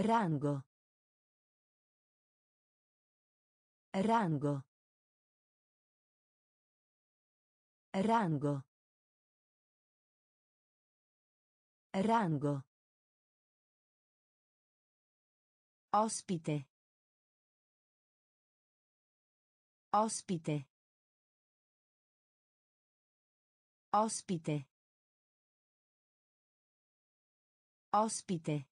Rango. Rango. Rango. Rango. Ospite. Ospite. Ospite. Ospite.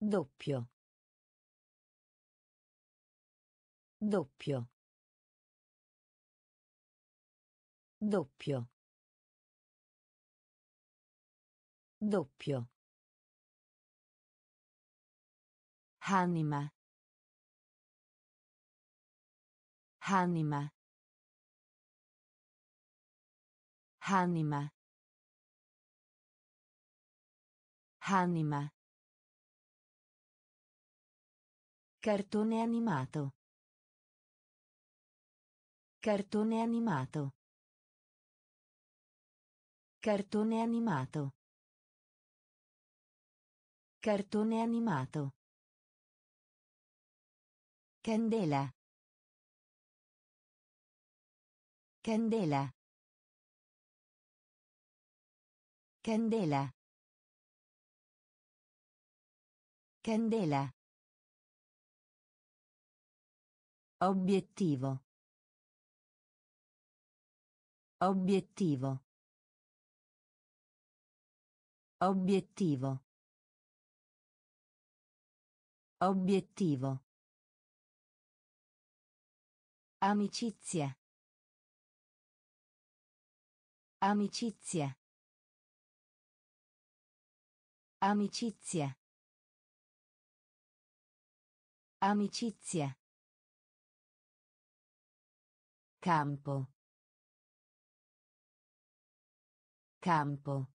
Doppio. Doppio. Doppio. Doppio. Anima. Anima. Anima. Anima. Cartone animato. Cartone animato. Cartone animato. Cartone animato. Candela. Candela. Candela. Candela. Obiettivo. Obiettivo. Obiettivo. Obiettivo. Amicizia. Amicizia. Amicizia. Amicizia. Campo. Campo.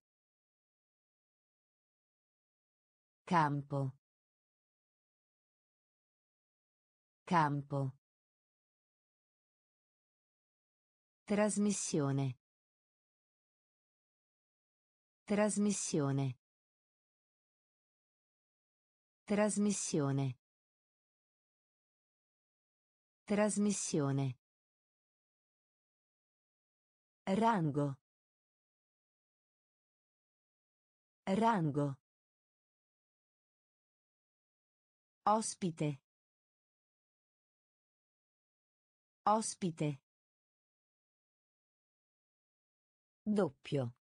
Campo. Campo. Trasmissione. Trasmissione. Trasmissione. Trasmissione. Rango. Rango. Ospite. Ospite. Doppio.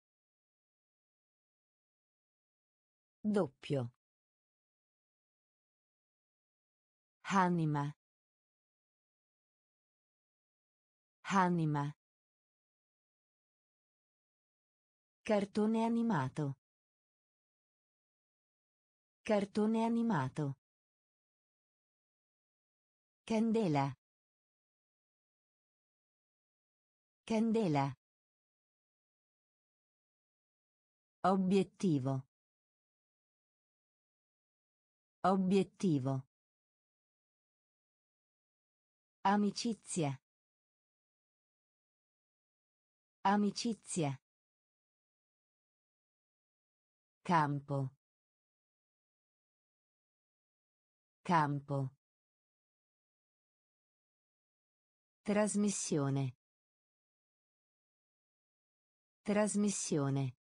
Doppio. Anima. Anima. Cartone animato. Cartone animato. Candela. Candela. Obiettivo. Obiettivo. Amicizia. Amicizia. Campo. Campo. Trasmissione. Trasmissione.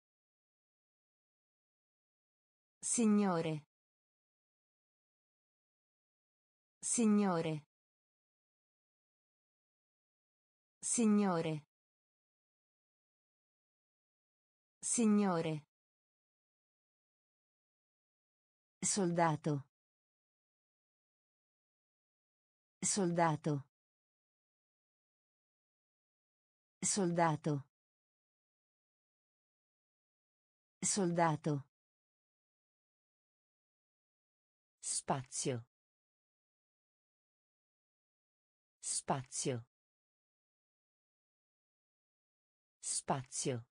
Signore. Signore. Signore. Signore. Soldato. Soldato. Soldato. Soldato. Spazio. Spazio. Spazio.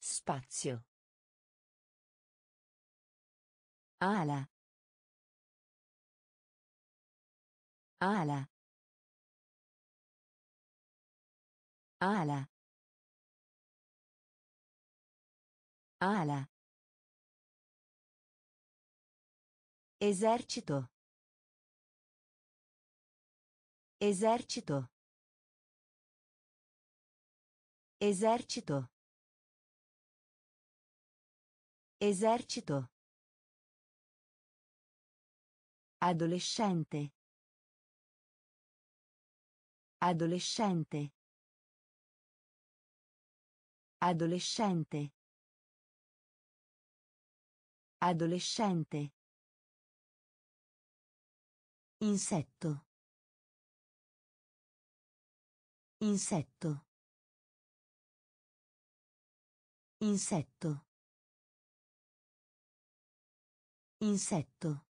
Spazio. Ala. Ala. Ala. Ala. Esercito. Esercito. Esercito. Esercito. Adolescente. Adolescente. Adolescente. Adolescente. Insetto. Insetto. Insetto. Insetto.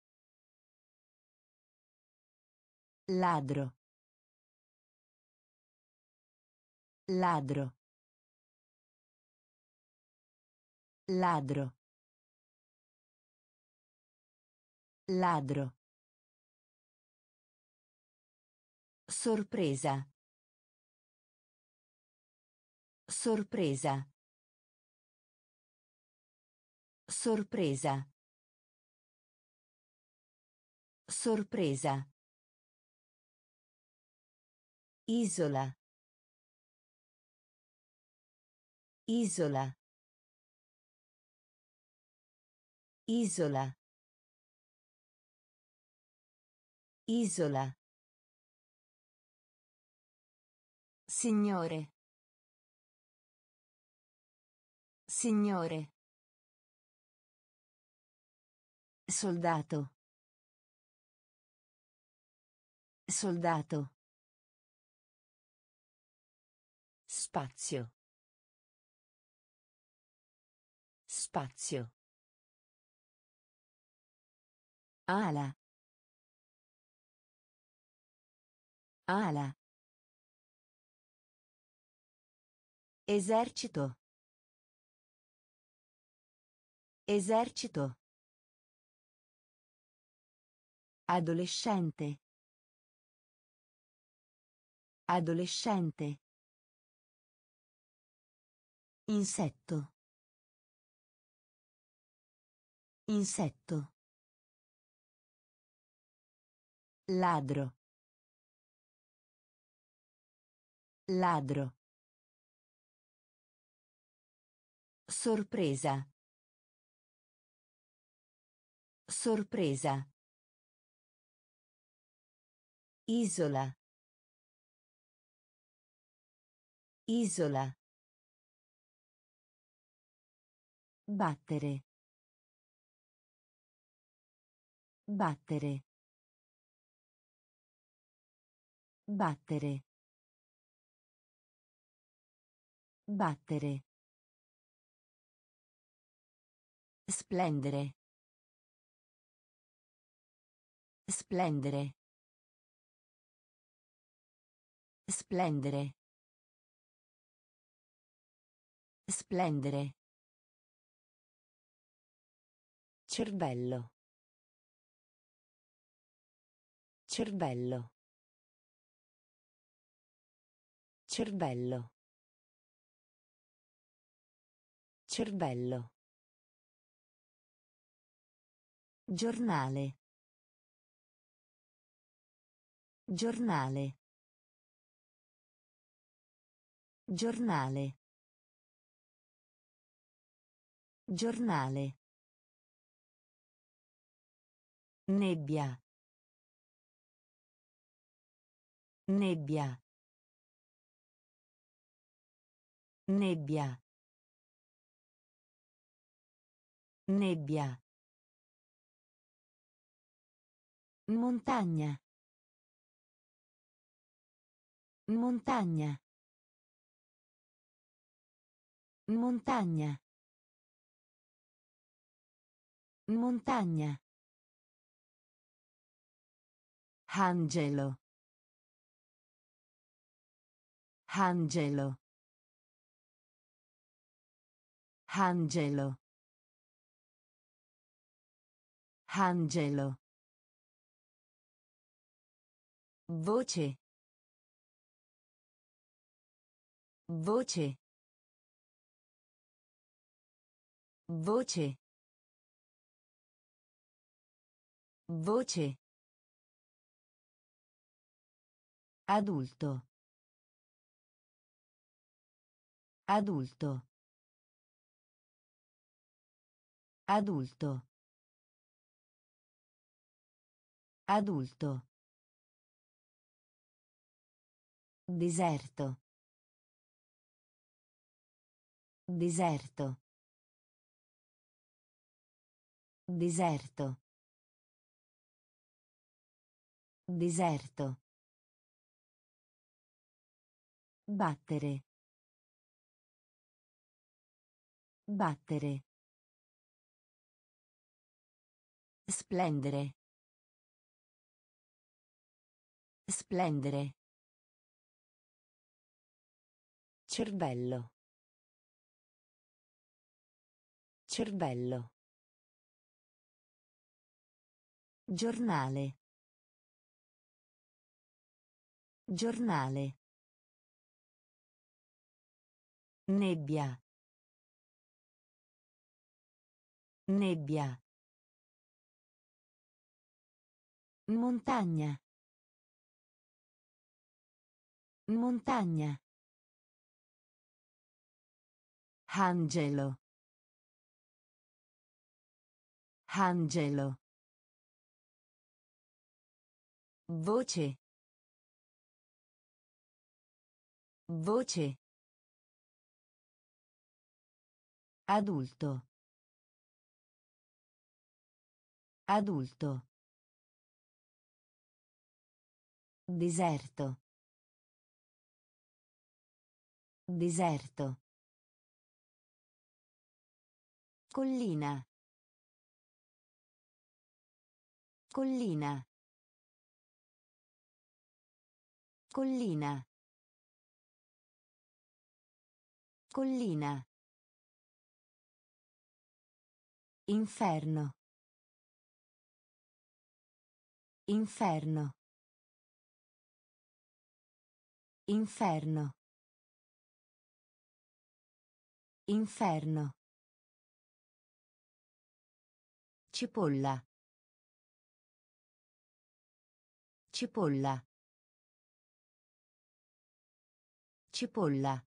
Ladro. Ladro. Ladro. Ladro. Sorpresa. Sorpresa. Sorpresa. Sorpresa. Isola. Isola. Isola. Isola. Signore. Signore. Soldato. Soldato. Spazio. Spazio. Ala. Ala. Esercito. Esercito. Adolescente. Adolescente. Insetto. Insetto. Ladro. Ladro. Sorpresa. Sorpresa. Isola. Isola. Battere. Battere. Battere. Battere. Splendere. Splendere. Splendere. Splendere. Cervello. Cervello. Cervello. Cervello. Giornale. Giornale. Giornale. Giornale. Nebbia. Nebbia. Nebbia. Nebbia. Montagna. Montagna. Montagna. Montagna. Angelo. Angelo. Angelo. Angelo. Voce. Voce. Voce. Voce. Adulto. Adulto. Adulto. Adulto. Deserto. Deserto. Deserto. Deserto. Battere. Battere. Splendere. Splendere. Cervello. Cervello. Giornale. Giornale. Nebbia. Nebbia. Montagna. Montagna. Angelo. Angelo. Voce. Voce. Adulto. Adulto. Deserto. Deserto. Collina. Collina. Collina. Collina. Inferno. Inferno. Inferno. Inferno. Cipolla. Cipolla. Cipolla.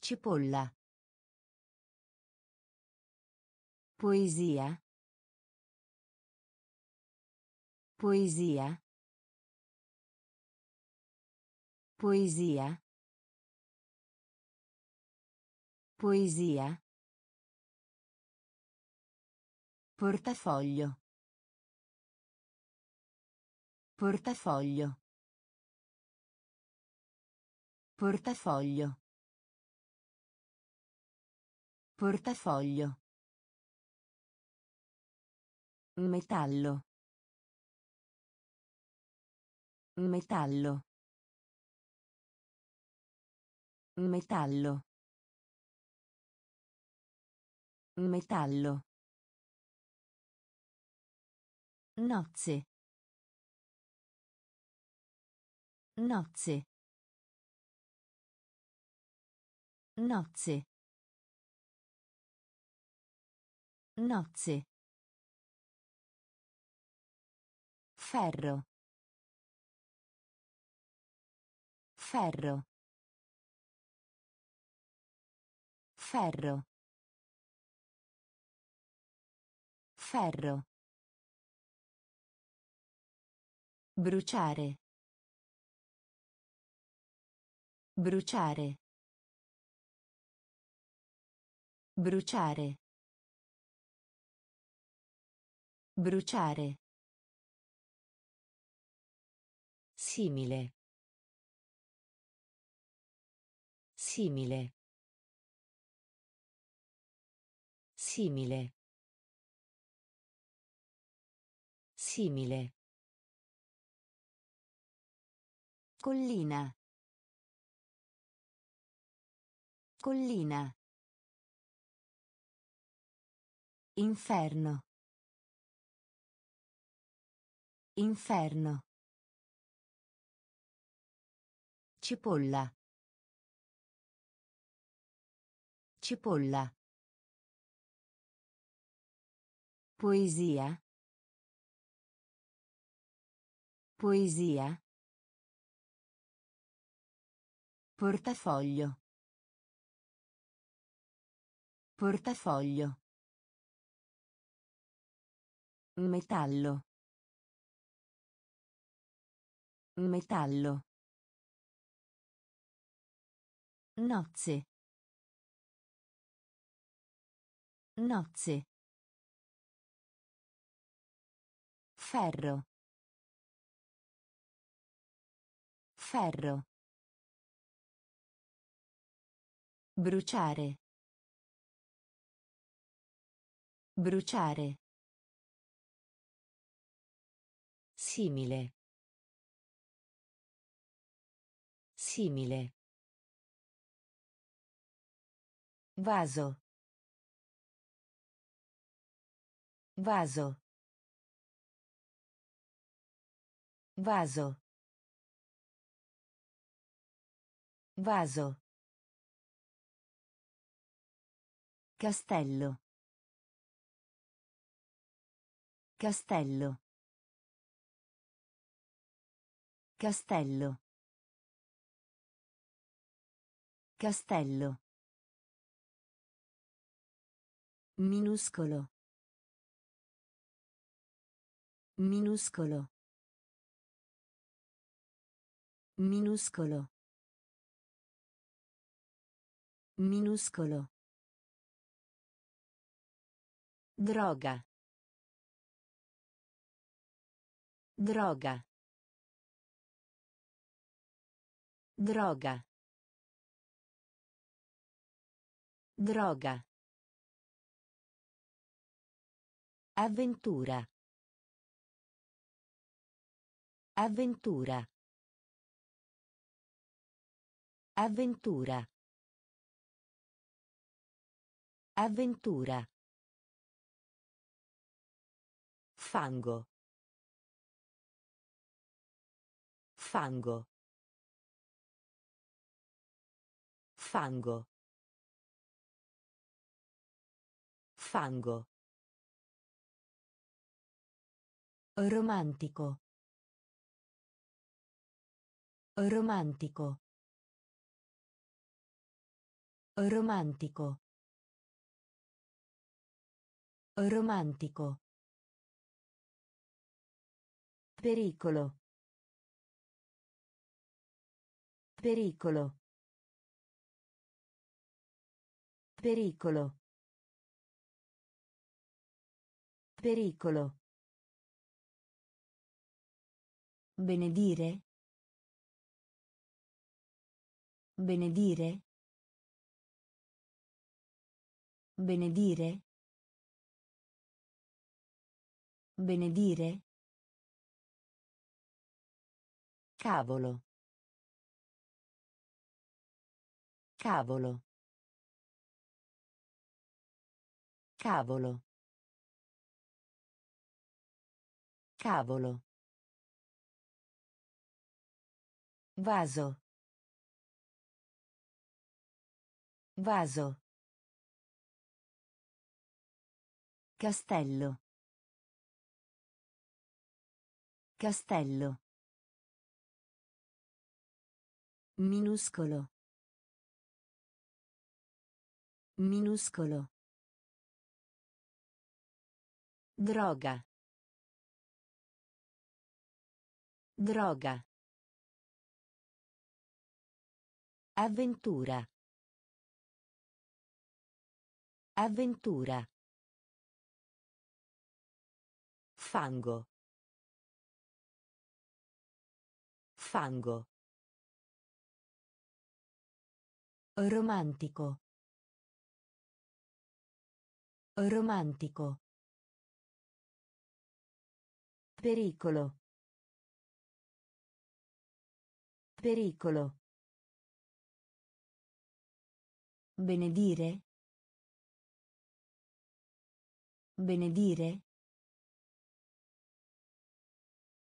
Cipolla. Poesia. Poesia. Poesia. Poesia. Portafoglio. Portafoglio. Portafoglio. Portafoglio. Metallo. Metallo. Metallo. Metallo. Nozze. Nozze. Nozze. Nozze. Ferro. Ferro. Ferro. Ferro. Bruciare. Bruciare. Bruciare. Bruciare. Simile. Simile. Simile. Simile. Collina. Collina. Inferno. Inferno. Cipolla. Cipolla. Poesia. Poesia. Portafoglio. Portafoglio. Metallo. Metallo. Nozze. Nozze. Ferro. Ferro. Bruciare. Bruciare. Simile. Simile. Vaso. Vaso. Vaso. Vaso. Castello. Castello. Castello. Castello. Minuscolo. Minuscolo. Minuscolo. Minuscolo. Droga. Droga. Droga. Droga. Avventura. Avventura. Avventura. Avventura. Fango. Fango. Fango. Fango. Romantico. Romantico. Romantico. Romantico. Pericolo. Pericolo. Pericolo. Pericolo. Benedire. Benedire. Benedire. Benedire. Cavolo. Cavolo. Cavolo. Cavolo. Vaso. Vaso. Castello. Castello. Minuscolo. Minuscolo. Droga. Droga. Avventura. Avventura. Fango. Fango. Romantico. Romantico. Pericolo. Pericolo. Benedire. Benedire.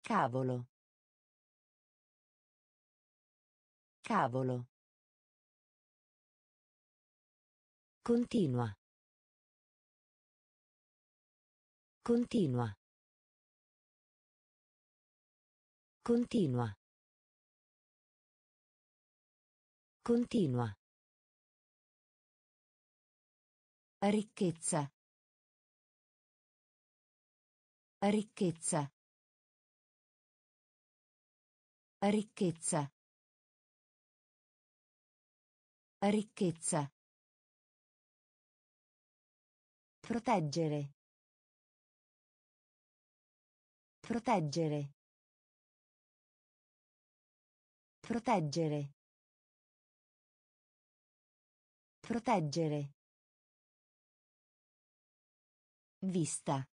Cavolo. Cavolo. Continua. Continua. Continua. Continua. Ricchezza. Ricchezza. Ricchezza. Ricchezza. Proteggere. Proteggere. Proteggere. Proteggere. Vista.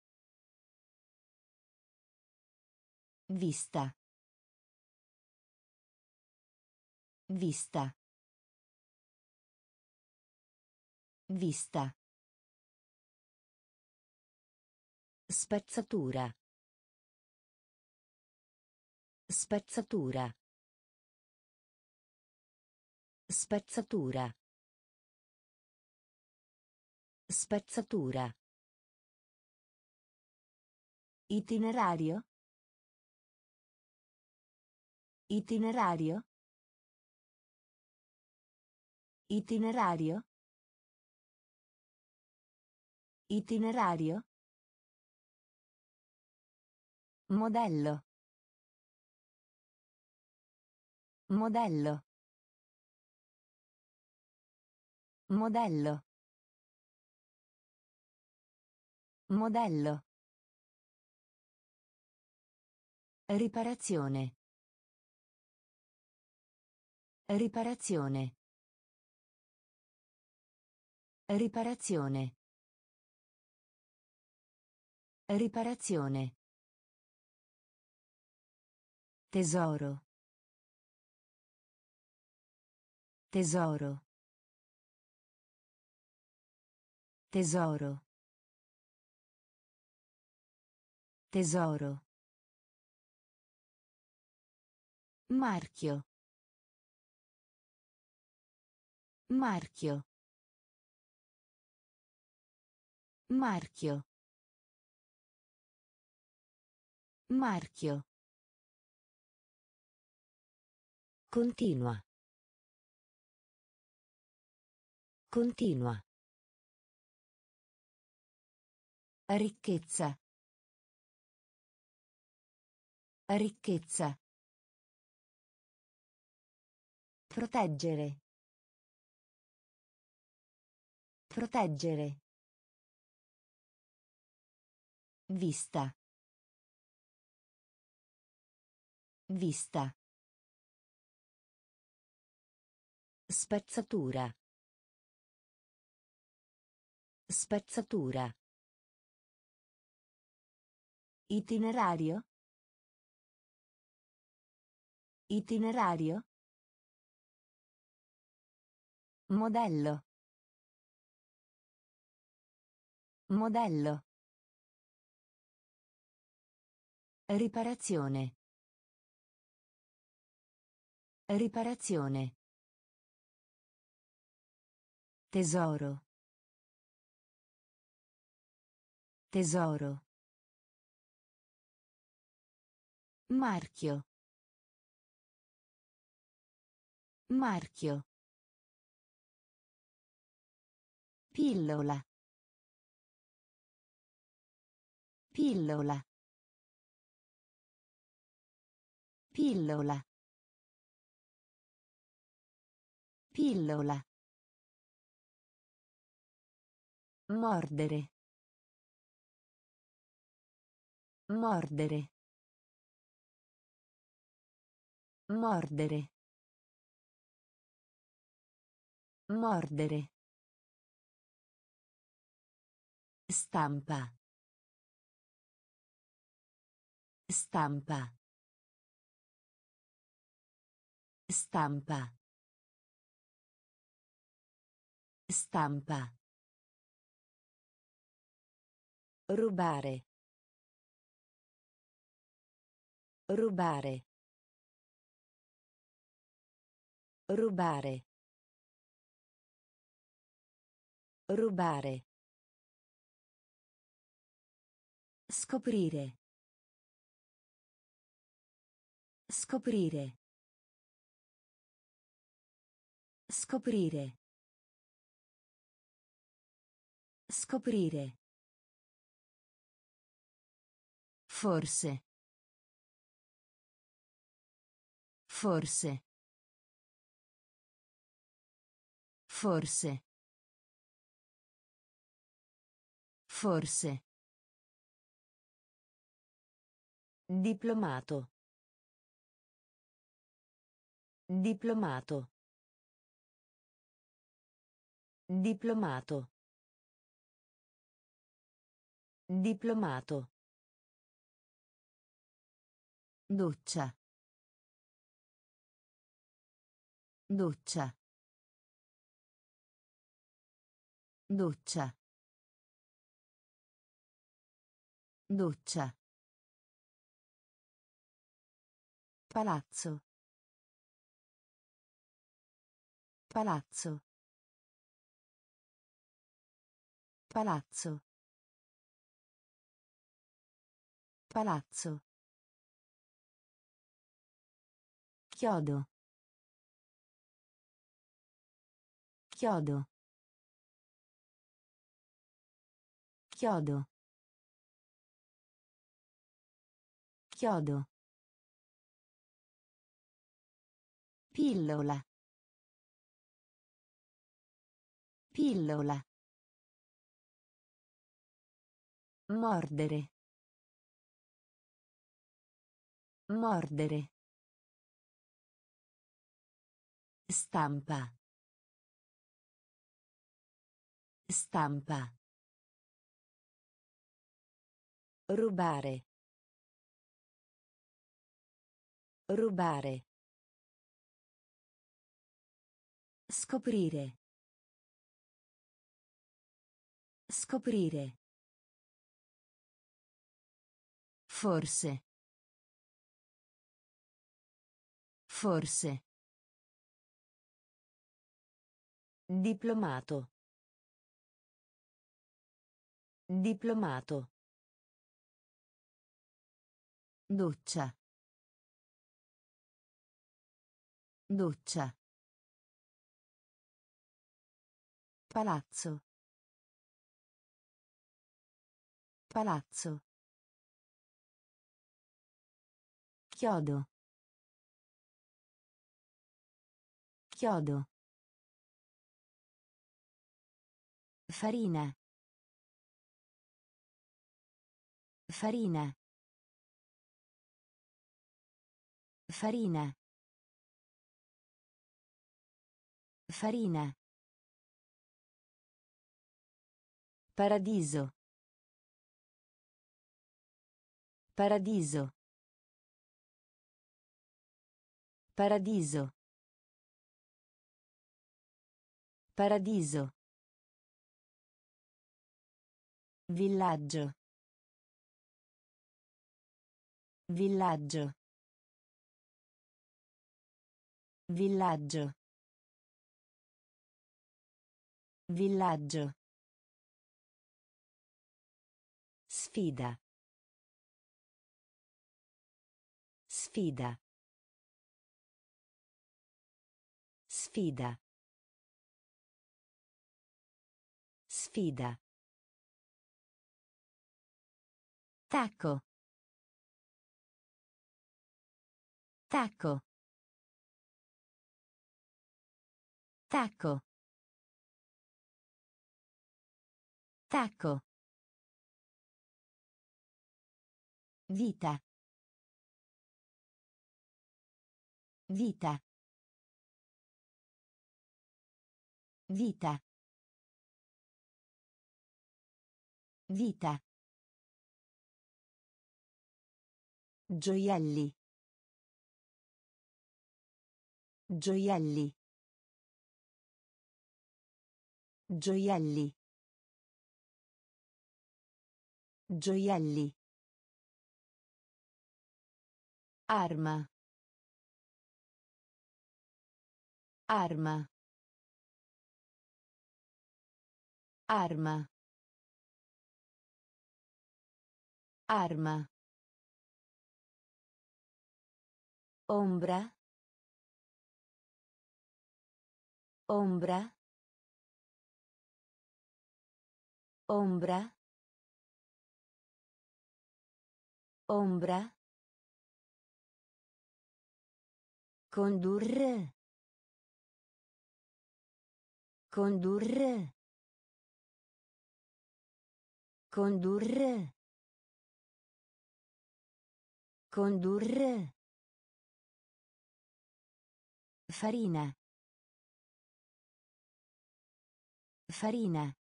Vista. Vista. Vista. Spezzatura. Spezzatura. Spezzatura. Spezzatura. Itinerario. Itinerario. Itinerario. Itinerario. Modello. Modello. Modello. Modello. Riparazione. Riparazione. Riparazione. Riparazione. Tesoro. Tesoro. Tesoro. Tesoro. Marchio. Marchio. Marchio. Marchio. Continua. Continua. Ricchezza. Ricchezza. Proteggere. Proteggere. Vista. Vista. Spezzatura. Spezzatura. Itinerario. Itinerario. Modello. Modello. Riparazione. Riparazione. Tesoro. Tesoro. Marchio. Marchio. Pillola. Pillola. Pillola. Pillola. Mordere. Mordere. Mordere. Mordere. Stampa. Stampa. Stampa. Stampa. Rubare. Rubare. Rubare. Rubare. Scoprire. Scoprire. Scoprire. Scoprire. Forse. Forse. Forse. Forse. Diplomato. Diplomato. Diplomato. Diplomato. Doccia. Doccia. Doccia. Doccia. Palazzo. Palazzo. Palazzo. Palazzo. Chiodo. Chiodo. Chiodo. Chiodo. Pillola. Pillola. Mordere. Mordere. Stampa. Stampa. Rubare. Rubare. Scoprire. Scoprire. Forse. Forse. Diplomato. Diplomato. Doccia. Doccia. Palazzo. Palazzo. Chiodo. Chiodo. Farina. Farina. Farina. Farina. Paradiso. Paradiso. Paradiso. Paradiso. Villaggio. Villaggio. Villaggio. Villaggio. Sfida. Sfida. Sfida. Sfida. Tacco. Tacco. Tacco. Tacco. Vita. Vita. Vita. Vita. Gioielli. Gioielli. Gioielli. Gioielli. Arma. Arma. Arma. Arma. Ombra. Ombra. Ombra. Ombra. Condurre. Condurre. Condurre. Condurre. Farina. Farina.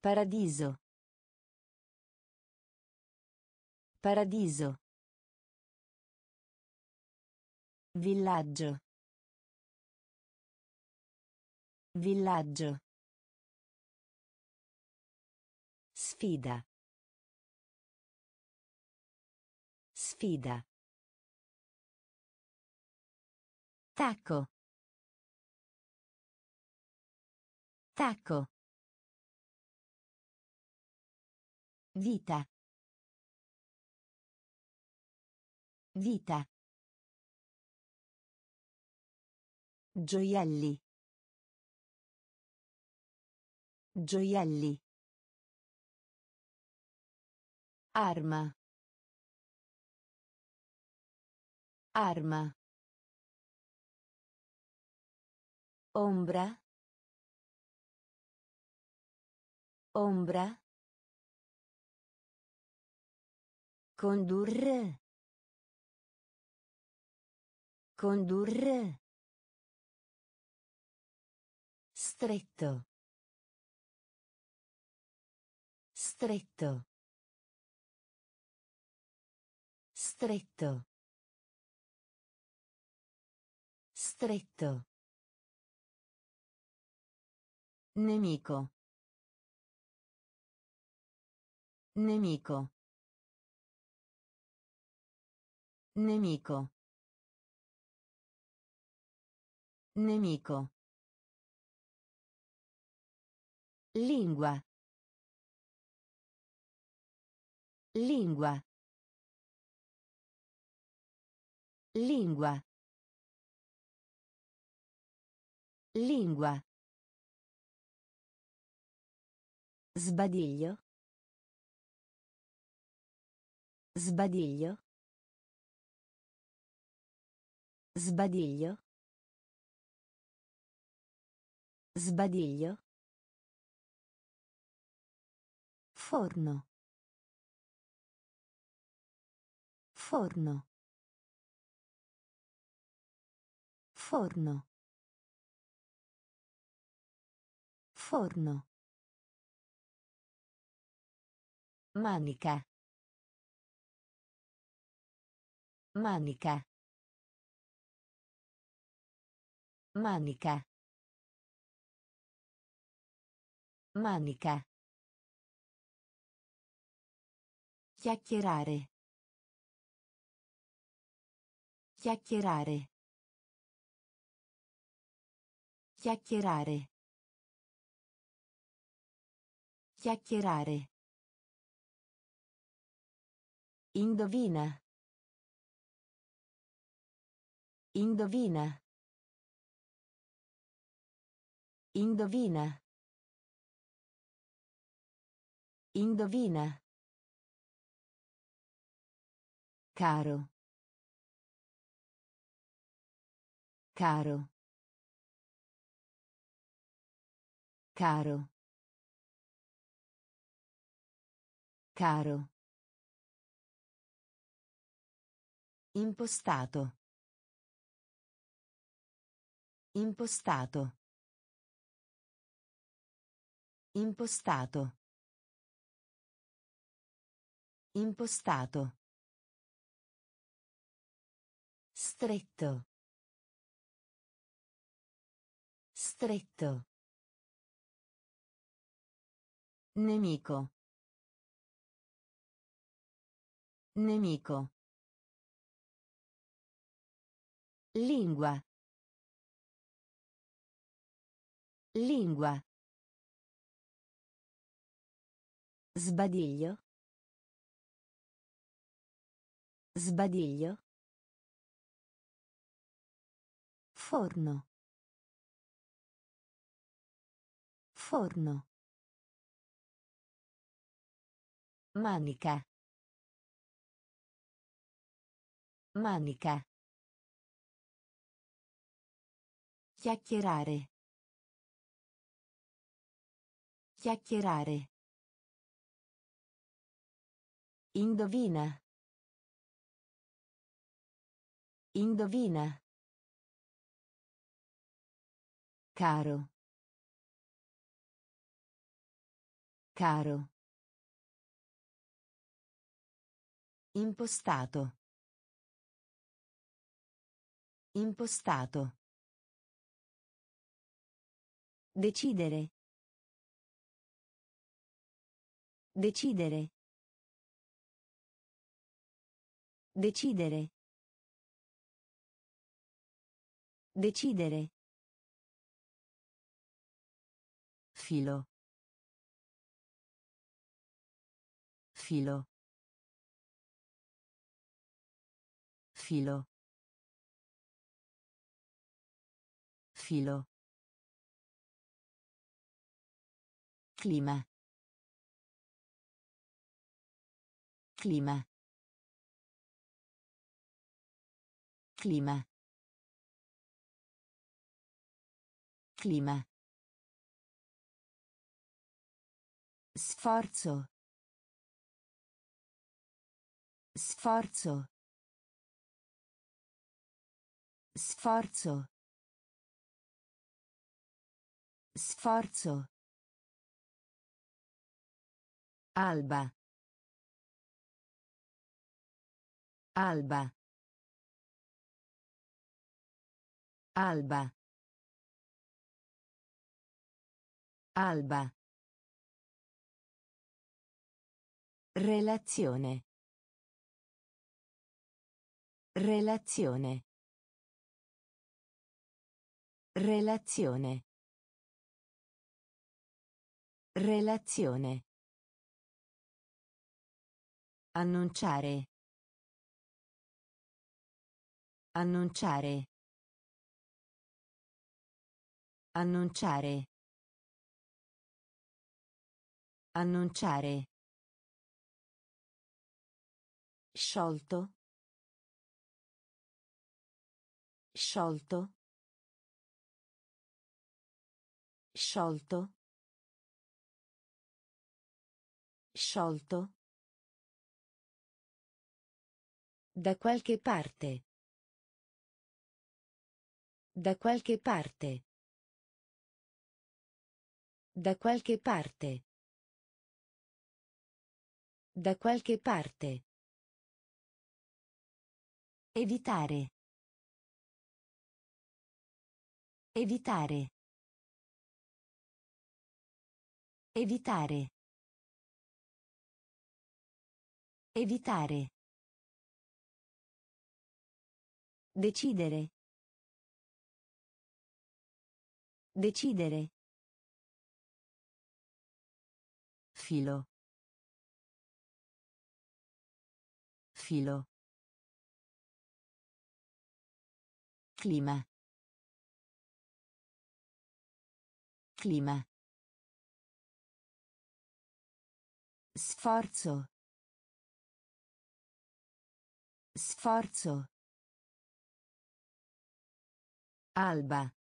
Paradiso. Paradiso. Villaggio. Villaggio. Sfida. Sfida. Tacco. Tacco. Vita. Vita. Gioielli. Gioielli. Arma. Arma. Ombra. Ombra. Condurre. Condurre. Stretto. Stretto. Stretto. Stretto. Nemico. Nemico. Nemico. Nemico. Lingua. Lingua. Lingua. Lingua. Sbadiglio. Sbadiglio. Sbadiglio. Sbadiglio. Forno. Forno. Forno. Forno. Manica. Manica. Manica. Manica. Chiacchierare. Chiacchierare. Chiacchierare. Chiacchierare. Indovina. Indovina. Indovina. Indovina. Caro. Caro. Caro. Caro. Impostato. Impostato. Impostato. Impostato. Stretto. Stretto. Nemico. Nemico. Lingua. Lingua. Sbadiglio. Sbadiglio. Forno. Forno. Manica. Manica. Chiacchierare. Chiacchierare. Indovina. Indovina. Caro. Caro. Impostato. Impostato. Decidere. Decidere. Decidere. Decidere. Filo. Filo. Filo. Filo. Clima. Clima. Clima. Clima. Sforzo. Sforzo. Sforzo. Sforzo. Alba. Alba. Alba. Alba. Relazione. Relazione. Relazione. Relazione. Annunciare. Annunciare. Annunciare. Annunciare. Sciolto. Sciolto. Sciolto. Sciolto. Da qualche parte. Da qualche parte. Da qualche parte. Da qualche parte. Evitare. Evitare. Evitare. Evitare. Decidere. Decidere. Filo. Filo. Clima. Clima. Sforzo. Sforzo. Alba.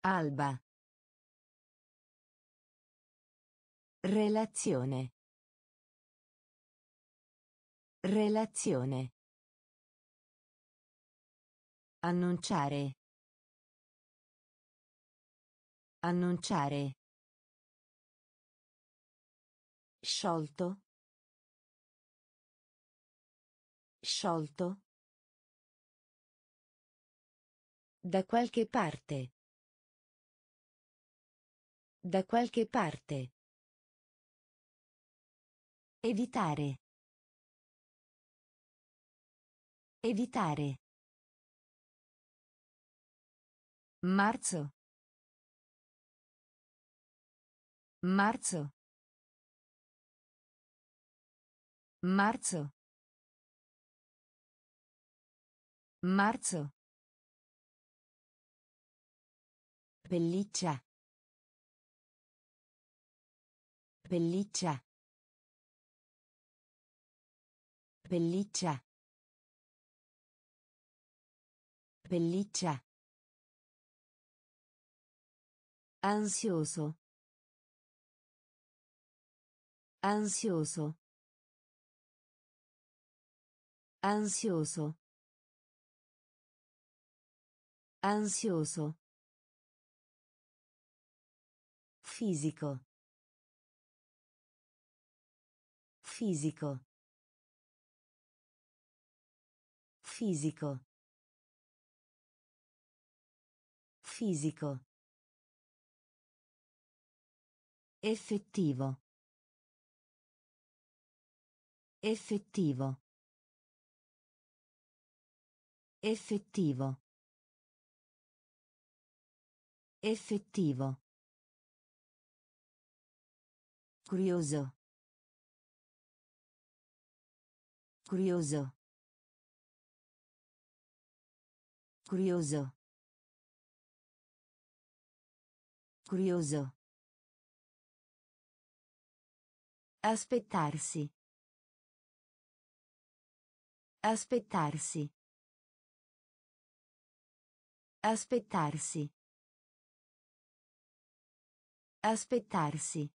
Alba. Relazione. Relazione. Annunciare. Annunciare. Sciolto. Sciolto. Da qualche parte. Da qualche parte. Evitare. Evitare. Marzo. Marzo. Marzo. Marzo. Pelliccia. Pelliccia. Pelliccia. Pelliccia. Ansioso. Ansioso. Ansioso. Ansioso. Fisico. Fisico. Fisico. Fisico. Effettivo. Effettivo. Effettivo. Effettivo. Curioso. Curioso. Curioso. Curioso. Aspettarsi. Aspettarsi. Aspettarsi. Aspettarsi.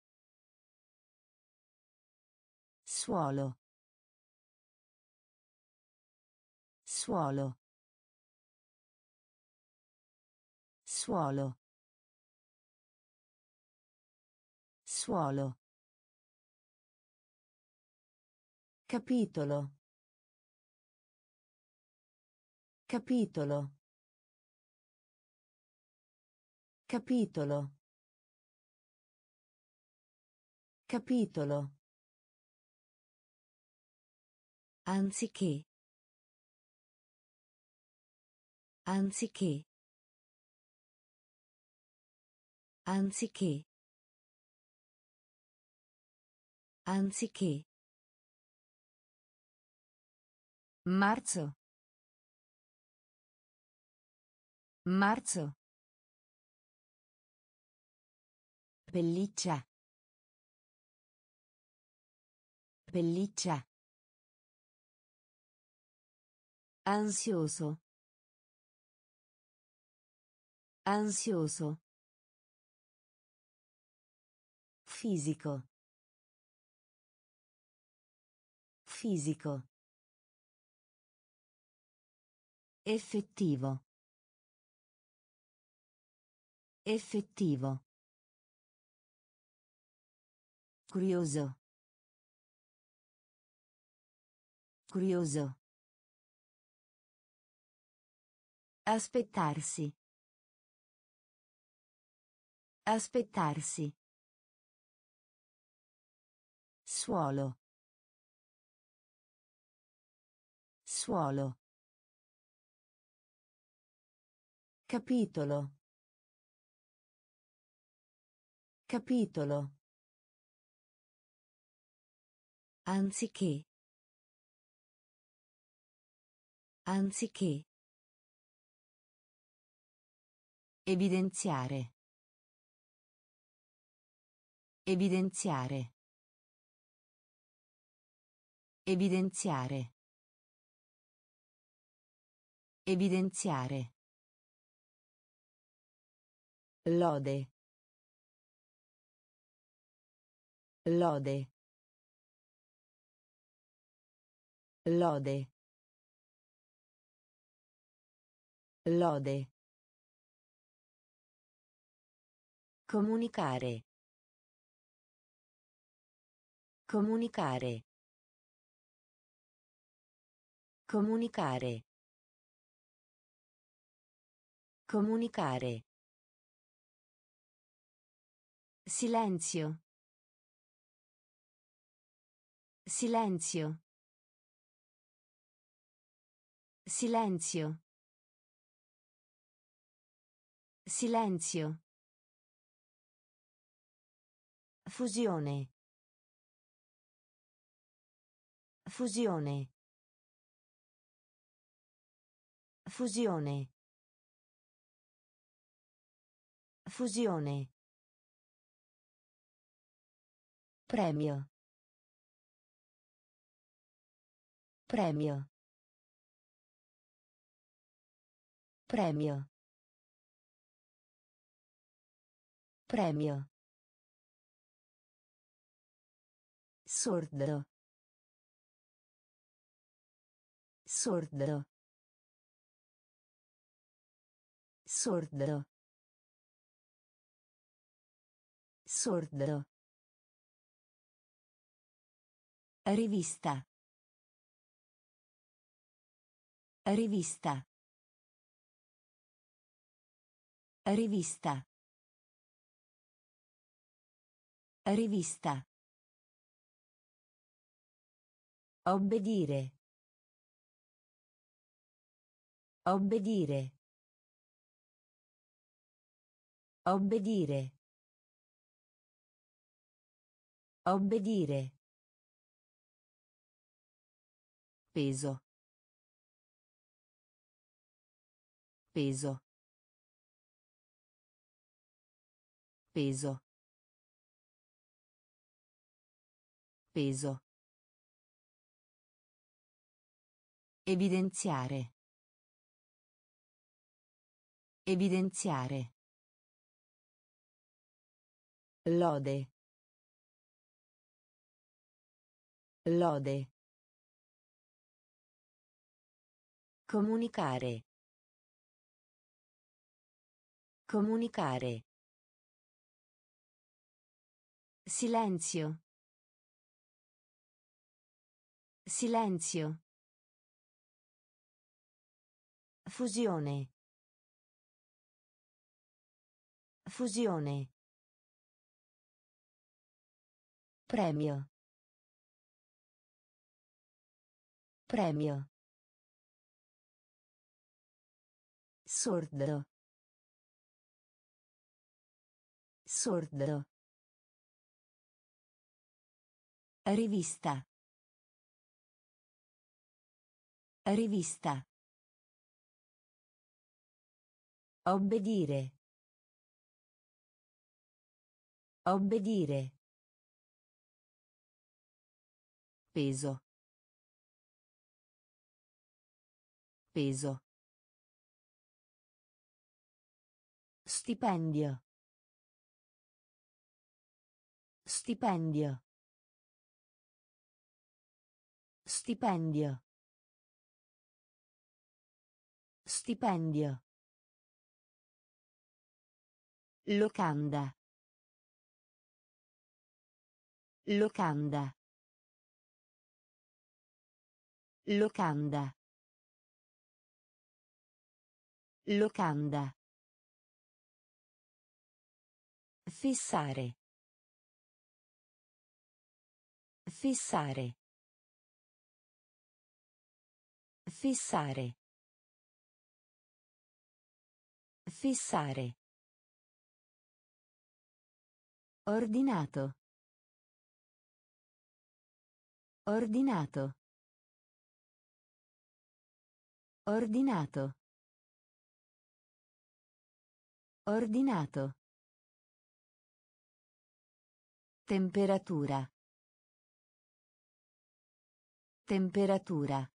Suolo. Suolo. Suolo. Suolo. Capitolo. Capitolo. Capitolo. Capitolo. Anziché. Anziché. Anziché. Anziché. Marzo. Marzo. Pelliccia. Pelliccia. Ansioso. Ansioso. Fisico. Fisico. Effettivo. Effettivo. Curioso. Curioso. Aspettarsi. Aspettarsi. Suolo. Suolo. Capitolo. Capitolo. Anziché. Anziché. Evidenziare. Evidenziare. Evidenziare. Evidenziare. Lode. Lode. Lode. Lode. Comunicare. Comunicare. Comunicare. Comunicare. Silenzio. Silenzio. Silenzio. Silenzio. Fusione. Fusione. Fusione. Fusione. Premio. Premio. Premio. Premio. Sordo. Sordo. Sordo. Sordo. Rivista. Rivista. Rivista. Rivista. Obbedire. Obbedire. Obbedire. Obbedire. Peso. Peso. Peso. Peso. Evidenziare. Evidenziare. Lode. Lode. Comunicare. Comunicare. Silenzio. Silenzio. Fusione. Fusione. Premio. Premio. Sordo. Sordo. Rivista. Rivista. Obbedire. Obbedire. Peso. Peso. Stipendio. Stipendio. Stipendio. Stipendio. Locanda. Locanda. Locanda. Locanda. Fissare. Fissare. Fissare. Fissare. Ordinato. Ordinato. Ordinato. Ordinato. Temperatura. Temperatura.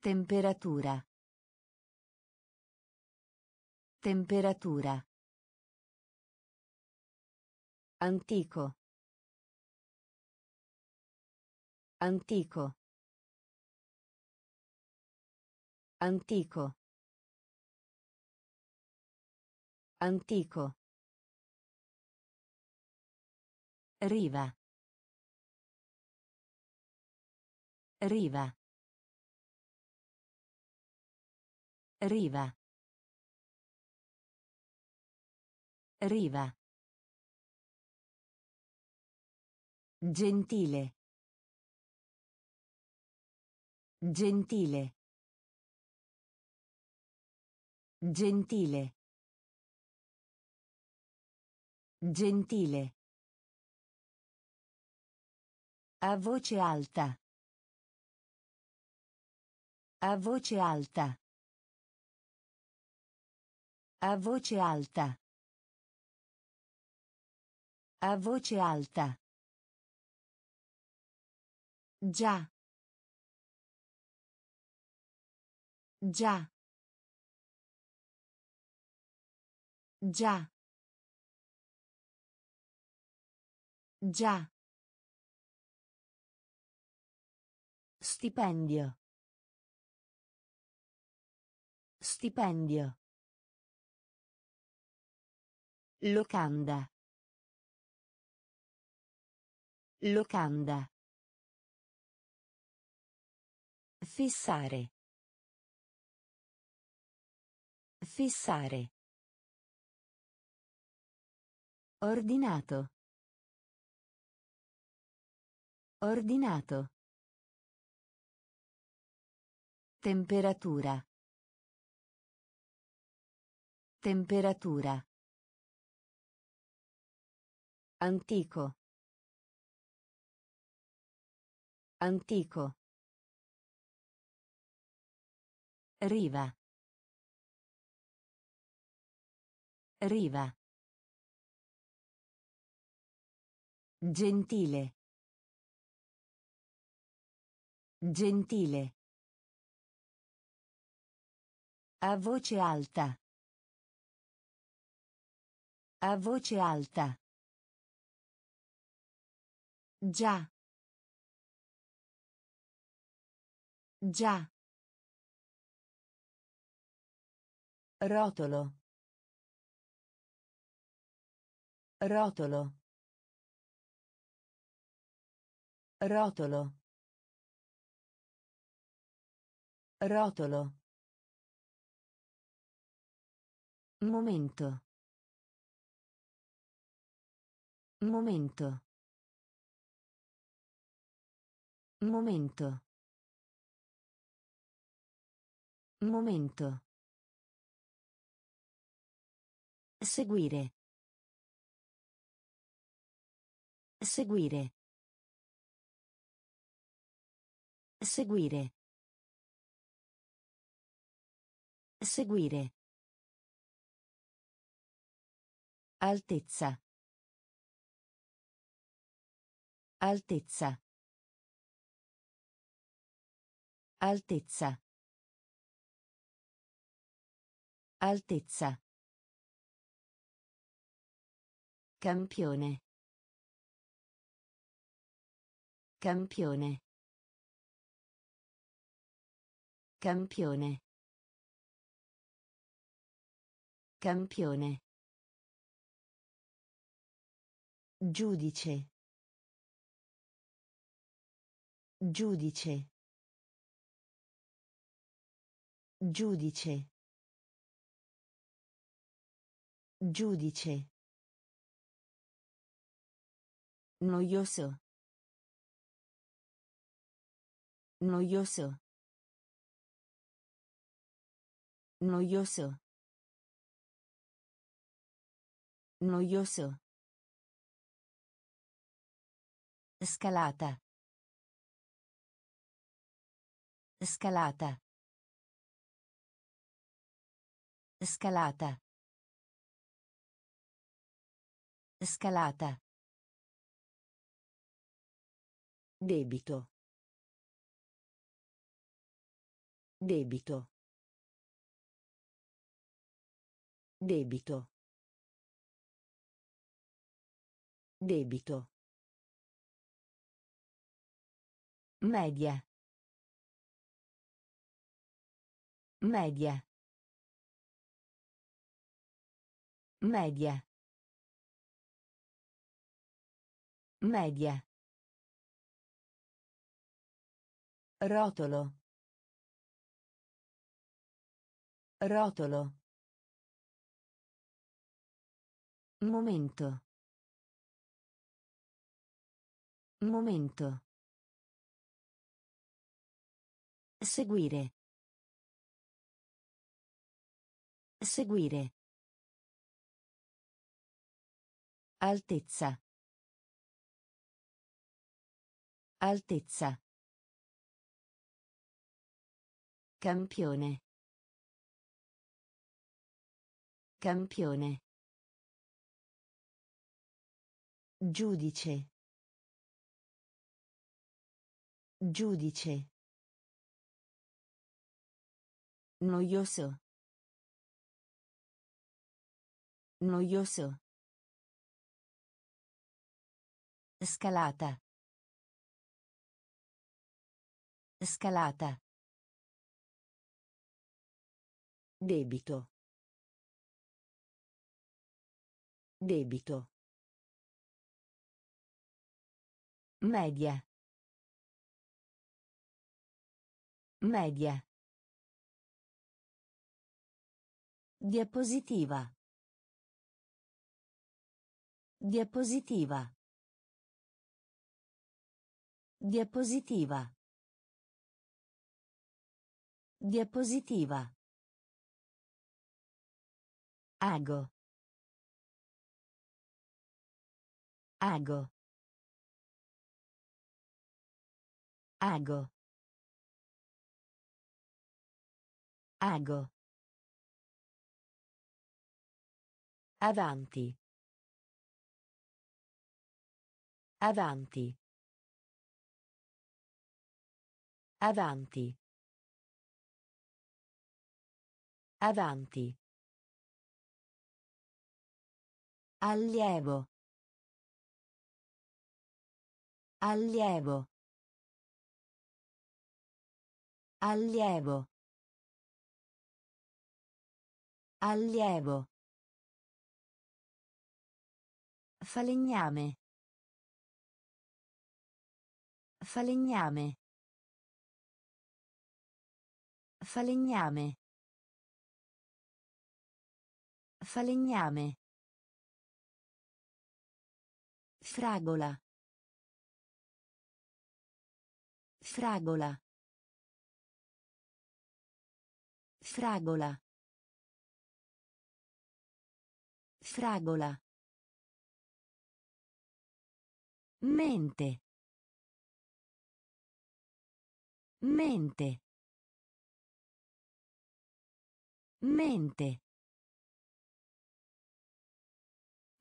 Temperatura. Temperatura. Antico. Antico. Antico. Antico. Riva. Riva. Riva. Riva. Gentile. Gentile. Gentile. Gentile. A voce alta. A voce alta. A voce alta. A voce alta. Già. Già. Già. Già. Stipendio. Stipendio. Locanda. Locanda. Fissare. Fissare. Ordinato. Ordinato. Temperatura. Temperatura. Antico. Antico. Riva. Riva. Gentile. Gentile. A voce alta. A voce alta. Già. Già. Rotolo. Rotolo. Rotolo. Rotolo. Momento. Momento. Momento. Momento. Seguire. Seguire. Seguire. Seguire. Altezza. Altezza. Altezza. Altezza. Campione. Campione. Campione. Campione. Giudice. Giudice. Giudice. Giudice. Noioso. Noioso. Noioso. Noioso. Scalata. Scalata. Scalata. Scalata. Debito. Debito. Debito. Debito. Media. Media. Media. Media. Rotolo. Rotolo. Momento. Momento. Seguire. Seguire. Altezza. Altezza. Campione. Campione. Giudice. Giudice. Noioso. Noioso. Scalata. Scalata. Debito. Debito. Media. Media. Diapositiva. Diapositiva. Diapositiva. Diapositiva. Ago. Ago. Ago. Ago. Avanti. Avanti. Avanti. Avanti. Allievo. Allievo. Allievo. Allievo. Falegname. Falegname. Falegname. Falegname. Fragola. Fragola. Fragola. Fragola. Mente. Mente. Mente.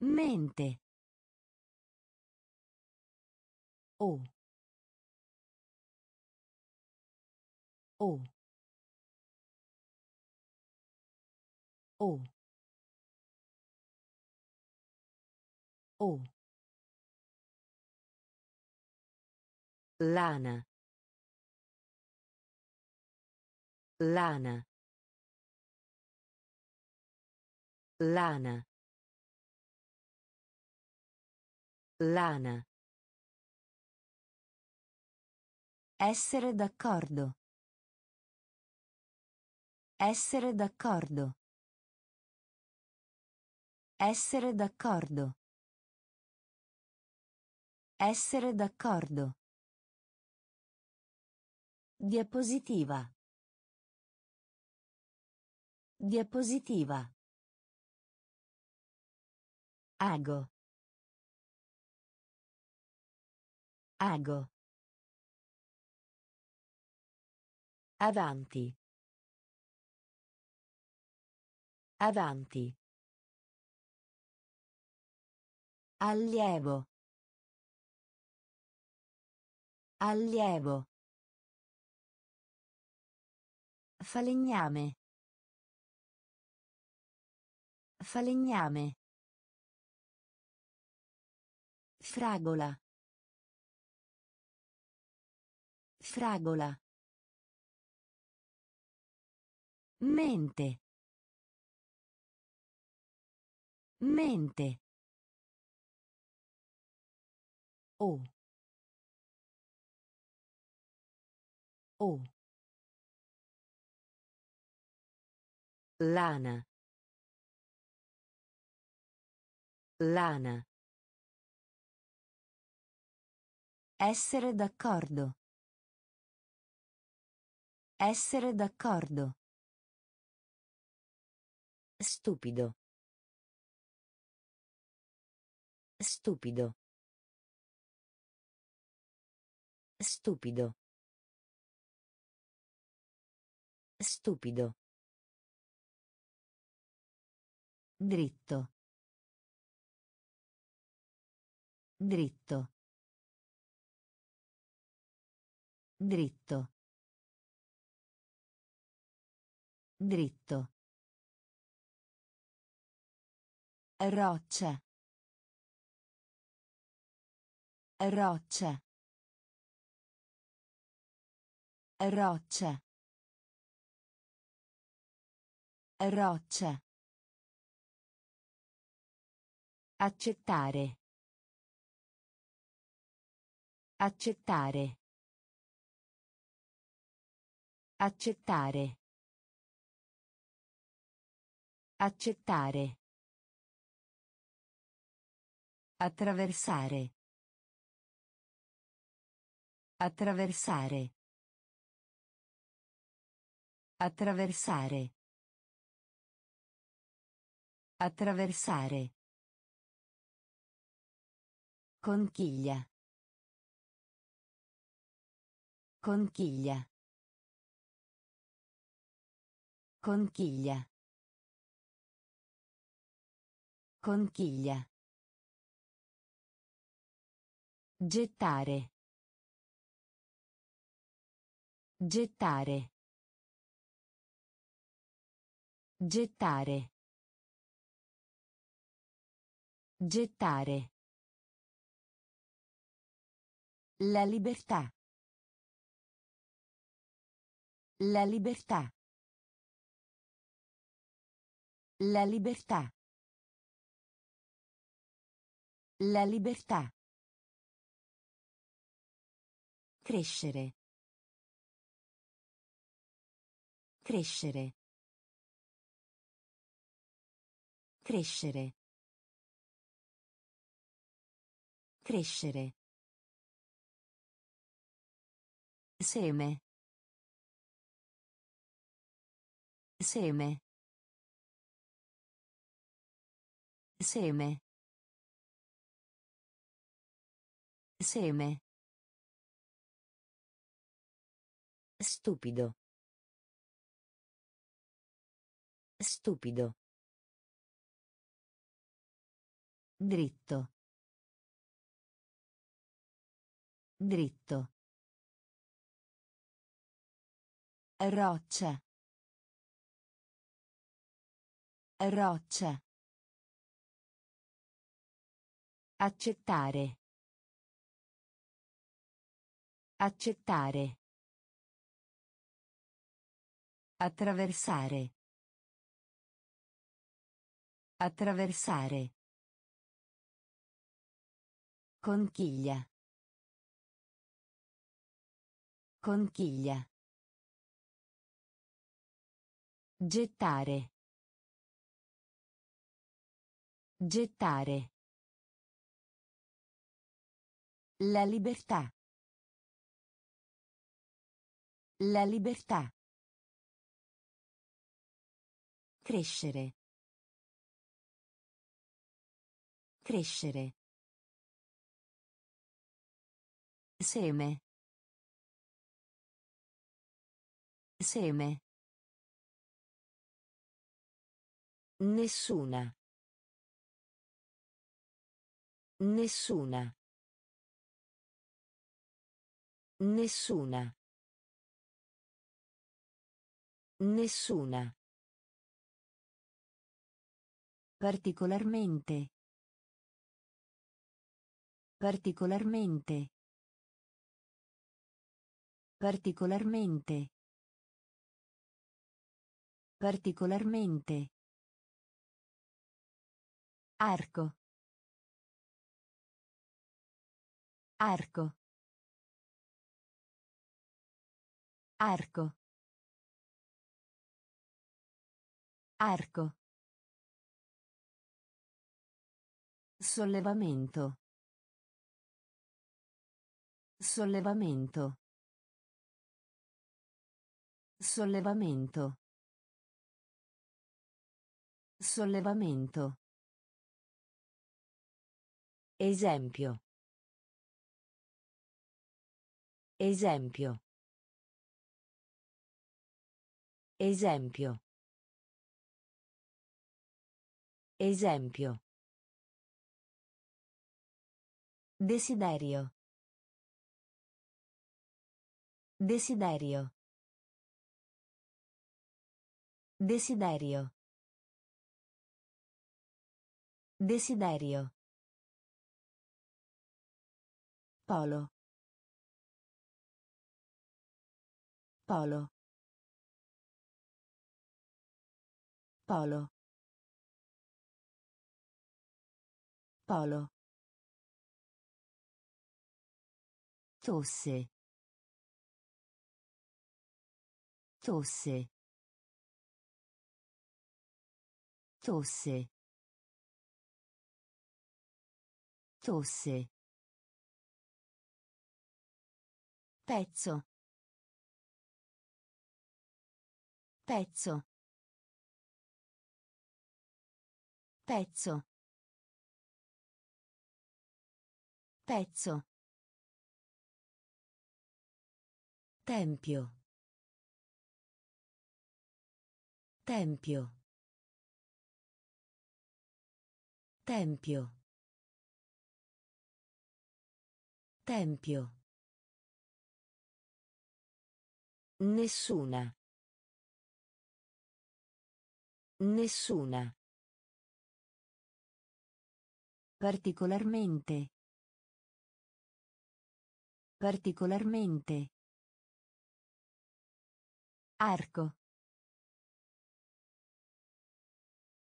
Mente. O. O. O. O. Lana. Lana. Lana. Lana. Essere d'accordo. Essere d'accordo. Essere d'accordo. Essere d'accordo. Diapositiva. Diapositiva. Ago. Ago. Avanti. Avanti. Allievo. Allievo. Falegname. Falegname. Fragola. Fragola. Mente. Mente. O. O. Lana. Lana. Essere d'accordo. Essere d'accordo. Stupido. Stupido. Stupido. Stupido. Dritto. Dritto. Dritto. Dritto. Roccia. Roccia. Roccia. Roccia. Accettare. Accettare. Accettare. Accettare. Attraversare. Attraversare. Attraversare. Attraversare. Conchiglia. Conchiglia. Conchiglia. Conchiglia. Gettare. Gettare. Gettare. Gettare. La libertà. La libertà. La libertà. La libertà. Crescere. Crescere. Crescere. Crescere. Seme. Seme. Seme. Seme. Stupido. Stupido. Dritto. Dritto. Roccia. Roccia. Accettare. Accettare. Attraversare. Attraversare. Conchiglia. Conchiglia. Gettare. Gettare. La libertà. La libertà. Crescere. Crescere. Seme. Seme. Nessuna. Nessuna. Nessuna. Nessuna. Particolarmente. Particolarmente. Particolarmente. Particolarmente. Arco. Arco. Arco. Arco. Sollevamento. Sollevamento. Sollevamento. Sollevamento. Esempio. Esempio. Esempio. Esempio. Desiderio. Desiderio. Desiderio. Desiderio. Polo. Polo. Polo. Polo. Tosse. Tosse. Tosse. Tosse. Pezzo. Pezzo. Pezzo. Pezzo. Tempio. Tempio. Tempio. Tempio. Nessuna. Nessuna. Particolarmente. Particolarmente. Arco.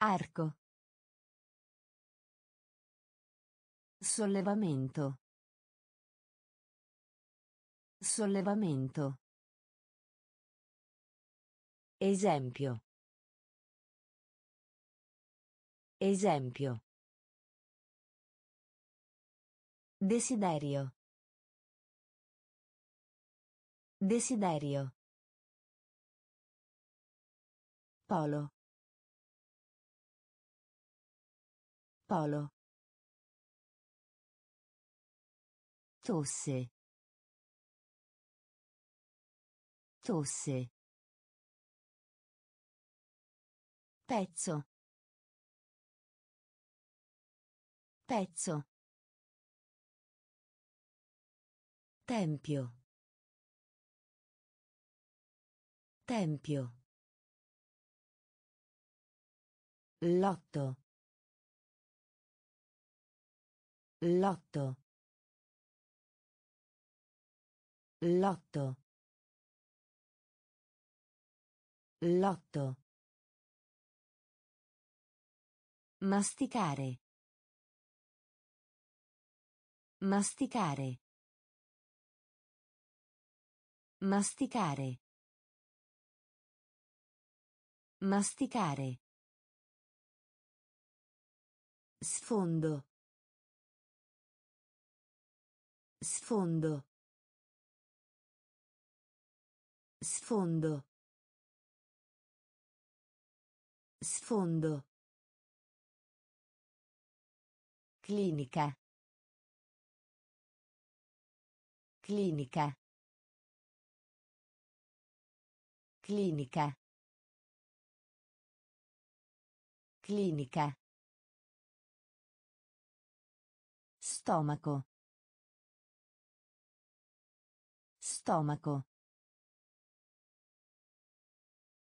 Arco. Sollevamento. Sollevamento. Esempio. Esempio. Desiderio. Desiderio. Polo. Polo. Tosse. Tosse. Pezzo. Pezzo. Tempio. Tempio. Lotto. Lotto. Lotto. Lotto. Masticare. Masticare. Masticare. Masticare. Sfondo. Sfondo. Sfondo. Sfondo. Clinica. Clinica. Clinica. Clinica. Stomaco. Stomaco.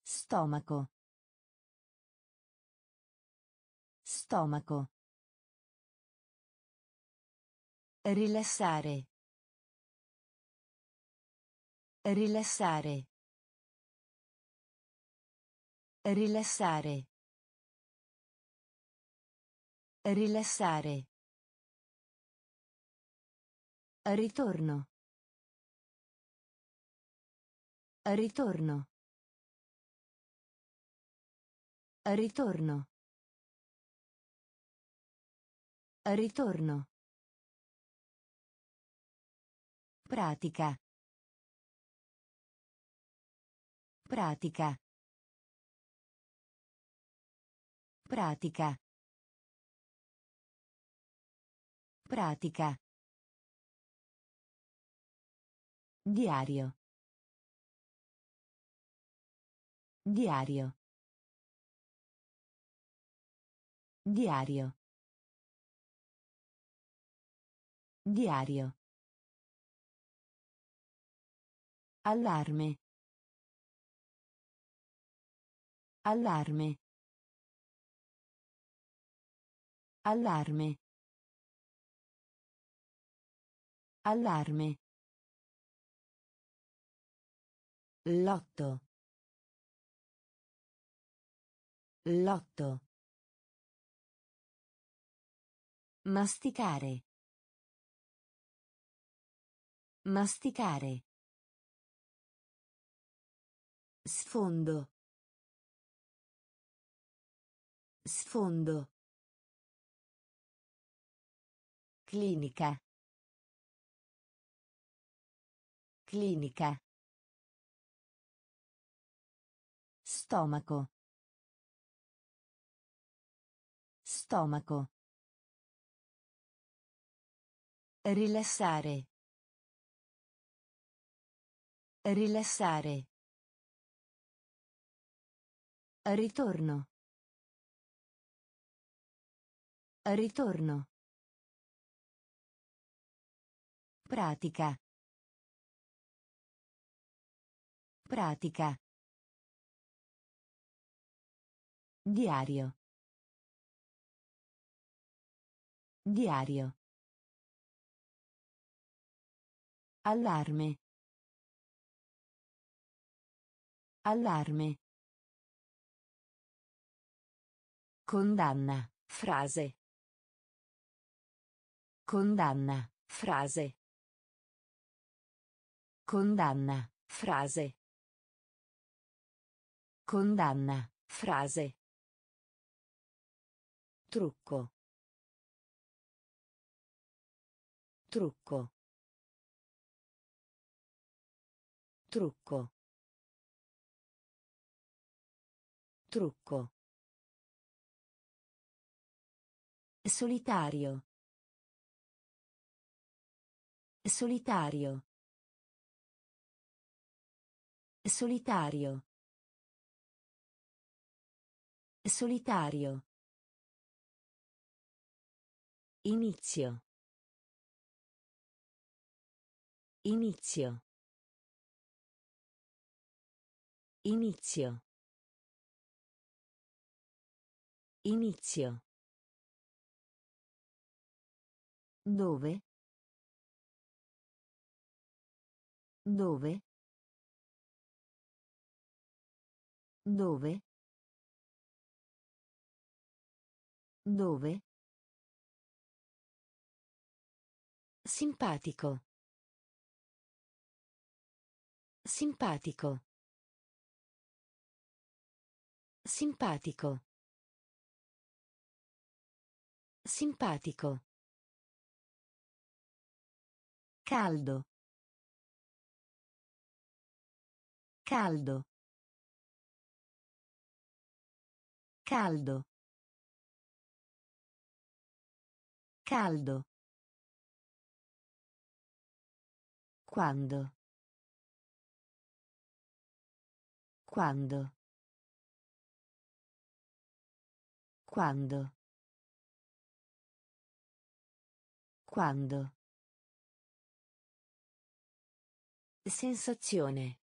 Stomaco. Stomaco. Rilassare. Rilassare. Rilassare. Rilassare. Ritorno. Ritorno. Ritorno. Ritorno. Pratica. Pratica. Pratica. Pratica. Diario. Diario. Diario. Diario. Allarme. Allarme. Allarme. Allarme. Lotto. Lotto. Masticare. Masticare. Sfondo. Sfondo. Clinica. Clinica. Stomaco. Stomaco. Rilassare. Rilassare. Ritorno. Ritorno. Pratica. Pratica. Diario. Diario. Allarme. Allarme. Condanna. Frase. Condanna. Frase. Condanna. Frase. Condanna. Frase. Trucco. Trucco. Trucco. Trucco. Solitario. Solitario. Solitario. Solitario. Inizio. Inizio. Inizio. Inizio. Dove? Dove? Dove? Dove? Simpatico. Simpatico. Simpatico. Simpatico. Caldo. Caldo. Caldo. Caldo. Quando. Quando. Quando. Quando. Sensazione.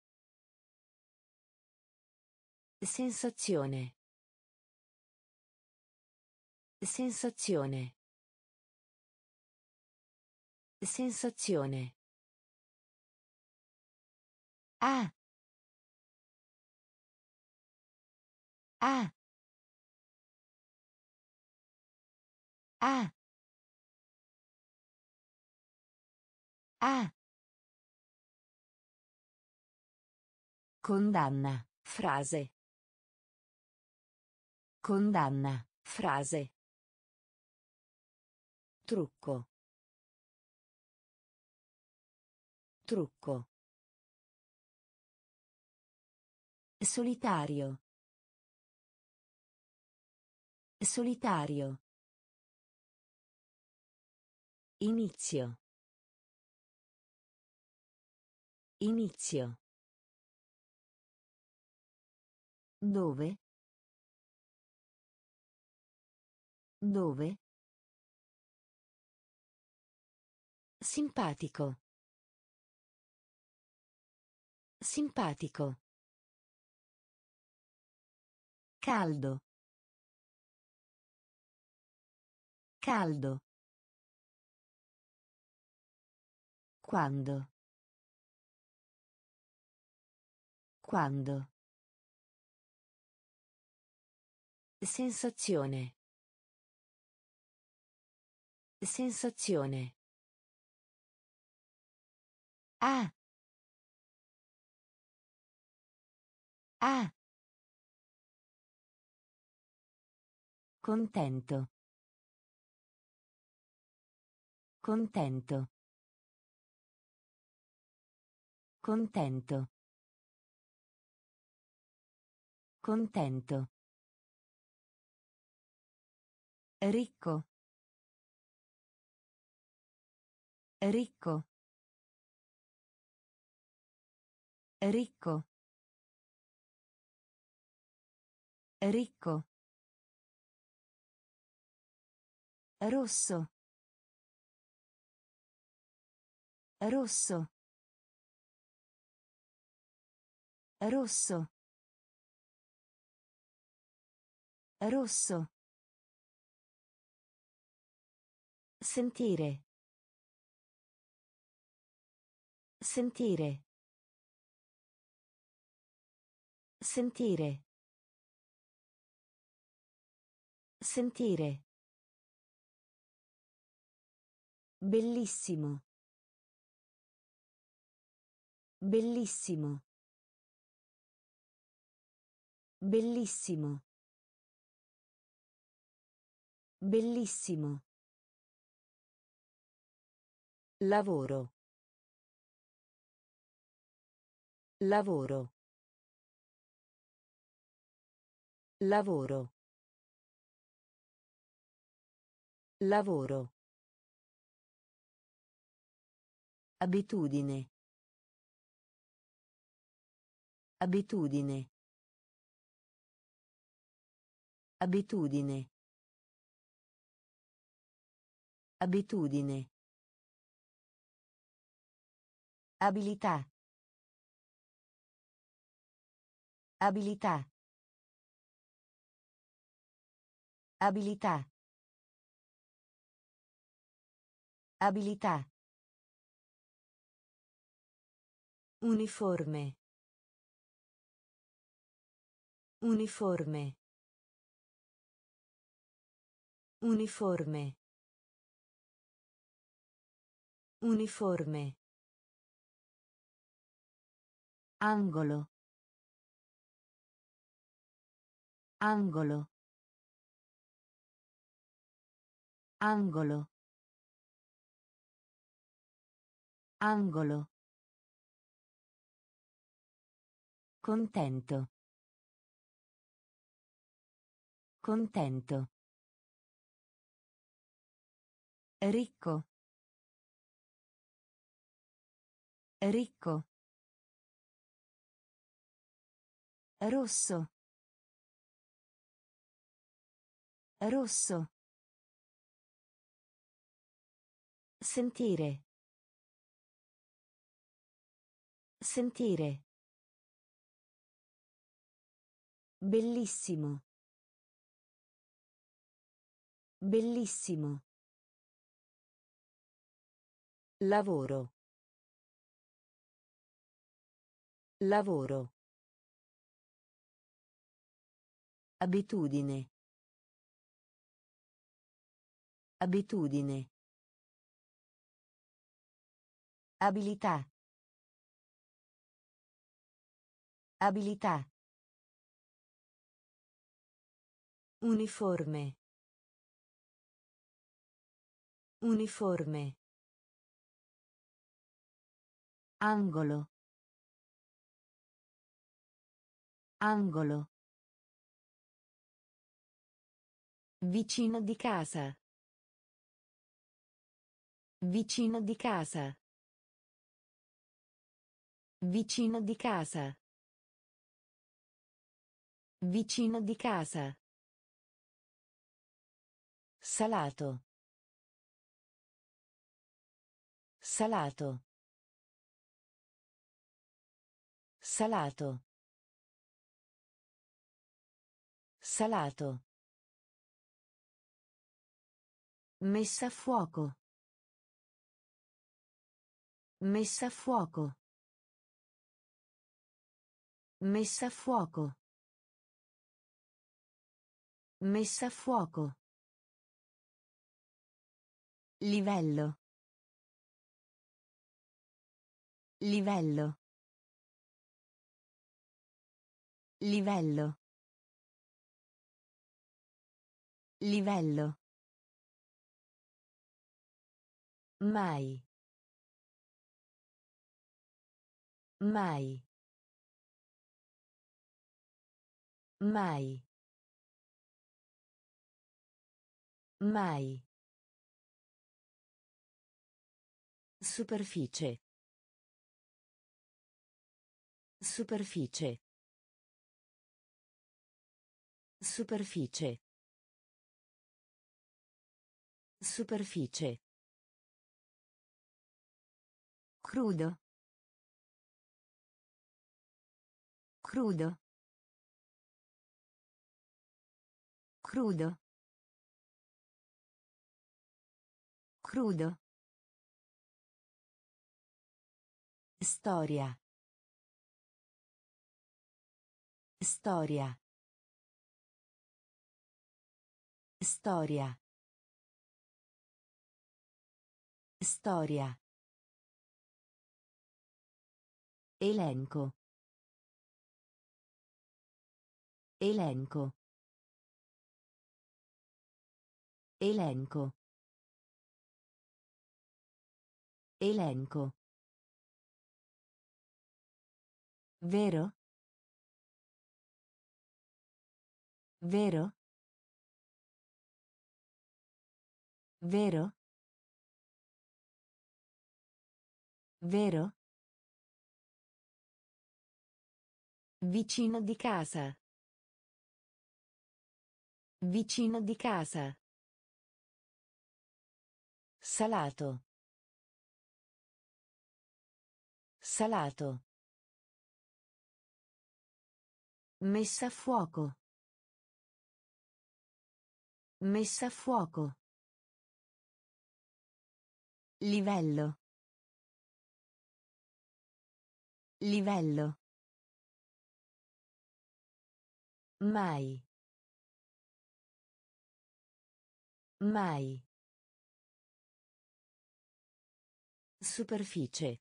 Sensazione. Sensazione. Sensazione. Ah. Ah. Ah. Ah. Condanna. Frase. Condanna. Frase. Trucco. Trucco. Solitario. Solitario. Inizio. Inizio. Dove? Dove? Simpatico. Simpatico. Caldo. Caldo. Quando. Quando. Sensazione. Sensazione. Ah. Ah. Contento. Contento. Contento. Contento. Ricco. Ricco. Ricco. Ricco. Rosso. Rosso. Rosso. Rosso. Sentire. Sentire. Sentire. Sentire. Bellissimo. Bellissimo. Bellissimo. Bellissimo. Lavoro. Lavoro. Lavoro. Lavoro. Abitudine. Abitudine. Abitudine. Abitudine. Abilità. Abilità. Abilità. Abilità. Uniforme. Uniforme. Uniforme. Uniforme. Angolo. Angolo. Angolo. Angolo. Contento. Contento. Ricco. Ricco. Rosso. Rosso. Sentire. Sentire. Bellissimo. Bellissimo. Lavoro. Lavoro. Abitudine. Abitudine. Abilità. Abilità. Uniforme. Uniforme. Angolo. Angolo. Vicino di casa. Vicino di casa. Vicino di casa. Vicino di casa. Salato. Salato. Salato. Salato. Messa a fuoco. Messa a fuoco. Messa a fuoco. Messa a fuoco. Livello. Livello. Livello. Livello. Mai. Mai. Mai. Mai. Superficie. Superficie. Superficie. Superficie. Crudo. Crudo. Crudo. Crudo. Storia. Storia. Storia. Storia. Elenco. Elenco. Elenco. Elenco. Vero? Vero? Vero? Vero? Vicino di casa. Vicino di casa. Salato. Salato. Messa a fuoco. Messa a fuoco. Livello. Livello. Mai. Mai. Superficie.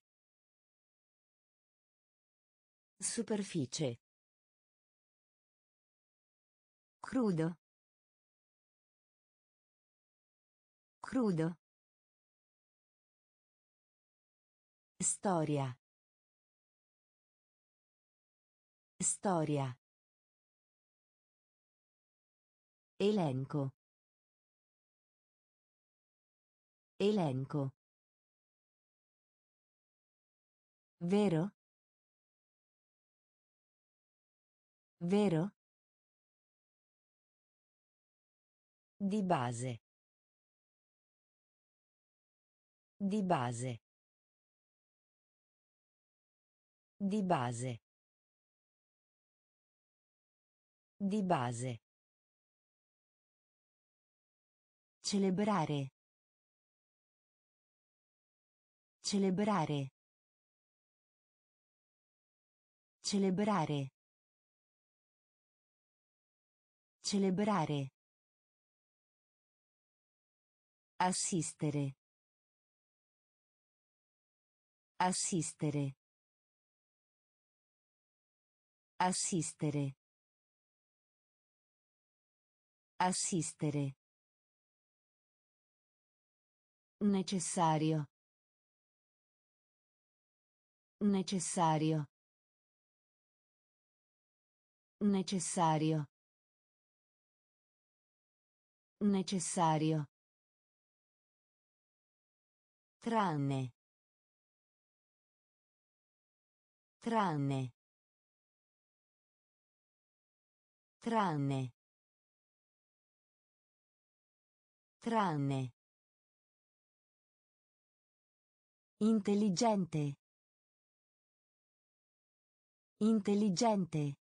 Superficie. Crudo. Crudo. Storia. Storia. Elenco. Elenco. Vero? Vero? Di base. Di base. Di base. Di base. Celebrare. Celebrare. Celebrare. Celebrare. Assistere. Assistere. Assistere. Assistere. Necessario. Necessario. Necessario. Necessario. Tranne. Tranne. Tranne. Tranne. Intelligente. Intelligente.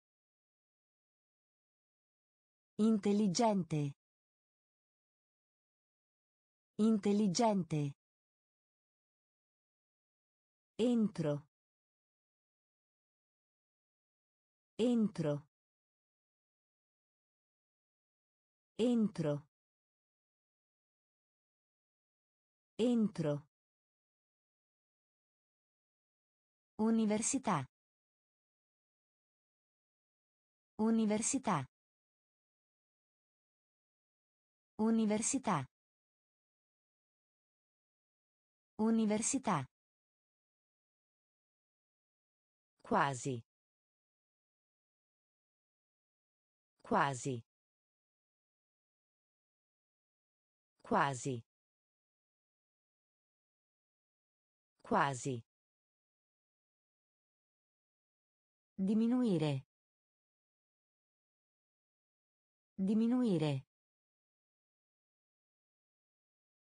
Intelligente. Intelligente. Entro. Entro. Entro. Entro. Università. Università. Università. Università. Quasi. Quasi. Quasi. Quasi. Diminuire. Diminuire.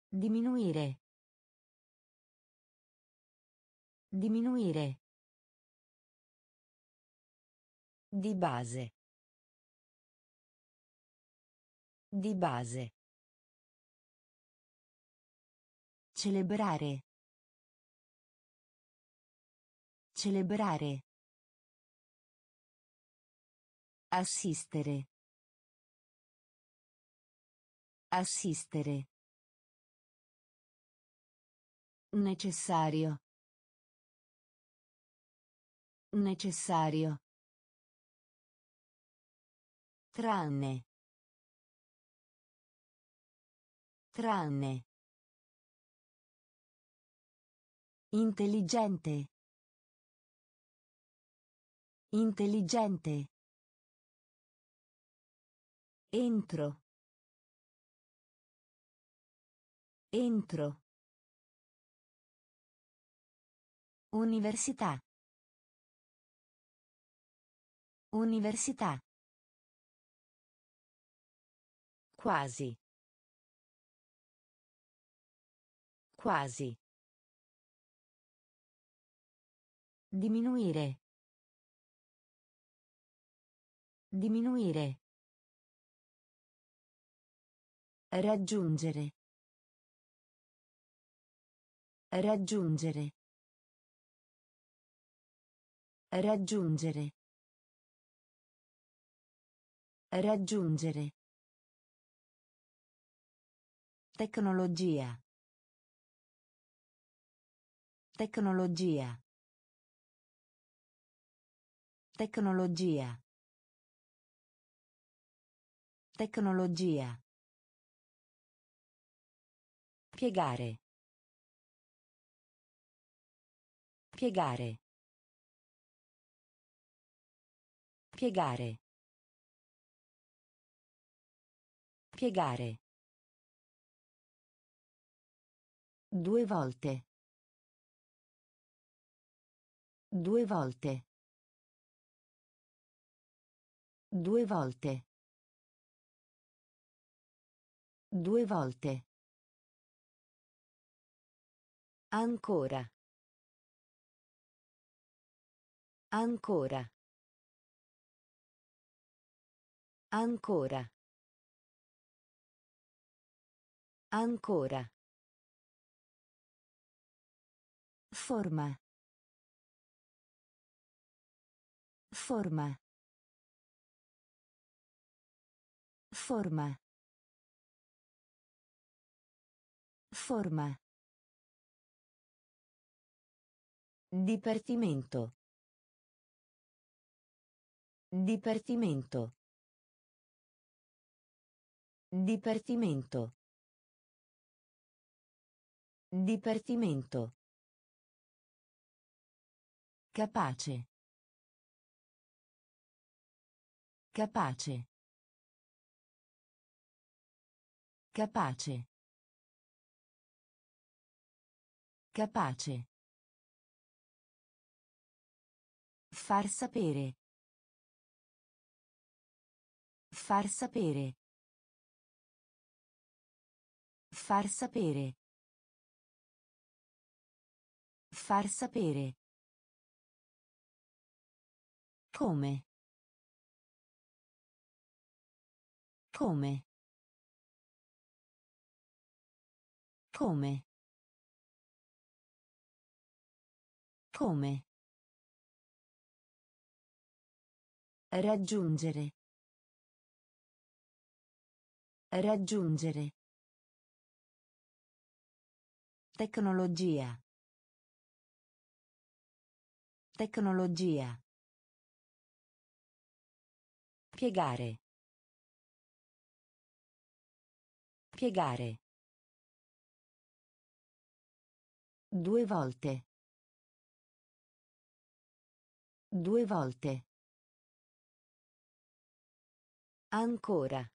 Diminuire. Diminuire. Di base. Di base. Celebrare. Celebrare. Assistere. Assistere. Necessario. Necessario. Tranne. Tranne. Intelligente. Intelligente. Entro. Entro. Università. Università. Quasi. Quasi. Diminuire. Diminuire. Raggiungere. Raggiungere. Raggiungere. Raggiungere. Tecnologia. Tecnologia. Tecnologia. Tecnologia. Piegare. Piegare. Piegare. Piegare. Due volte. Due volte. Due volte. Due volte. Ancora. Ancora. Ancora. Ancora. Forma. Forma. Forma. Forma. Dipartimento. Dipartimento. Dipartimento. Dipartimento. Capace. Capace. Capace. Capace. Far sapere. Far sapere. Far sapere. Far sapere. Come? Come? Come? Come? Raggiungere. Raggiungere. Tecnologia. Tecnologia. Piegare. Piegare. Due volte. Due volte. Ancora.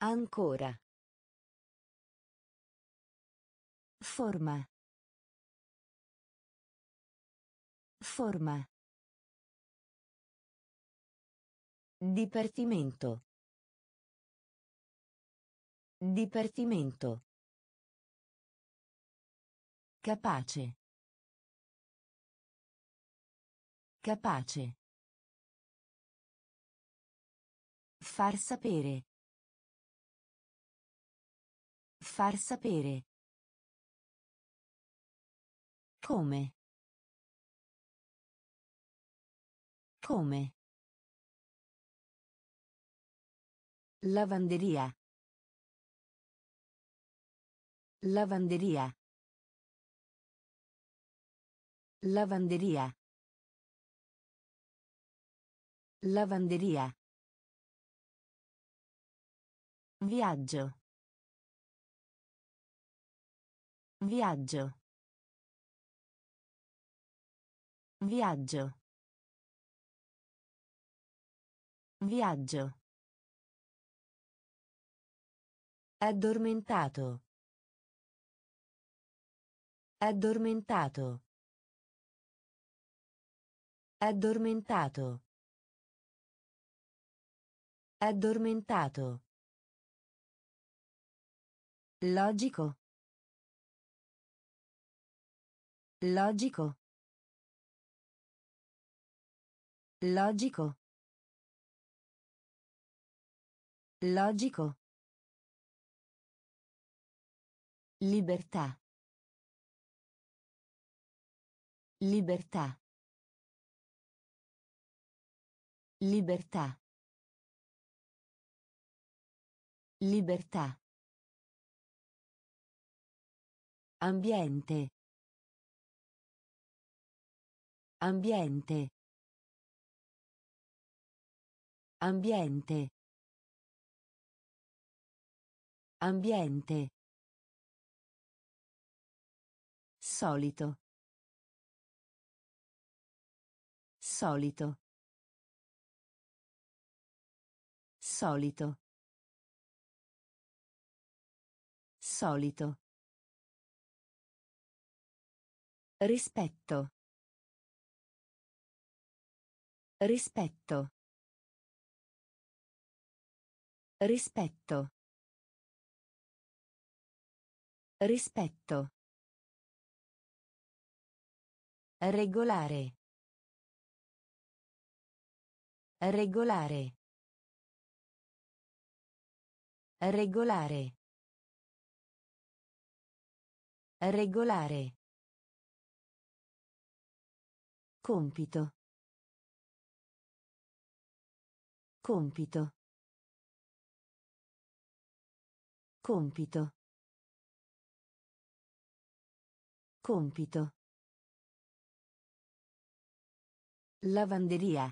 Ancora. Forma. Forma. Dipartimento. Dipartimento. Capace. Capace. Far sapere. Far sapere. Come? Come? Lavanderia. Lavanderia. Lavanderia. Lavanderia. Viaggio. Viaggio. Viaggio. Viaggio. Addormentato. Addormentato. Addormentato. Addormentato. Logico. Logico. Logico. Logico. Libertà. Libertà. Libertà. Libertà. Ambiente. Ambiente. Ambiente. Ambiente. Solito. Solito. Solito. Solito. Rispetto. Rispetto. Rispetto. Rispetto. Regolare. Regolare. Regolare. Regolare. Compito. Compito. Compito. Compito. Lavanderia.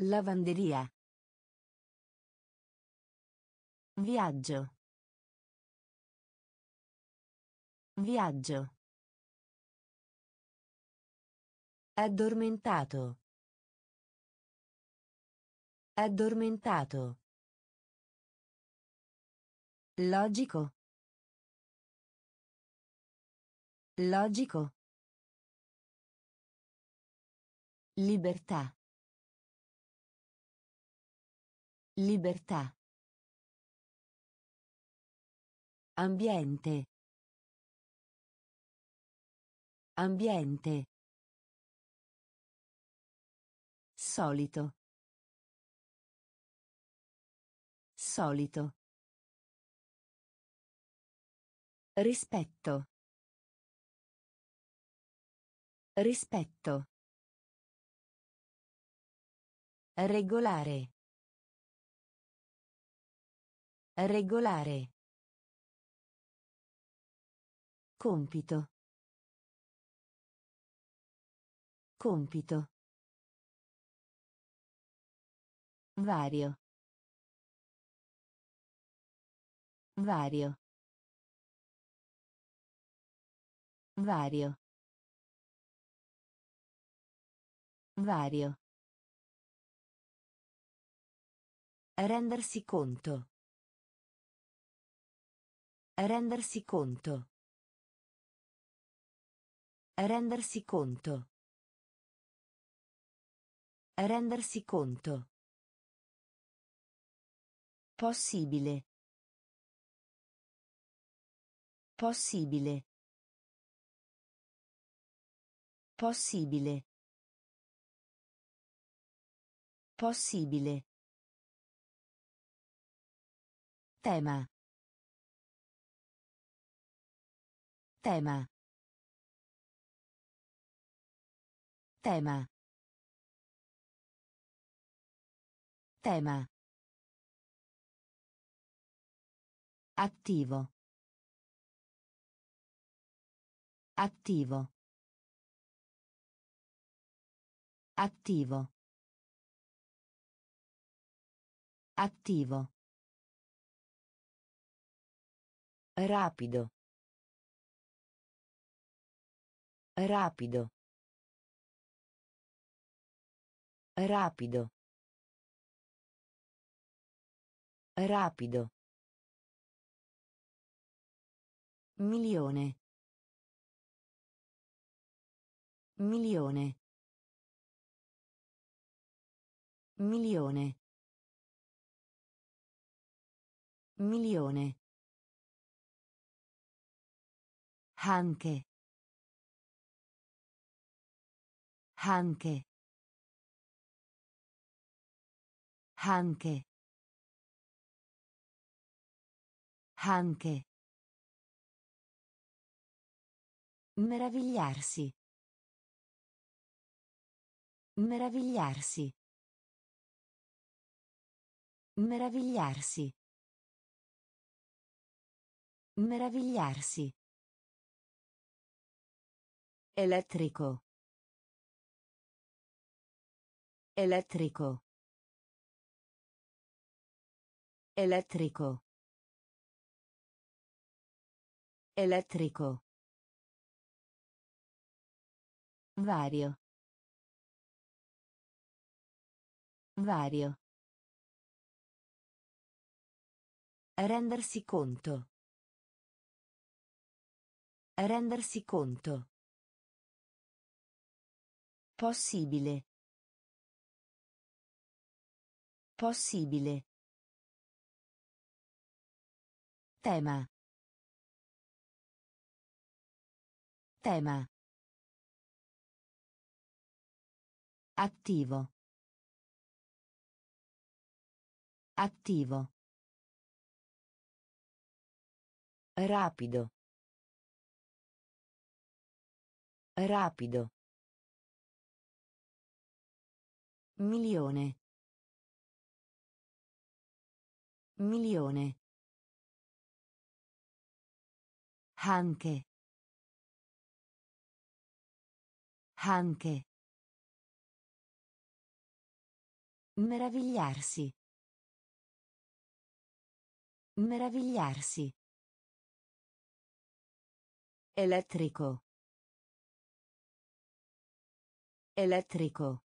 Lavanderia. Viaggio. Viaggio. Addormentato. Addormentato. Logico. Logico. Libertà. Libertà. Ambiente. Ambiente. Solito. Solito. Rispetto. Rispetto. Regolare. Regolare. Compito. Compito. Vario. Vario. Vario. Vario. Rendersi conto. Rendersi conto. Rendersi conto. Rendersi conto. Possibile. Possibile. Possibile. Possibile. Tema. Tema. Tema. Tema. Attivo. Attivo. Attivo. Attivo. Rapido. Rapido. Rapido. Rapido. Milione. Milione. Milione. Milione. Anche. Anche. Anche. Anche. Meravigliarsi. Meravigliarsi. Meravigliarsi. Meravigliarsi. Elettrico. Elettrico. Elettrico. Elettrico. Vario. Vario. Rendersi conto. Rendersi conto. Possibile. Possibile. Tema. Tema. Attivo. Attivo. Rapido. Rapido. Milione. Milione. Anche. Anche. Meravigliarsi. Meravigliarsi. Elettrico. Elettrico.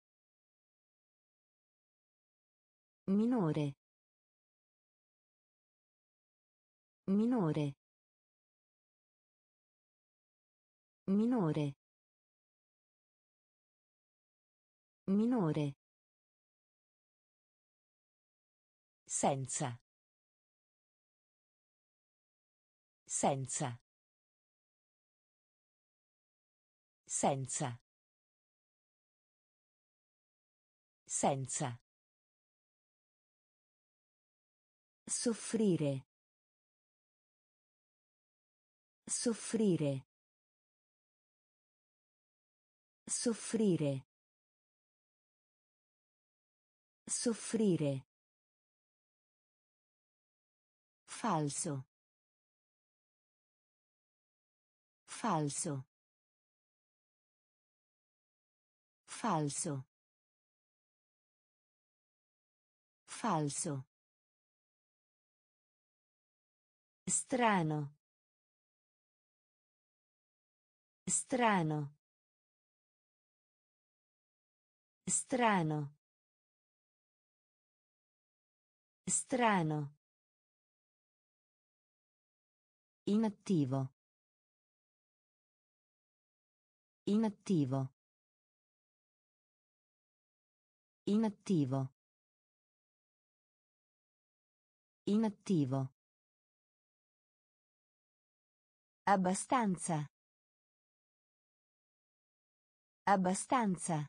Minore. Minore. Minore. Minore. Senza. Senza. Senza. Senza. Soffrire. Soffrire. Soffrire. Soffrire. Falso. Falso. Falso. Falso. Strano. Strano. Strano. Strano. Inattivo. Inattivo. Inattivo. Inattivo. Abbastanza. Abbastanza.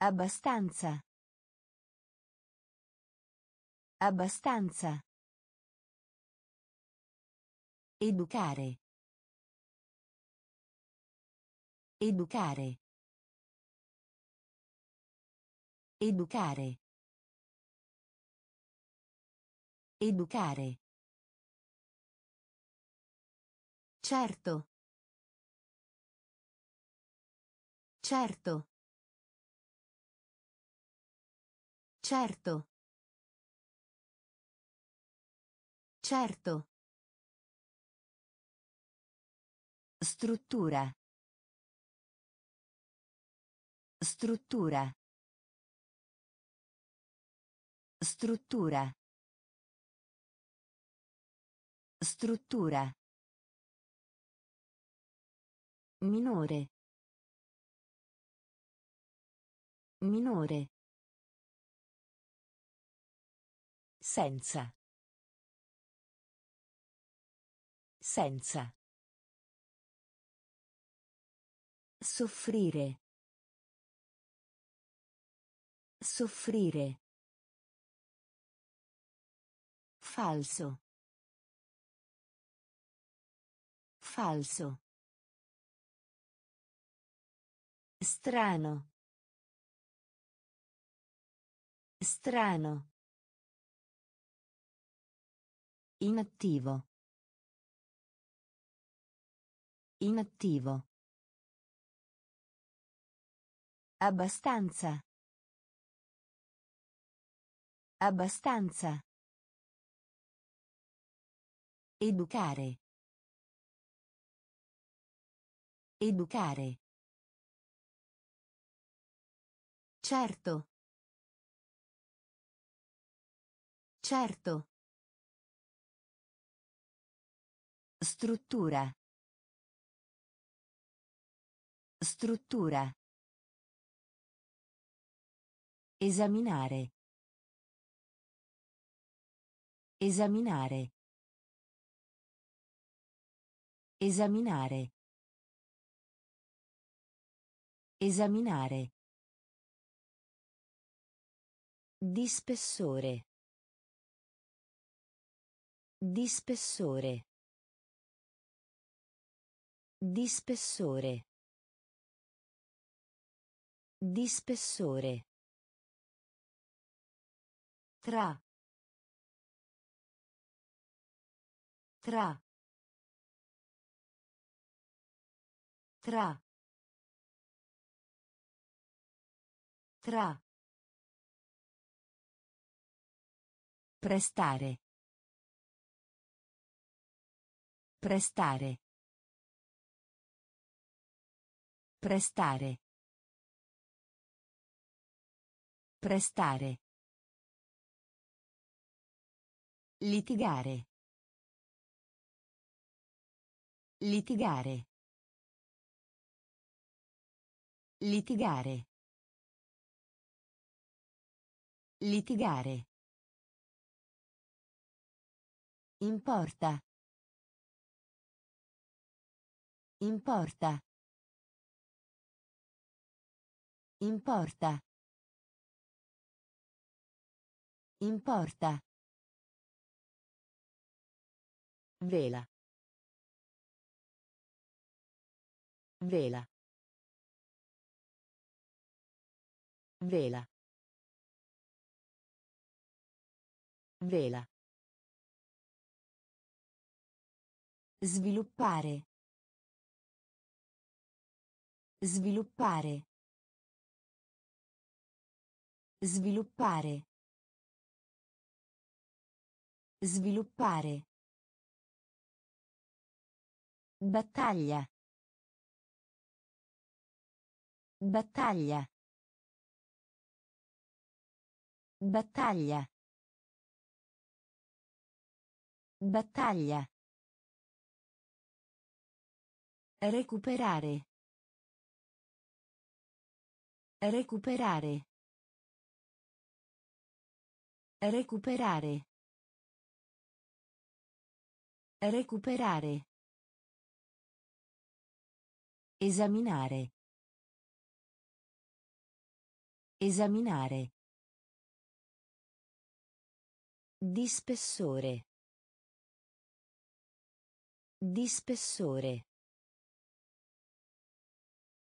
Abbastanza. Abbastanza. Educare. Educare. Educare. Educare. Certo. Certo. Certo. Certo. Struttura. Struttura. Struttura. Struttura. Minore. Minore. Senza. Senza. Soffrire. Soffrire. Falso. Falso. Strano. Strano. Inattivo. Inattivo. Abbastanza. Abbastanza. Educare. Educare. Certo. Certo. Struttura. Struttura. Esaminare. Esaminare. Esaminare. Esaminare. Di spessore. Di spessore. Di spessore. Di spessore. Tra. Tra. Tra. Tra. Prestare. Prestare. Prestare. Prestare. Litigare. Litigare. Litigare. Litigare. Importa. Importa. Importa. Importa. Vela. Vela. Vela. Vela. Sviluppare. Sviluppare. Sviluppare. Sviluppare. Battaglia. Battaglia. Battaglia. Battaglia. Recuperare. Recuperare. Recuperare. Recuperare. Esaminare. Esaminare. Di spessore. Di spessore.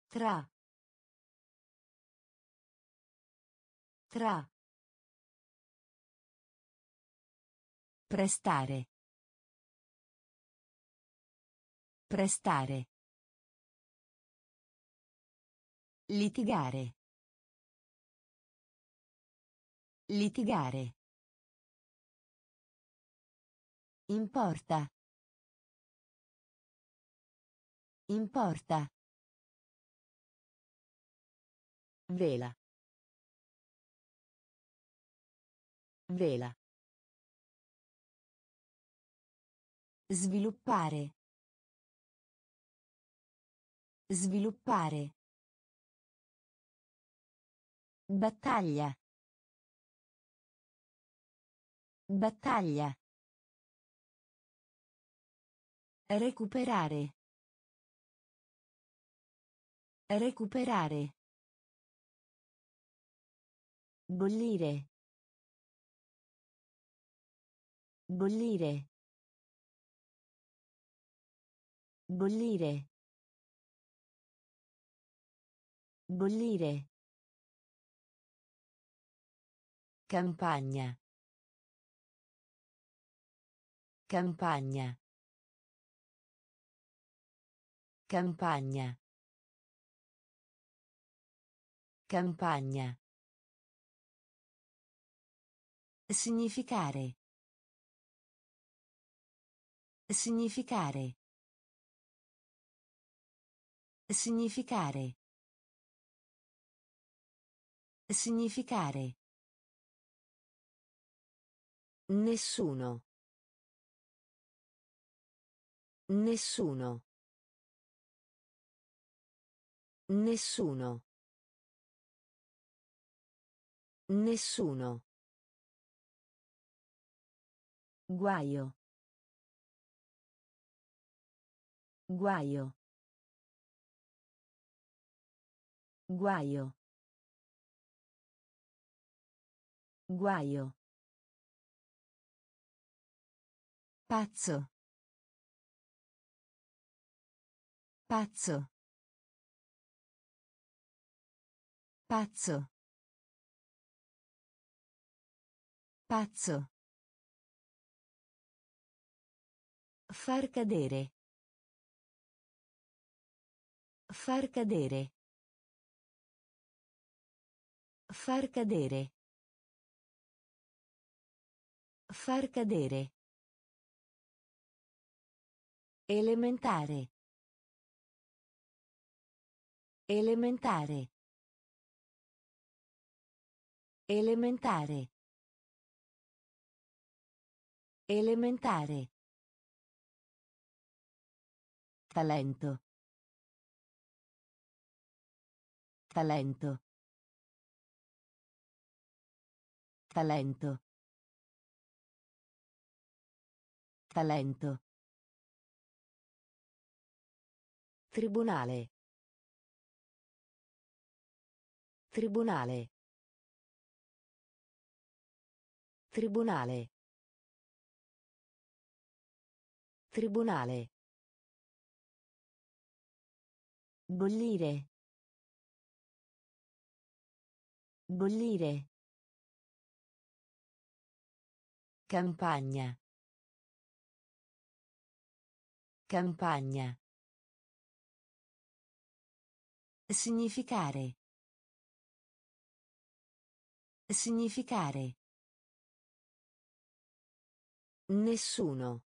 Tra. Tra. Prestare. Prestare. Litigare. Litigare. Importa. Importa. Vela. Vela. Sviluppare. Sviluppare. Battaglia. Battaglia. Recuperare. Recuperare. Bollire. Bollire. Bollire. Bollire. Campagna. Campagna. Campagna. Campagna. Significare. Significare. Significare. Significare. Nessuno. Nessuno. Nessuno. Nessuno. Guaio. Guaio. Guaio. Guaio. Pazzo. Pazzo. Pazzo. Pazzo. Far cadere. Far cadere. Far cadere. Far cadere. Elementare. Elementare. Elementare. Elementare. Talento. Talento. Talento. Talento. Tribunale. Tribunale. Tribunale. Tribunale. Bollire. Bollire. Campagna. Campagna. Significare. Significare. Nessuno.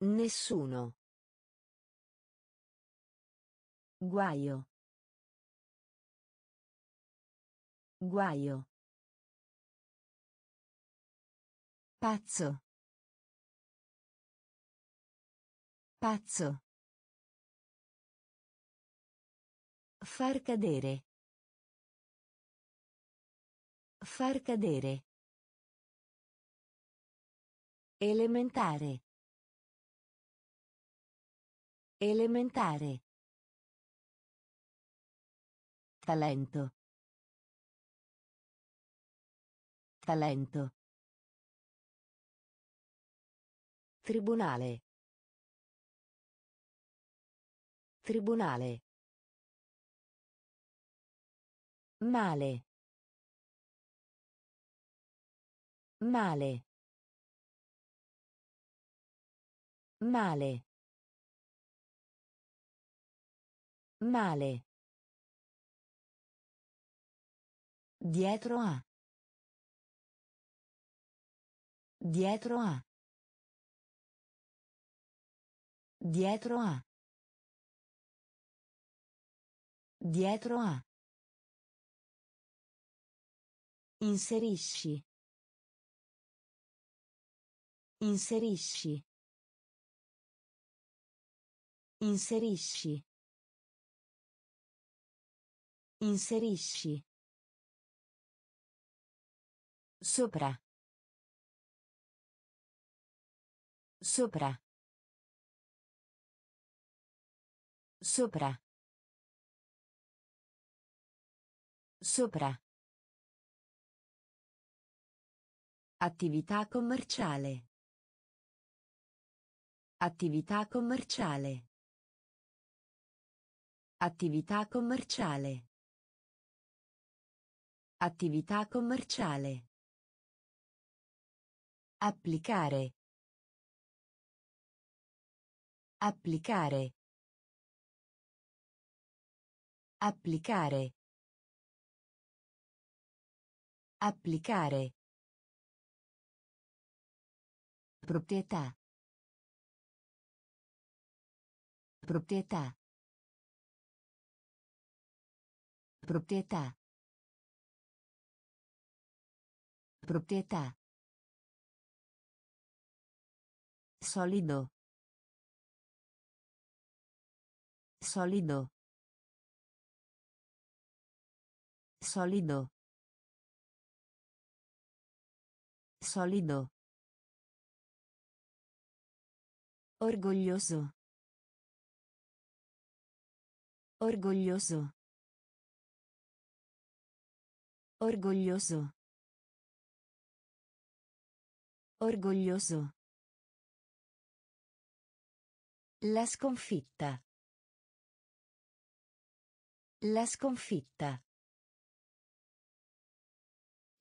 Nessuno. Guaio. Guaio. Pazzo. Pazzo. Far cadere. Far cadere. Elementare. Elementare. Talento. Talento. Tribunale. Tribunale. Male. Male. Male. Male. Dietro a. Dietro a. Dietro a. Dietro a. Inserisci. Inserisci. Inserisci. Inserisci. Sopra. Sopra. Sopra. Sopra. Attività commerciale. Attività commerciale. Attività commerciale. Attività commerciale. Applicare. Applicare. Applicare. Applicare. Proprietà. Proprietà. Proprietà. Proprietà. Solido. Solido. Solido. Solido. Orgoglioso. Orgoglioso. Orgoglioso. Orgoglioso. La sconfitta. La sconfitta.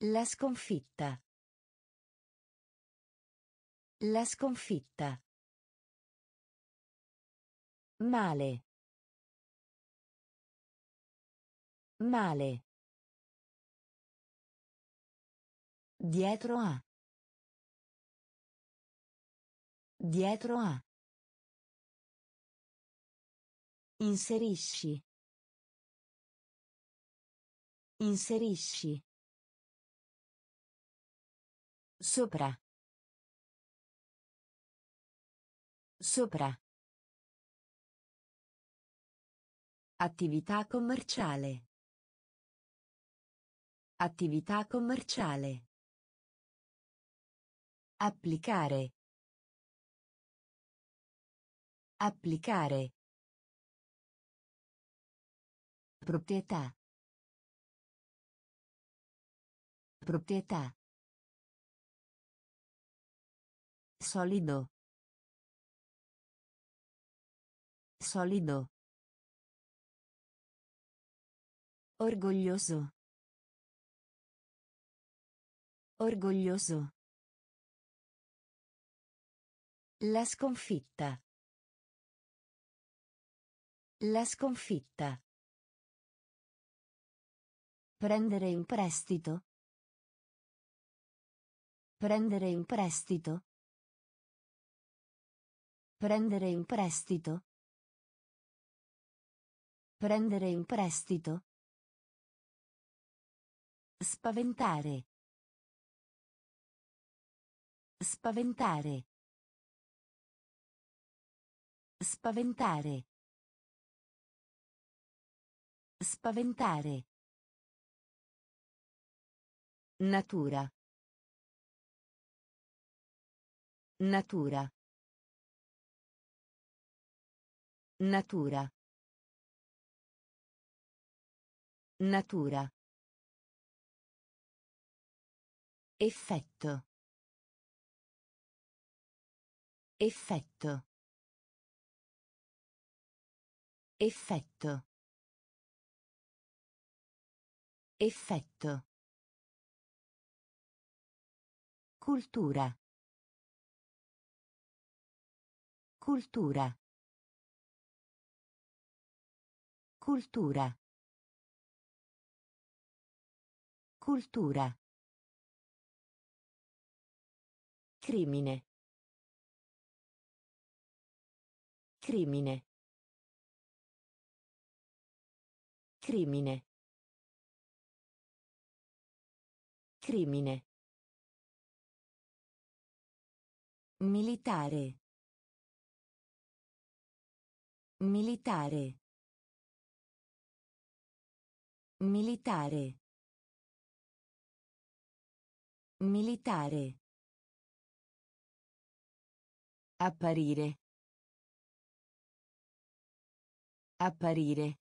La sconfitta. La sconfitta. Male. Male. Dietro a. Dietro a. Inserisci. Inserisci. Sopra. Sopra. Attività commerciale. Attività commerciale. Applicare. Applicare. Proprietà. Proprietà. Solido. Solido. Orgoglioso. Orgoglioso. La sconfitta. La sconfitta. Prendere in prestito. Prendere in prestito. Prendere in prestito. Prendere in prestito. Spaventare. Spaventare. Spaventare. Spaventare. Natura. Natura. Natura. Natura. Effetto. Effetto. Effetto. Effetto. Cultura. Cultura. Cultura. Cultura. Crimine. Crimine. Crimine. Crimine. Militare. Militare. Militare. Militare. Apparire. Apparire.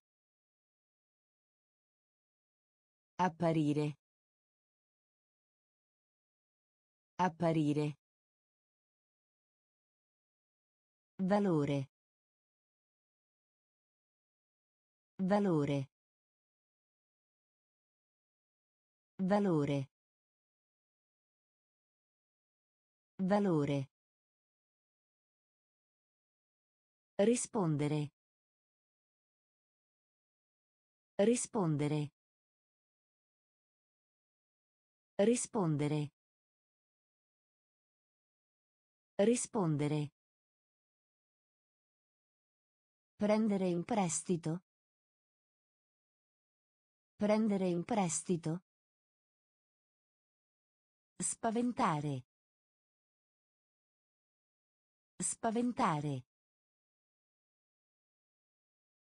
Apparire. Apparire. Valore. Valore. Valore. Valore. Rispondere. Rispondere. Rispondere. Rispondere. Prendere in prestito. Prendere in prestito. Spaventare. Spaventare.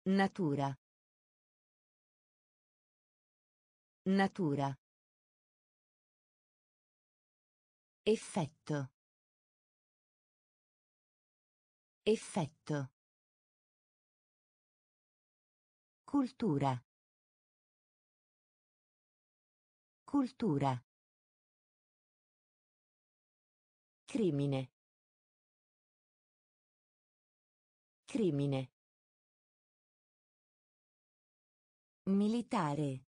Natura. Natura. Effetto. Effetto. Cultura. Cultura. Crimine. Crimine. Militare.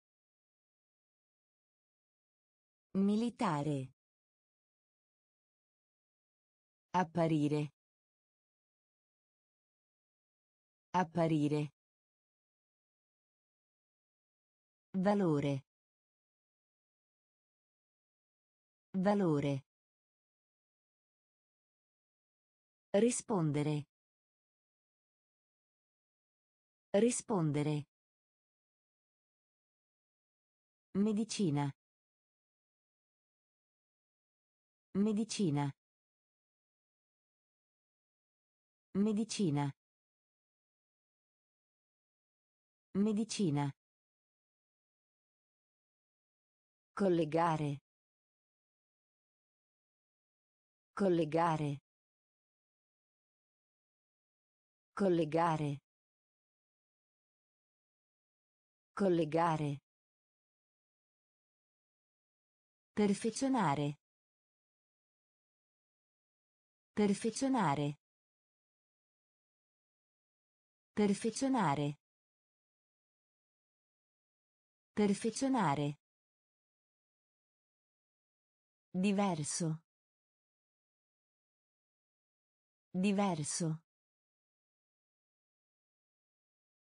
Militare. Apparire. Apparire. Valore. Valore. Rispondere. Rispondere. Medicina. Medicina. Medicina. Medicina. Collegare. Collegare. Collegare. Collegare. Perfezionare. Perfezionare. Perfezionare. Perfezionare. Diverso. Diverso.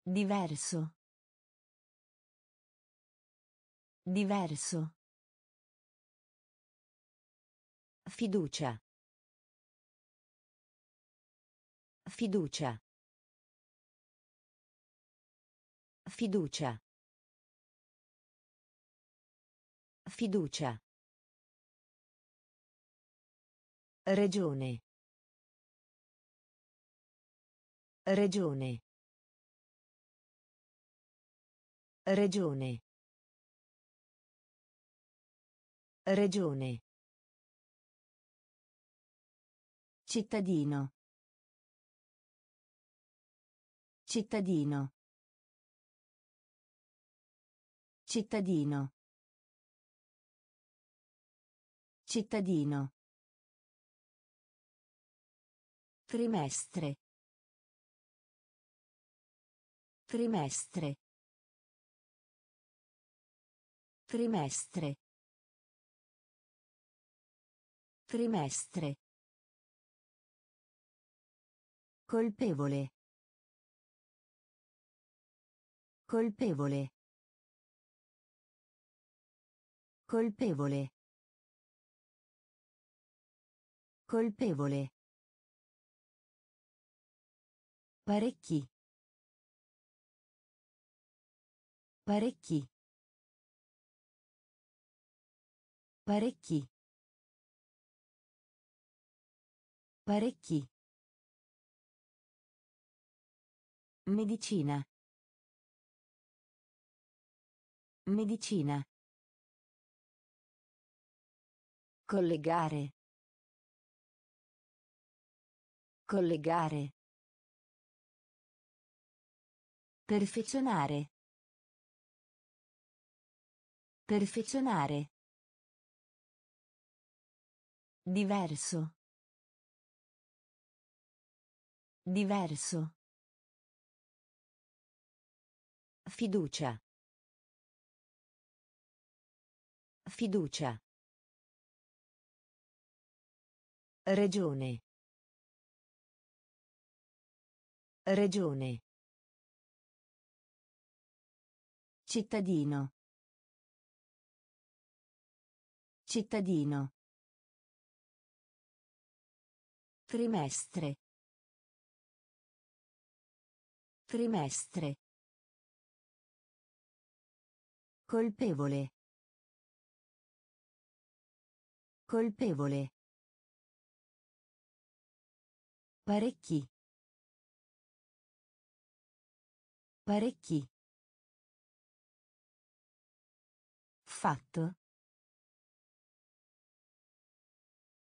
Diverso. Diverso. Fiducia. Fiducia. Fiducia. Fiducia. Regione. Regione. Regione. Regione. Cittadino. Cittadino. Cittadino. Cittadino. Trimestre. Trimestre. Trimestre. Trimestre. Colpevole. Colpevole. Colpevole. Colpevole. Parecchi. Parecchi. Parecchi. Parecchi. Medicina. Medicina. Collegare. Collegare. Perfezionare. Perfezionare. Diverso. Diverso. Fiducia. Fiducia. Regione. Regione. Cittadino. Cittadino. Trimestre. Trimestre. Colpevole. Colpevole. Parecchi. Parecchi. Fatto.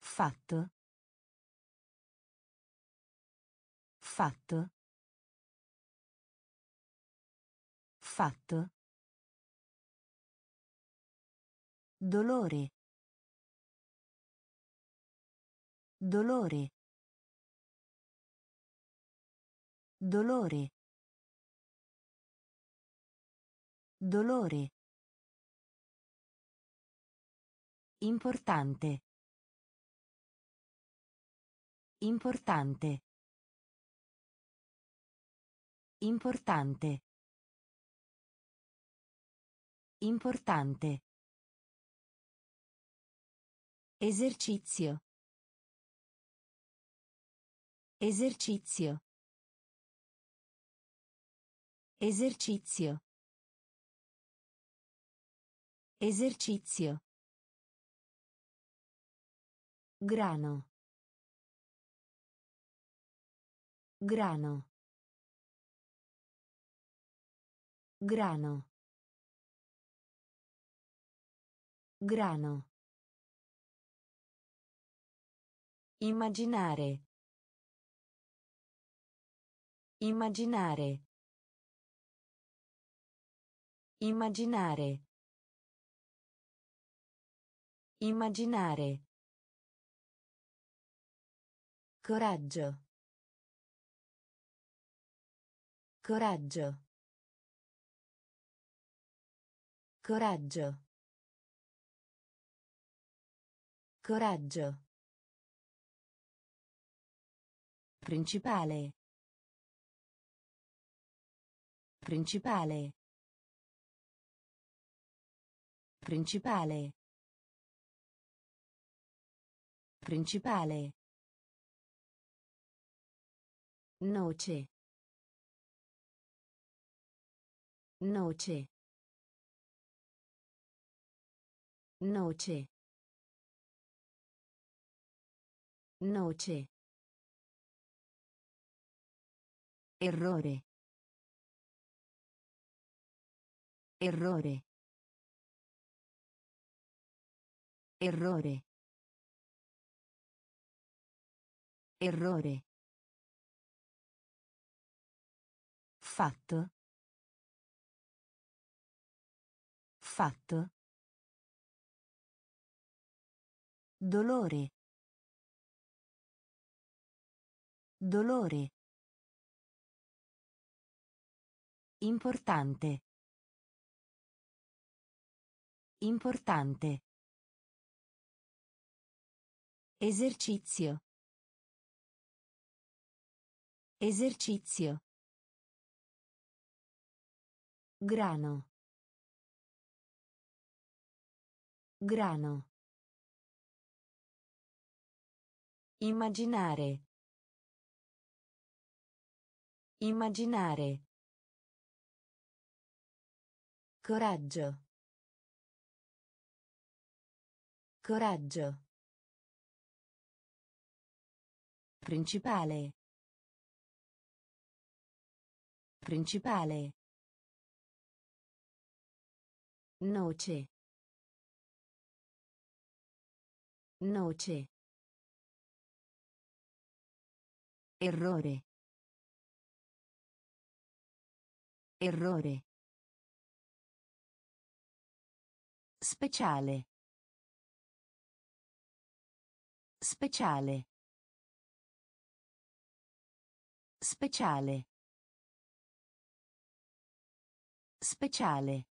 Fatto. Fatto. Fatto. Dolore. Dolore. Dolore. Dolore. Importante. Importante. Importante. Importante. Esercizio. Esercizio. Esercizio. Esercizio. Grano. Grano. Grano. Grano. Immaginare. Immaginare. Immaginare. Immaginare. Coraggio. Coraggio. Coraggio. Coraggio. Principale. Principale. Principale. Principale. Noce. Noce. Noce. Noce. Errore. Errore. Errore. Errore. Fatto. Fatto. Dolore. Dolore. Importante. Importante. Esercizio. Esercizio. Grano. Grano. Immaginare. Immaginare. Coraggio. Coraggio. Principale. Principale. Noce. Noce. Errore. Errore. Speciale. Speciale. Speciale. Speciale.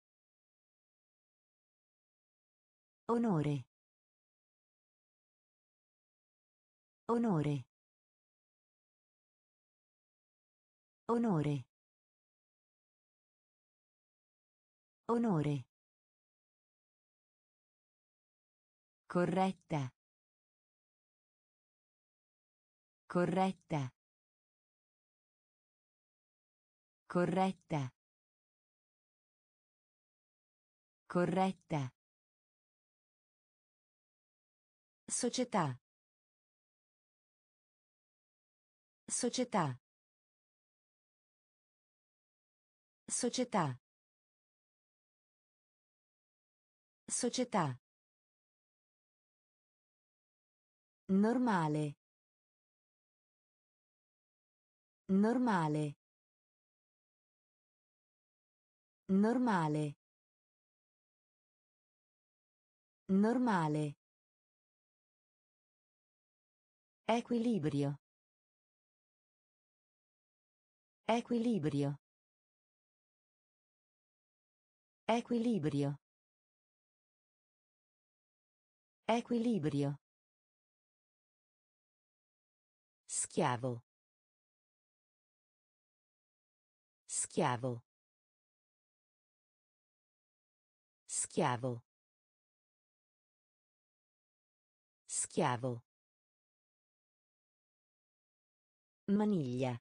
Onore. Onore. Onore. Onore. Corretta. Corretta. Corretta. Corretta. Società. Società. Società. Società. Normale. Normale. Normale. Normale. Equilibrio. Equilibrio. Equilibrio. Equilibrio. Schiavo. Schiavo. Schiavo. Schiavo. Maniglia.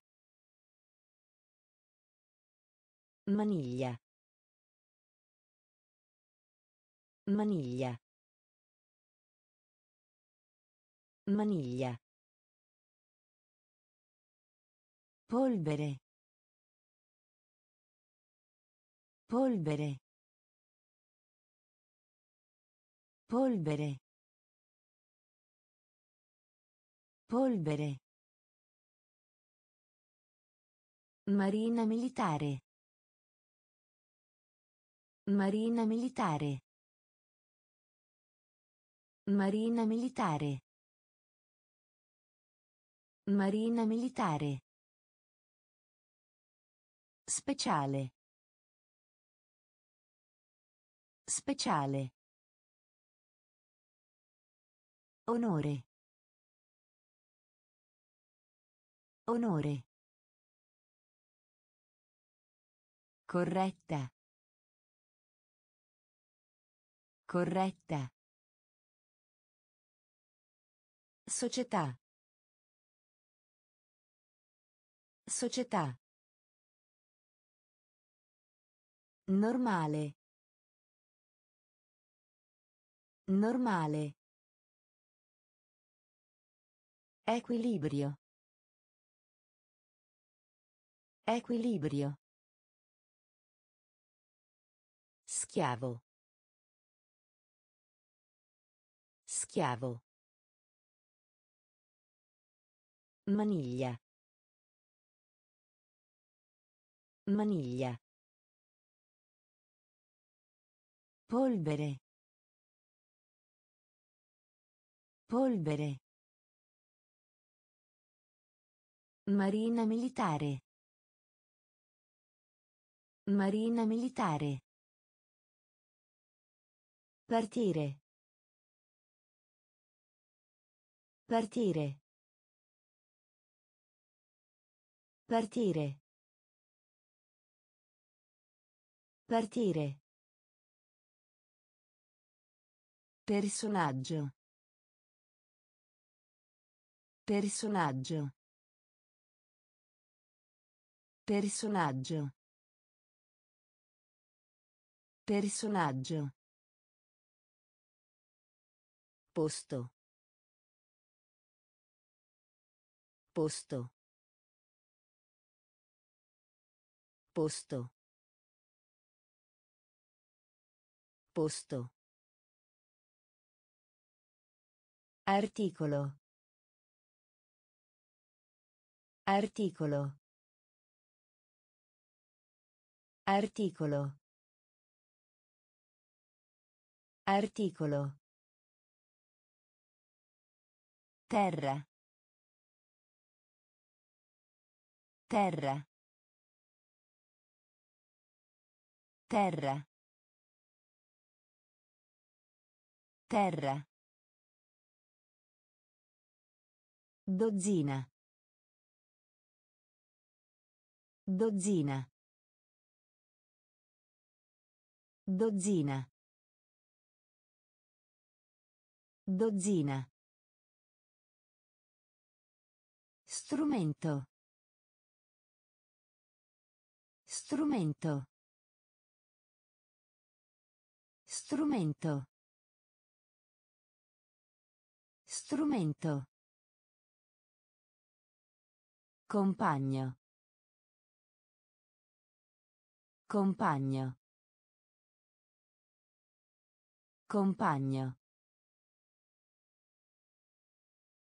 Maniglia. Maniglia. Maniglia. Polvere. Polvere. Polvere. Polvere. Marina militare. Marina militare. Marina militare. Marina militare. Speciale. Speciale. Onore. Onore. Corretta. Corretta. Società. Società. Normale. Normale. Equilibrio. Equilibrio. Schiavo. Schiavo. Maniglia. Maniglia. Polvere. Polvere. Marina militare. Marina militare. Partire. Partire. Partire. Partire. Personaggio. Personaggio. Personaggio. Personaggio. Posto. Posto. Posto. Posto. Articolo. Articolo. Articolo. Articolo. Terra. Terra. Terra. Terra. Dozzina. Dozzina. Dozzina. Dozzina. Strumento. Strumento. Strumento. Strumento. Compagno. Compagno. Compagno.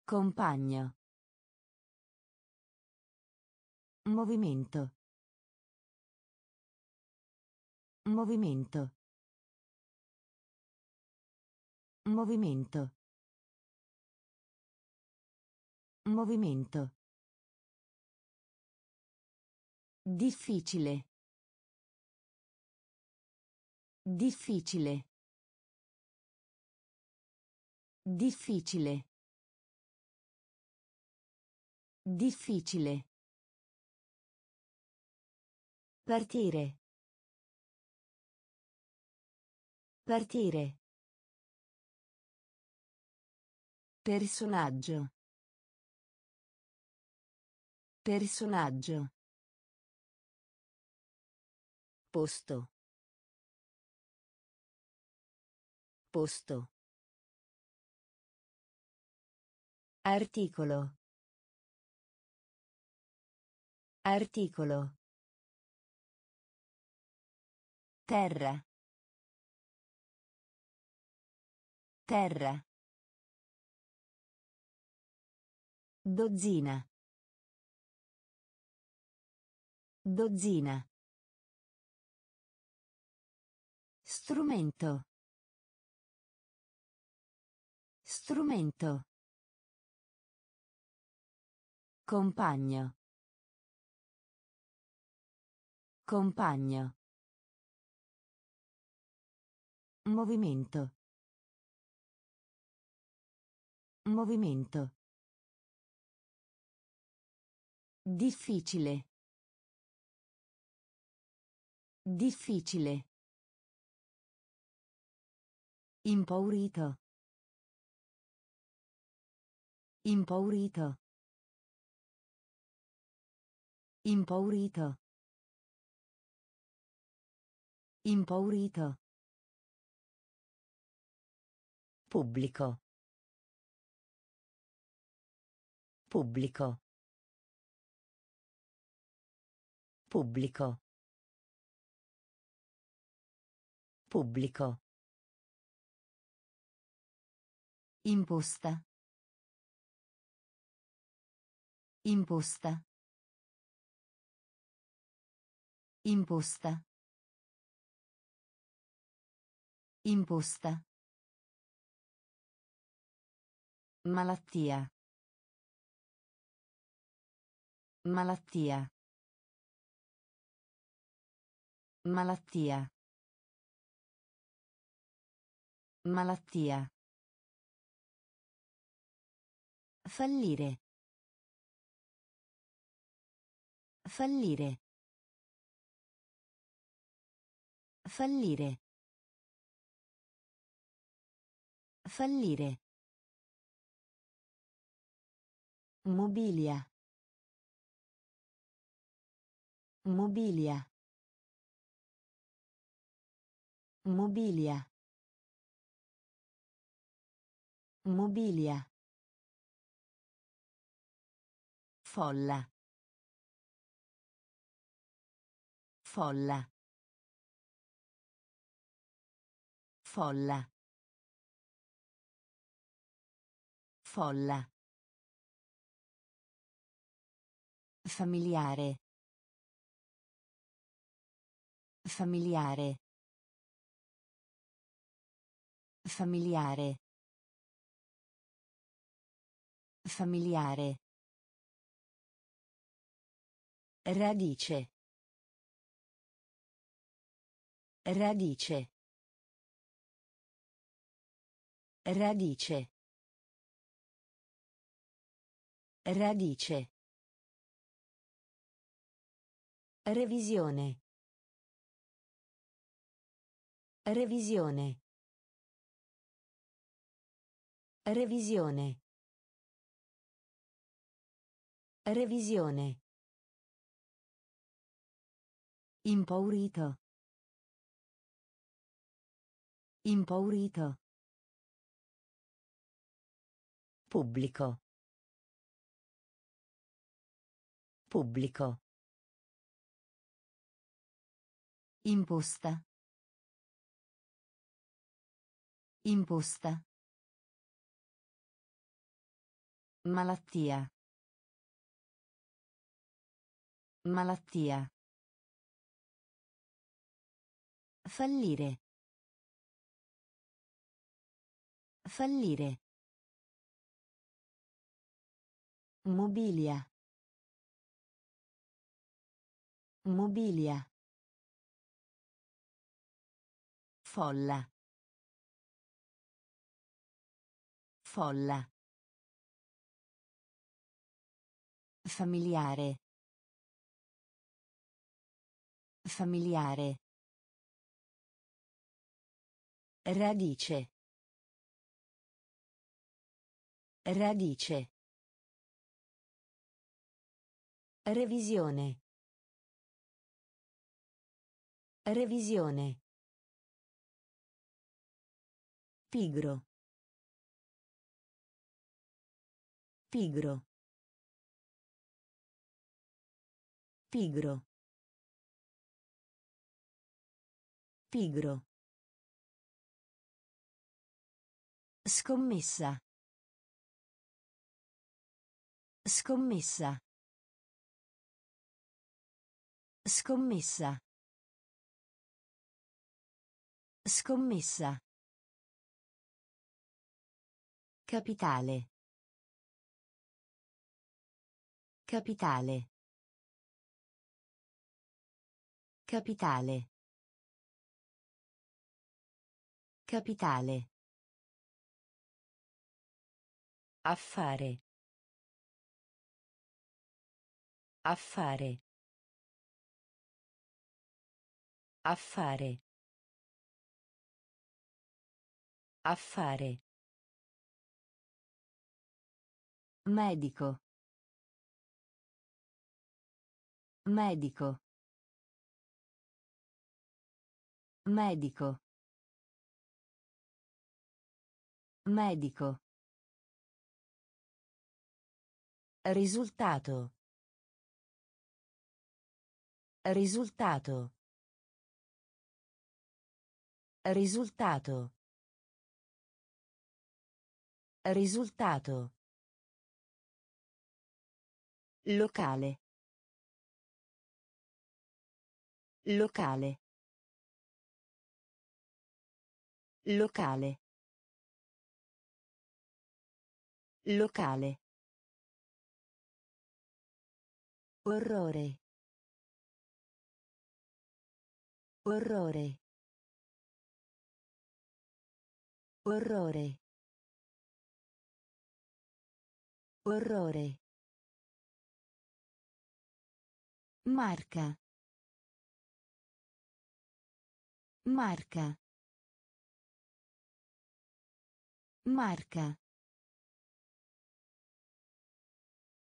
Compagno. Movimento. Movimento. Movimento. Movimento. Difficile. Difficile. Difficile. Difficile. Partire. Partire. Personaggio. Personaggio. Posto. Posto. Articolo. Articolo. Terra. Terra. Dozzina. Dozzina. Strumento. Strumento. Compagno. Compagno. Movimento. Movimento. Difficile. Difficile. Impaurito. Impaurito. Impaurito. Impaurito. Pubblico. Pubblico. Pubblico. Pubblico. Imposta. Imposta. Imposta. Imposta. Malattia. Malattia. Malattia. Malattia. Fallire. Fallire. Fallire. Fallire. Mobilia. Mobilia. Mobilia. Mobilia. Folla. Folla. Folla. Folla. Familiare. Familiare. Familiare. Familiare. Radice. Radice. Radice. Radice. Revisione. Revisione. Revisione. Revisione. Impaurito. Impaurito. Pubblico. Pubblico. Imposta. Imposta. Malattia. Malattia. Fallire. Fallire. Mobilia. Mobilia. Folla. Folla. Familiare. Familiare. Radice. Radice. Revisione. Revisione. Pigro. Pigro. Pigro. Pigro. Scommessa. Scommessa. Scommessa. Scommessa. Capitale. Capitale. Capitale. Capitale. Affare. Affare. Affare. Affare. Medico. Medico. Medico. Medico. Risultato. Risultato. Risultato. Risultato. Locale. Locale. Locale. Locale. Orrore. Orrore. Orrore. Orrore. Marca. Marca. Marca.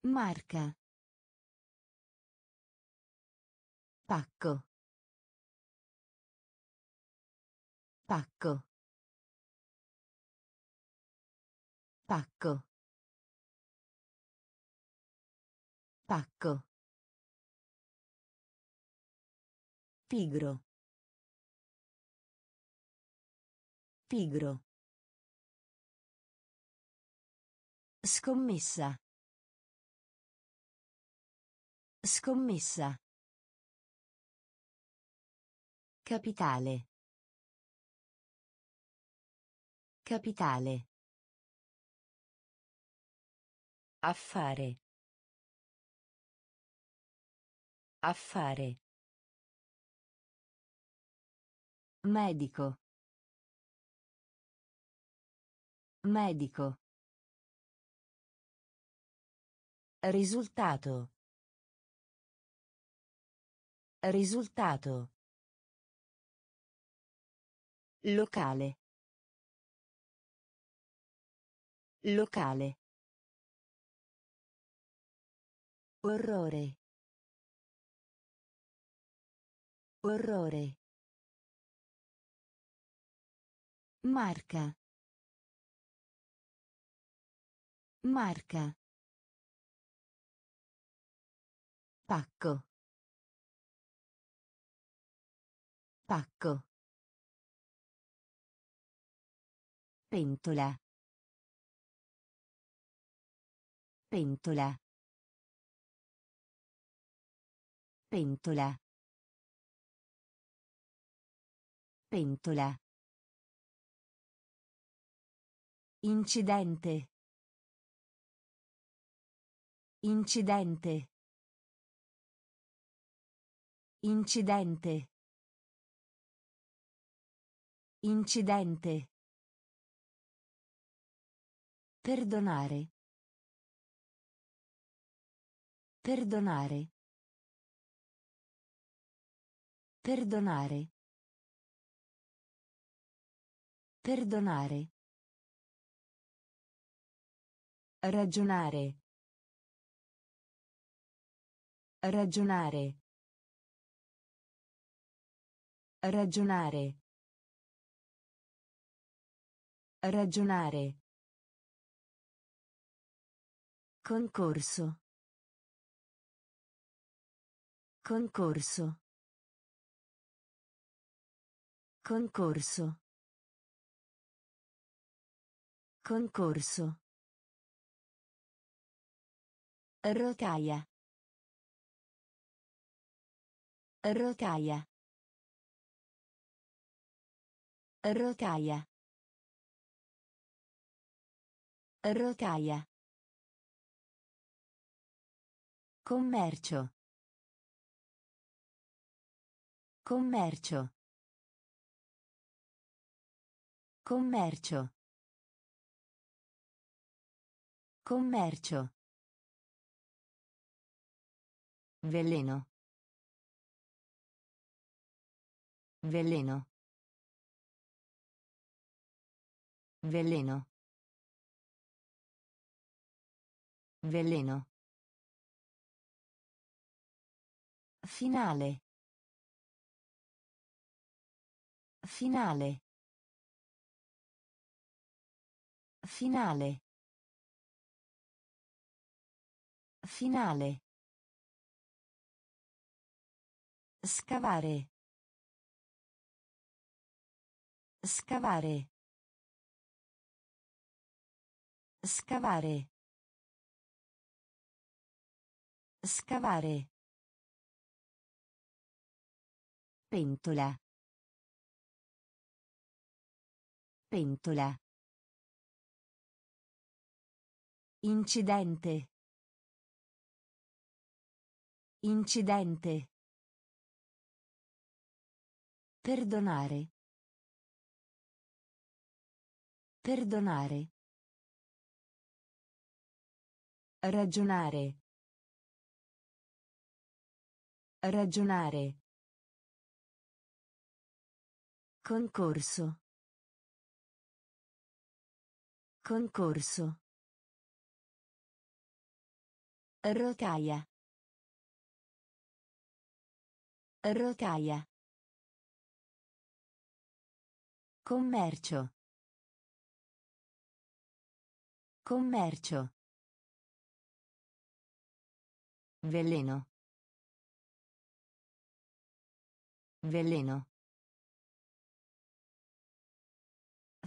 Marca. Pacco. Pacco. Pacco. Pacco. Pigro. Pigro. Scommessa. Scommessa. Capitale. Capitale. Affare. Affare. Medico. Medico. Risultato. Risultato. Locale. Locale. Orrore. Orrore. Marca. Marca. Pacco. Pacco. Pentola. Pentola. Pentola. Pentola. Incidente. Incidente. Incidente. Incidente. Perdonare. Perdonare. Perdonare. Perdonare. Ragionare. Ragionare. Ragionare. Ragionare. Concorso. Concorso. Concorso. Concorso. Rotaia. Rotaia. Rotaia. Rotaia. Commercio. Commercio. Commercio. Commercio. Veleno. Veleno. Veleno. Veleno. Finale. Finale. Finale. Finale. Scavare. Scavare. Scavare. Scavare. Pentola. Pentola. Incidente. Incidente. Perdonare. Perdonare. Ragionare. Ragionare. Concorso. Concorso. Rotaia. Rotaia. Commercio. Commercio. Veleno. Veleno.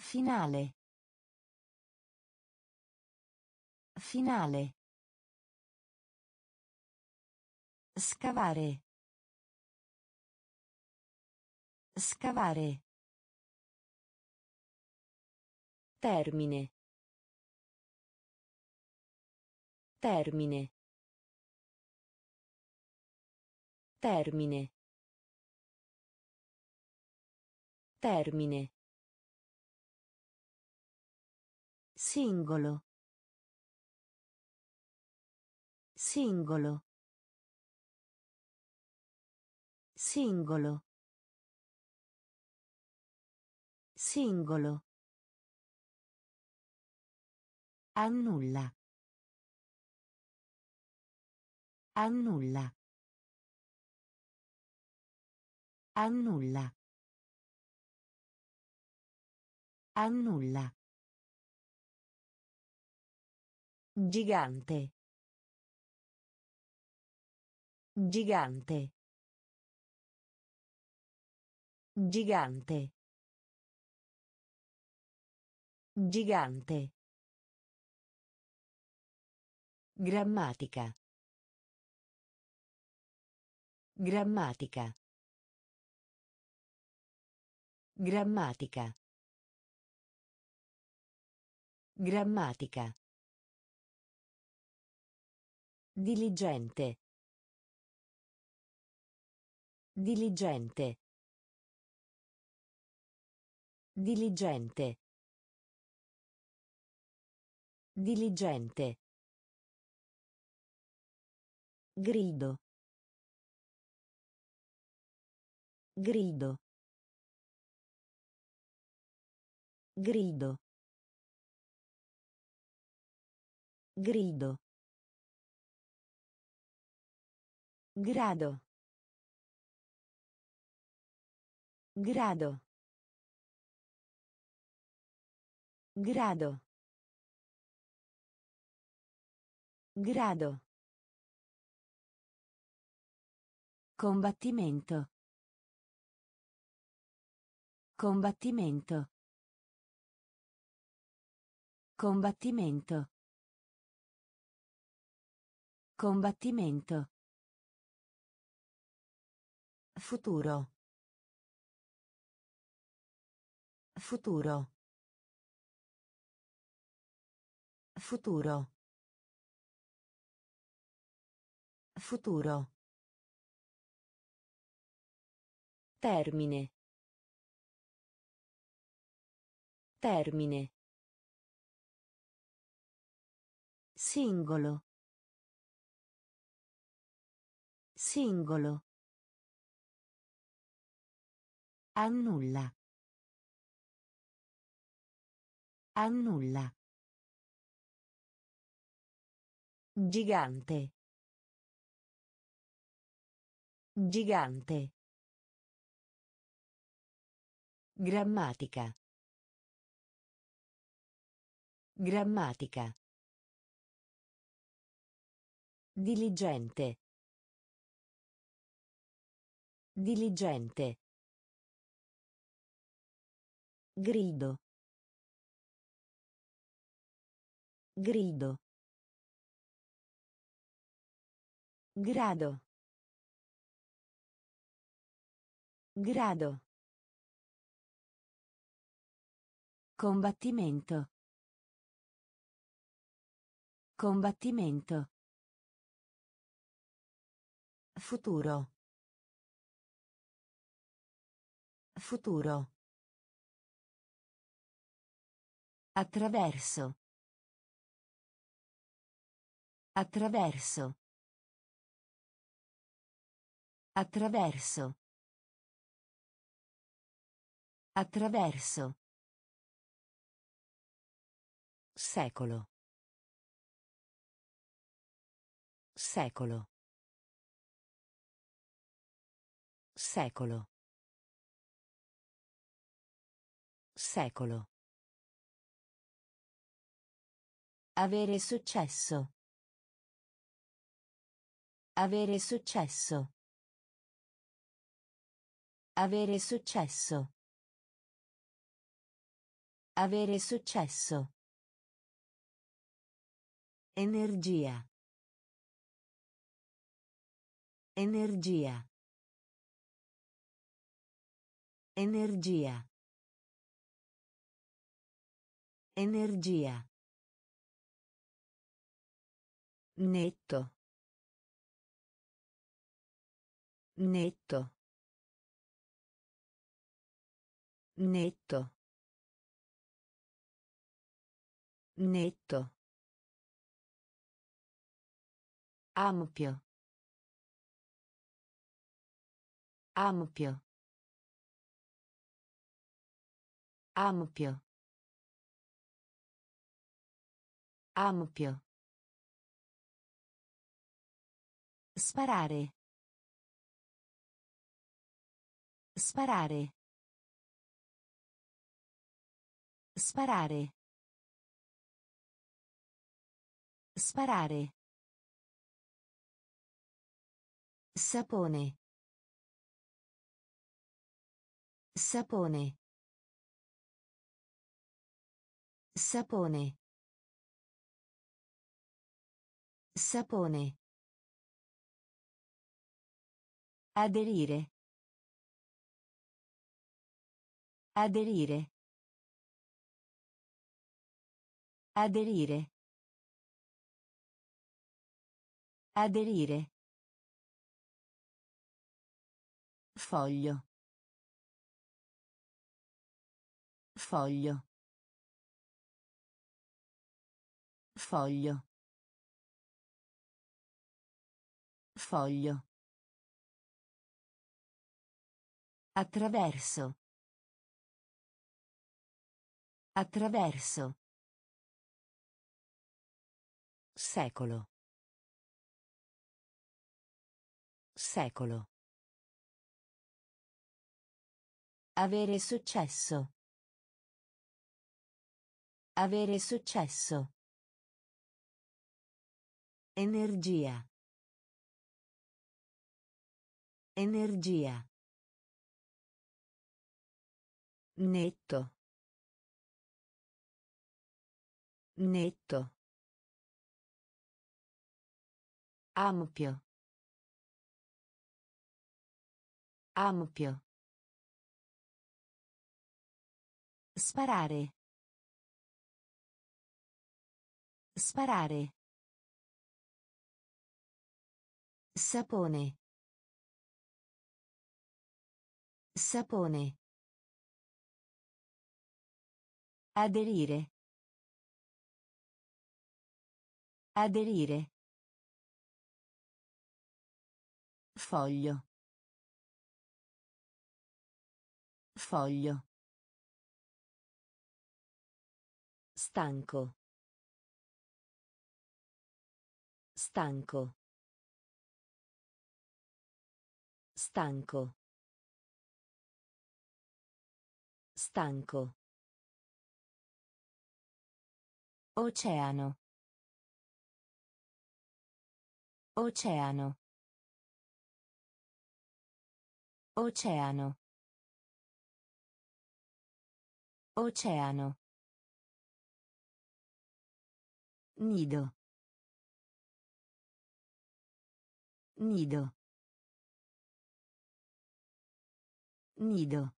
Finale. Finale. Scavare. Scavare. Termine. Termine. Termine. Termine. Singolo. Singolo. Singolo. Singolo. Annulla. Annulla. Annulla. Annulla. Gigante. Gigante. Gigante. Gigante. Grammatica. Grammatica. Grammatica. Grammatica. Diligente. Diligente. Diligente. Diligente. Grido. Grido. Grido. Grido. Grado. Grado. Grado. Grado. Combattimento. Combattimento. Combattimento. Combattimento. Futuro. Futuro. Futuro. Futuro. Termine. Termine. Singolo. Singolo. Annulla. Annulla. Gigante. Gigante. Grammatica. Grammatica. Diligente. Diligente. Grido. Grido. Grado. Grado. Combattimento. Combattimento. Futuro. Futuro. Attraverso. Attraverso. Attraverso. Attraverso. Secolo. Secolo. Secolo. Secolo. Avere successo. Avere successo. Avere successo. Avere successo. Energia. Energia. Energia. Energia. Netto. Netto. Netto. Netto. Ampio. Ampio. Ampio. Ampio. Sparare. Sparare. Sparare. Sparare. Sapone. Sapone. Sapone. Sapone. Aderire. Aderire. Aderire. Aderire. Foglio. Foglio. Foglio. Foglio. Attraverso. Attraverso. Secolo. Secolo. Avere successo. Avere successo. Energia. Energia. Netto. Netto. Ampio. Ampio. Sparare. Sparare. Sapone. Sapone. Aderire. Aderire. Foglio. Foglio. Stanco. Stanco. Stanco. Stanco. Oceano. Oceano. Oceano. Oceano. Nido. Nido. Nido.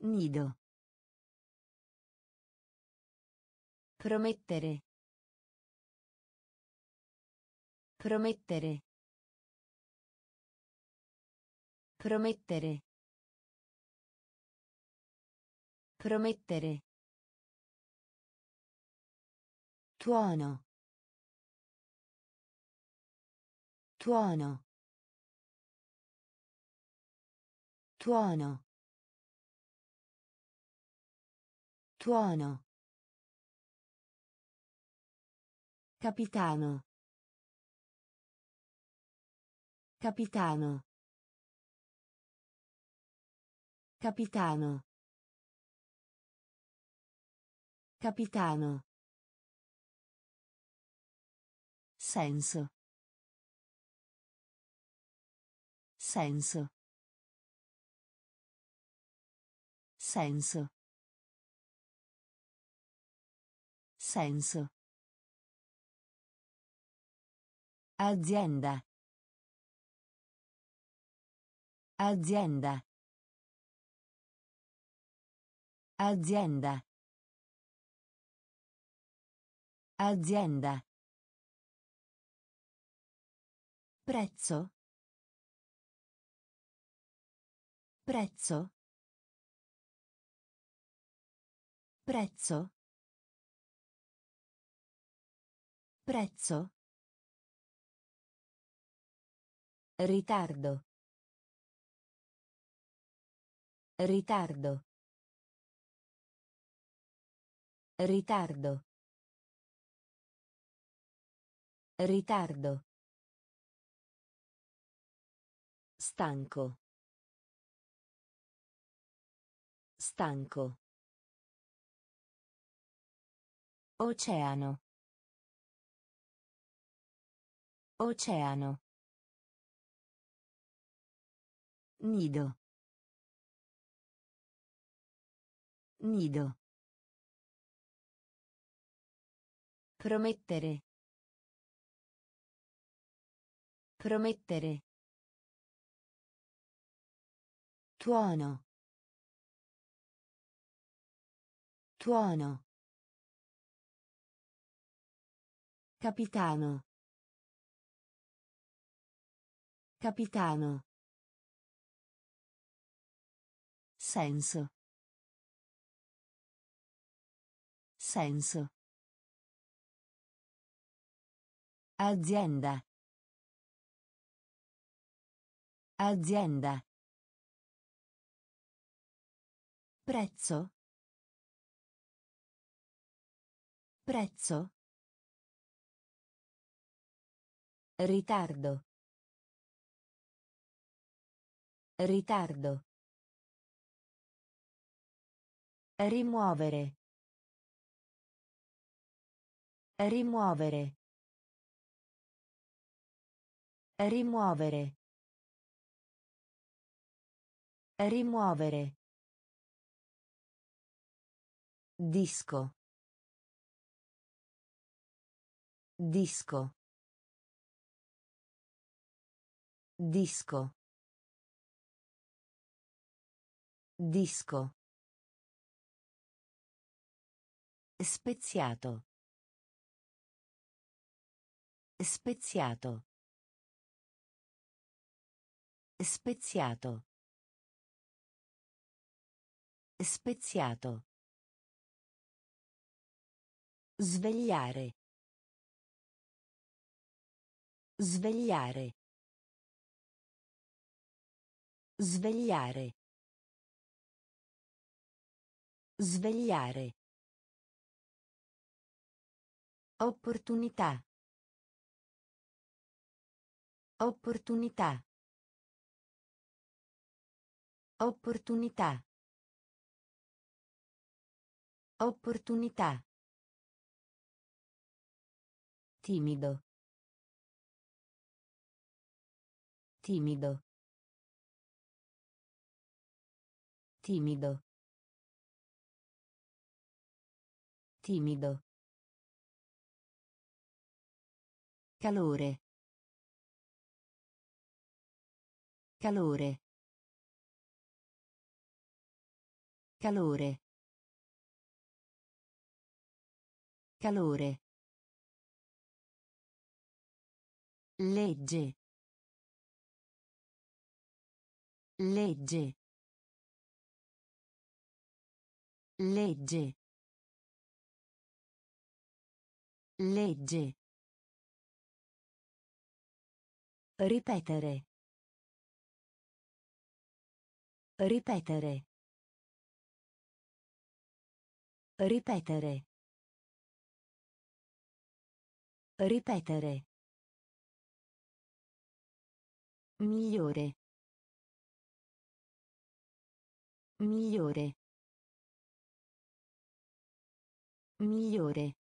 Nido. Promettere. Promettere. Promettere. Promettere. Tuono. Tuono. Tuono. Tuono. Capitano. Capitano. Capitano. Capitano. Senso. Senso. Senso. Senso. Azienda. Azienda. Azienda. Azienda. Prezzo. Prezzo. Prezzo. Prezzo. Ritardo. Ritardo. Ritardo. Ritardo. Stanco. Stanco. Oceano. Oceano. Nido. Nido. Promettere. Promettere. Tuono. Tuono. Capitano. Capitano. Senso. Senso. Azienda. Azienda. Prezzo. Prezzo. Ritardo. Ritardo. Rimuovere. Rimuovere. Rimuovere. Rimuovere. Disco. Disco. Disco. Disco. Speziato. Speziato. Speziato. Speziato. Svegliare. Svegliare. Svegliare. Svegliare. Opportunità. Opportunità. Opportunità. Opportunità. Timido. Timido. Timido. Timido. Calore. Calore. Calore. Calore. Legge. Legge. Legge. Legge. Ripetere. Ripetere. Ripetere. Ripetere. Migliore. Migliore. Migliore.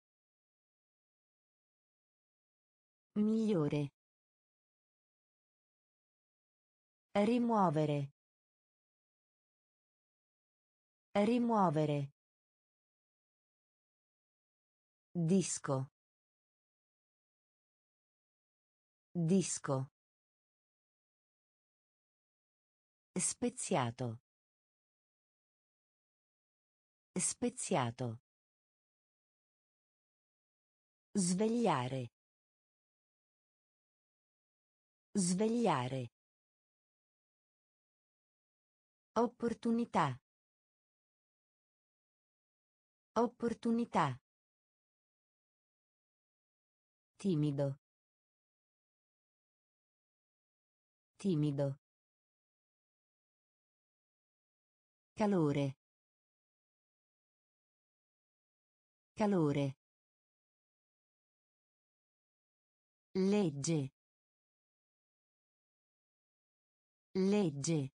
Migliore. Rimuovere. Rimuovere. Disco. Disco. Speziato. Speziato. Svegliare. Svegliare. Opportunità. Opportunità. Timido. Timido. Calore. Calore. Legge. Legge.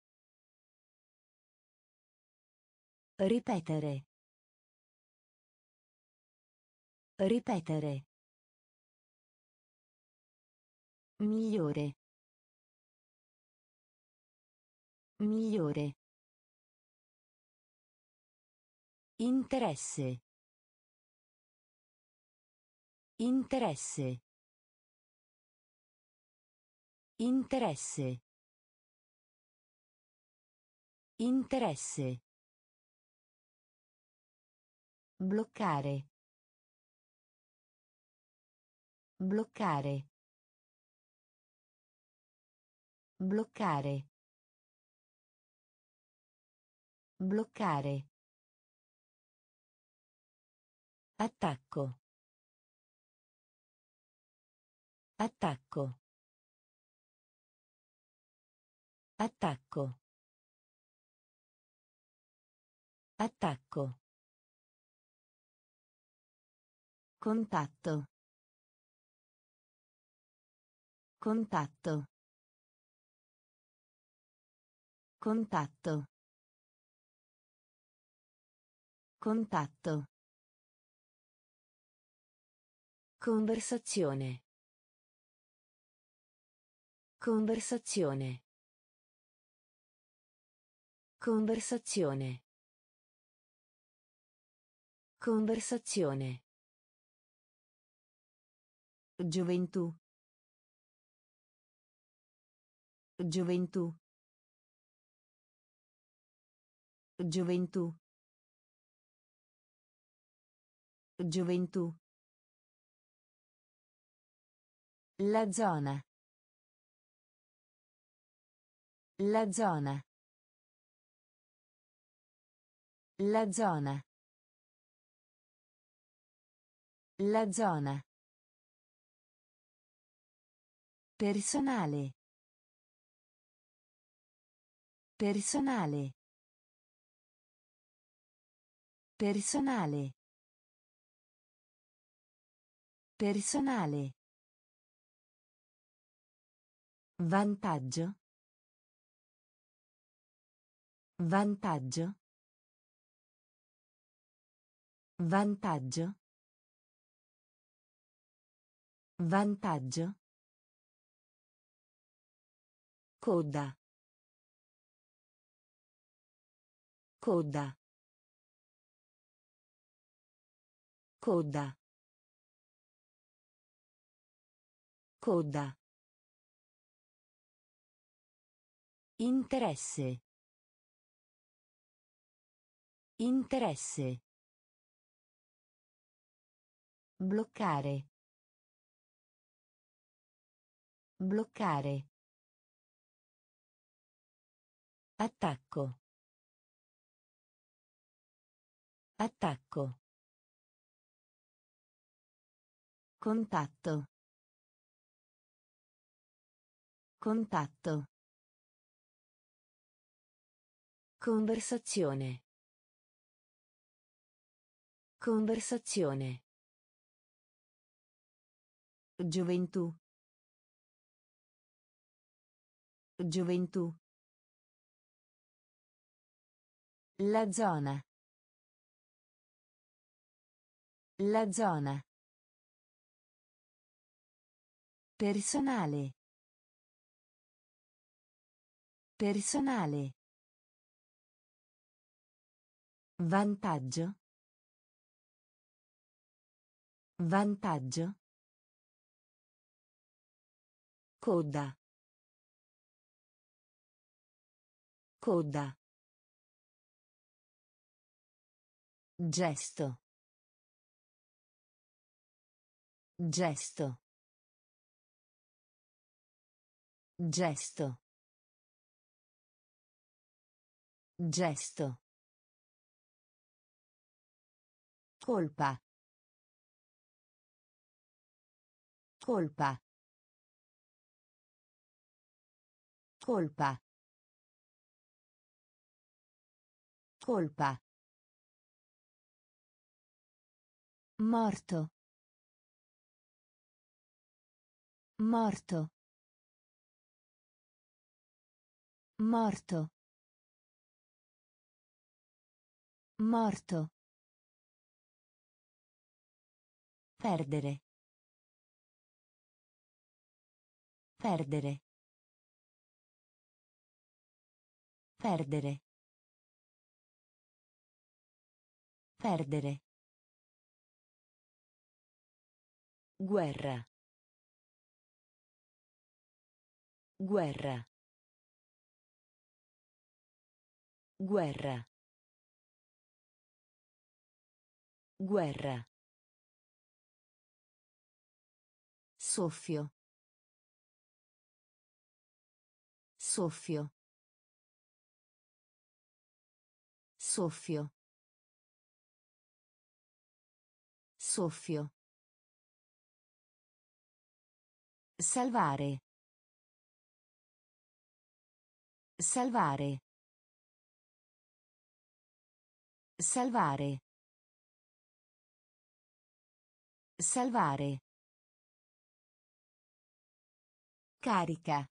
Ripetere. Ripetere. Migliore. Migliore. Interesse. Interesse. Interesse. Interesse. Bloccare. Bloccare. Bloccare. Bloccare. Attacco. Attacco. Attacco. Attacco. Contatto. Contatto. Contatto. Contatto. Conversazione. Conversazione. Conversazione. Conversazione. Gioventù. Gioventù. Gioventù. Gioventù. La zona. La zona. La zona. La zona. Personale. Personale. Personale. Personale. Vantaggio. Vantaggio. Vantaggio. Vantaggio. Coda. Coda. Coda. Coda. Interesse. Interesse. Bloccare. Bloccare. Attacco. Attacco. Contatto. Contatto. Conversazione. Conversazione. Gioventù. Gioventù. La zona. La zona. Personale. Personale. Vantaggio. Vantaggio. Coda. Coda. Gesto. Gesto. Gesto. Gesto. Colpa. Colpa. Colpa. Colpa. Morto. Morto. Morto. Morto. Perdere. Perdere. Perdere. Perdere. Guerra. Guerra. Guerra. Guerra. Soffio. Soffio. Soffio. Soffio. Salvare. Salvare. Salvare. Salvare. Carica.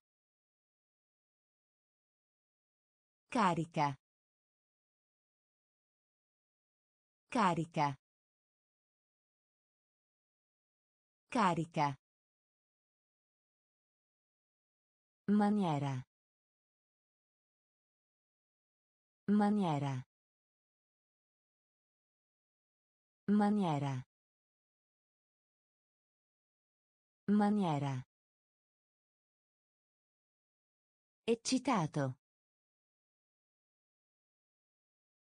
Carica. Carica. Carica. Maniera. Maniera. Maniera. Maniera. Eccitato.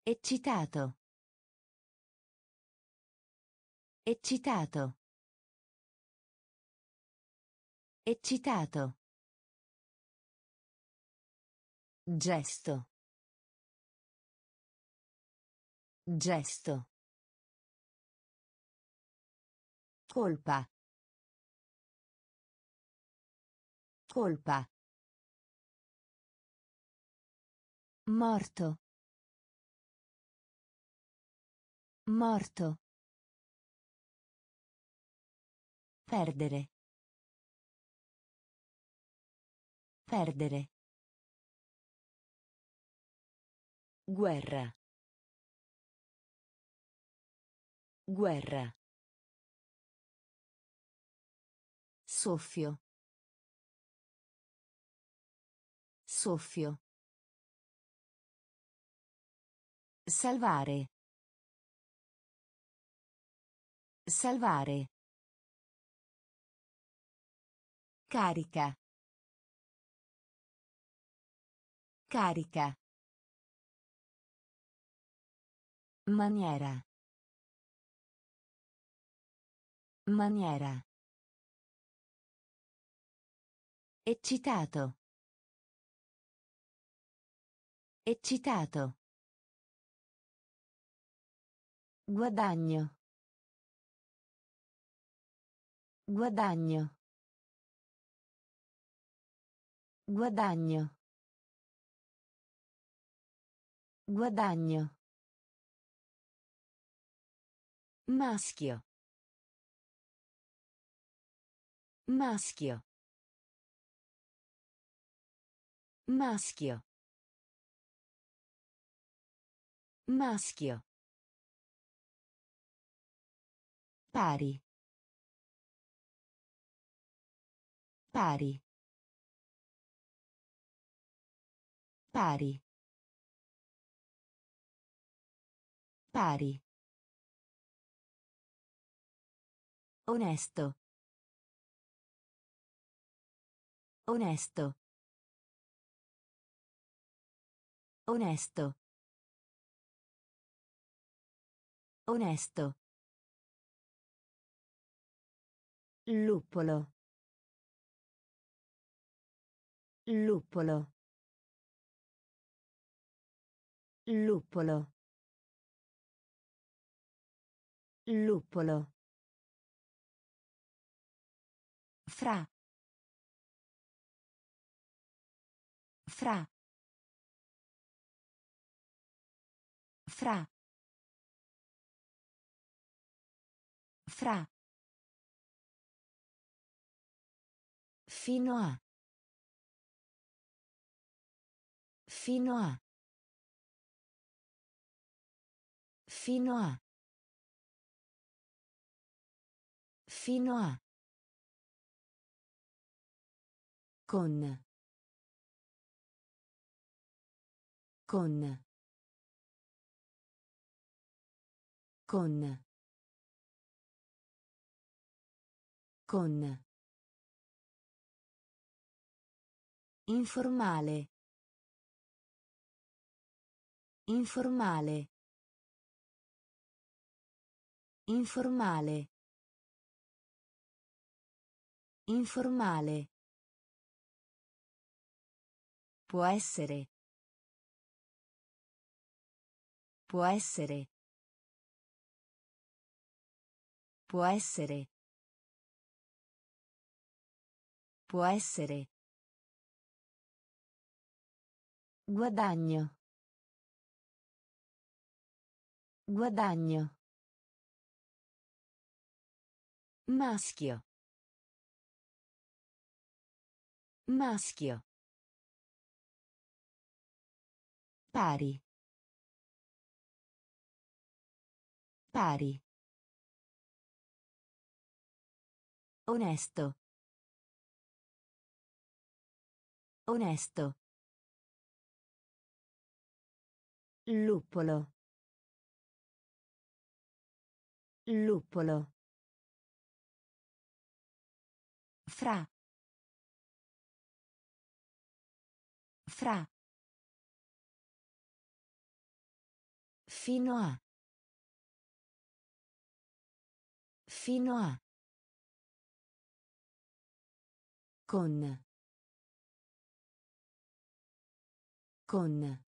Eccitato. Eccitato. Eccitato. Gesto. Gesto. Colpa. Colpa. Morto. Morto. Perdere. Perdere. Guerra. Guerra. Soffio. Soffio. Salvare. Salvare. Carica. Carica. Maniera. Maniera. Eccitato. Eccitato. Guadagno. Guadagno. Guadagno. Guadagno. Maschio. Maschio. Maschio. Maschio. Pari. Pari. Pari. Pari. Onesto. Onesto. Onesto. Onesto. Luppolo. Luppolo. Luppolo. Luppolo. Fra. Fra. Fra. Fra. Fino a. Fino a. Fino a. Fino a. Con. Con. Con. Con. Informale. Informale. Informale. Informale. Può essere. Può essere. Può essere. Può essere. Guadagno. Guadagno. Maschio. Maschio. Pari. Pari. Onesto. Onesto. Luppolo. Luppolo. Fra. Fra. Fino a. Fino a. Con. Con.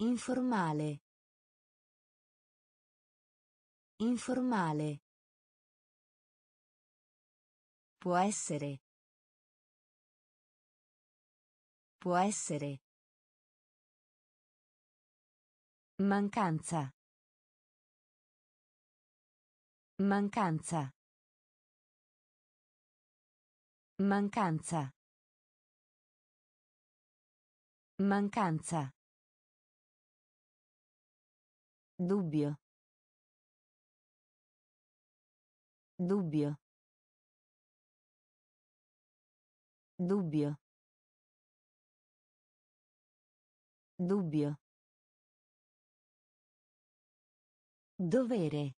Informale. Informale. Può essere. Può essere. Mancanza. Mancanza. Mancanza. Mancanza. Dubbio. Dubbio. Dubbio. Dubbio. Dovere.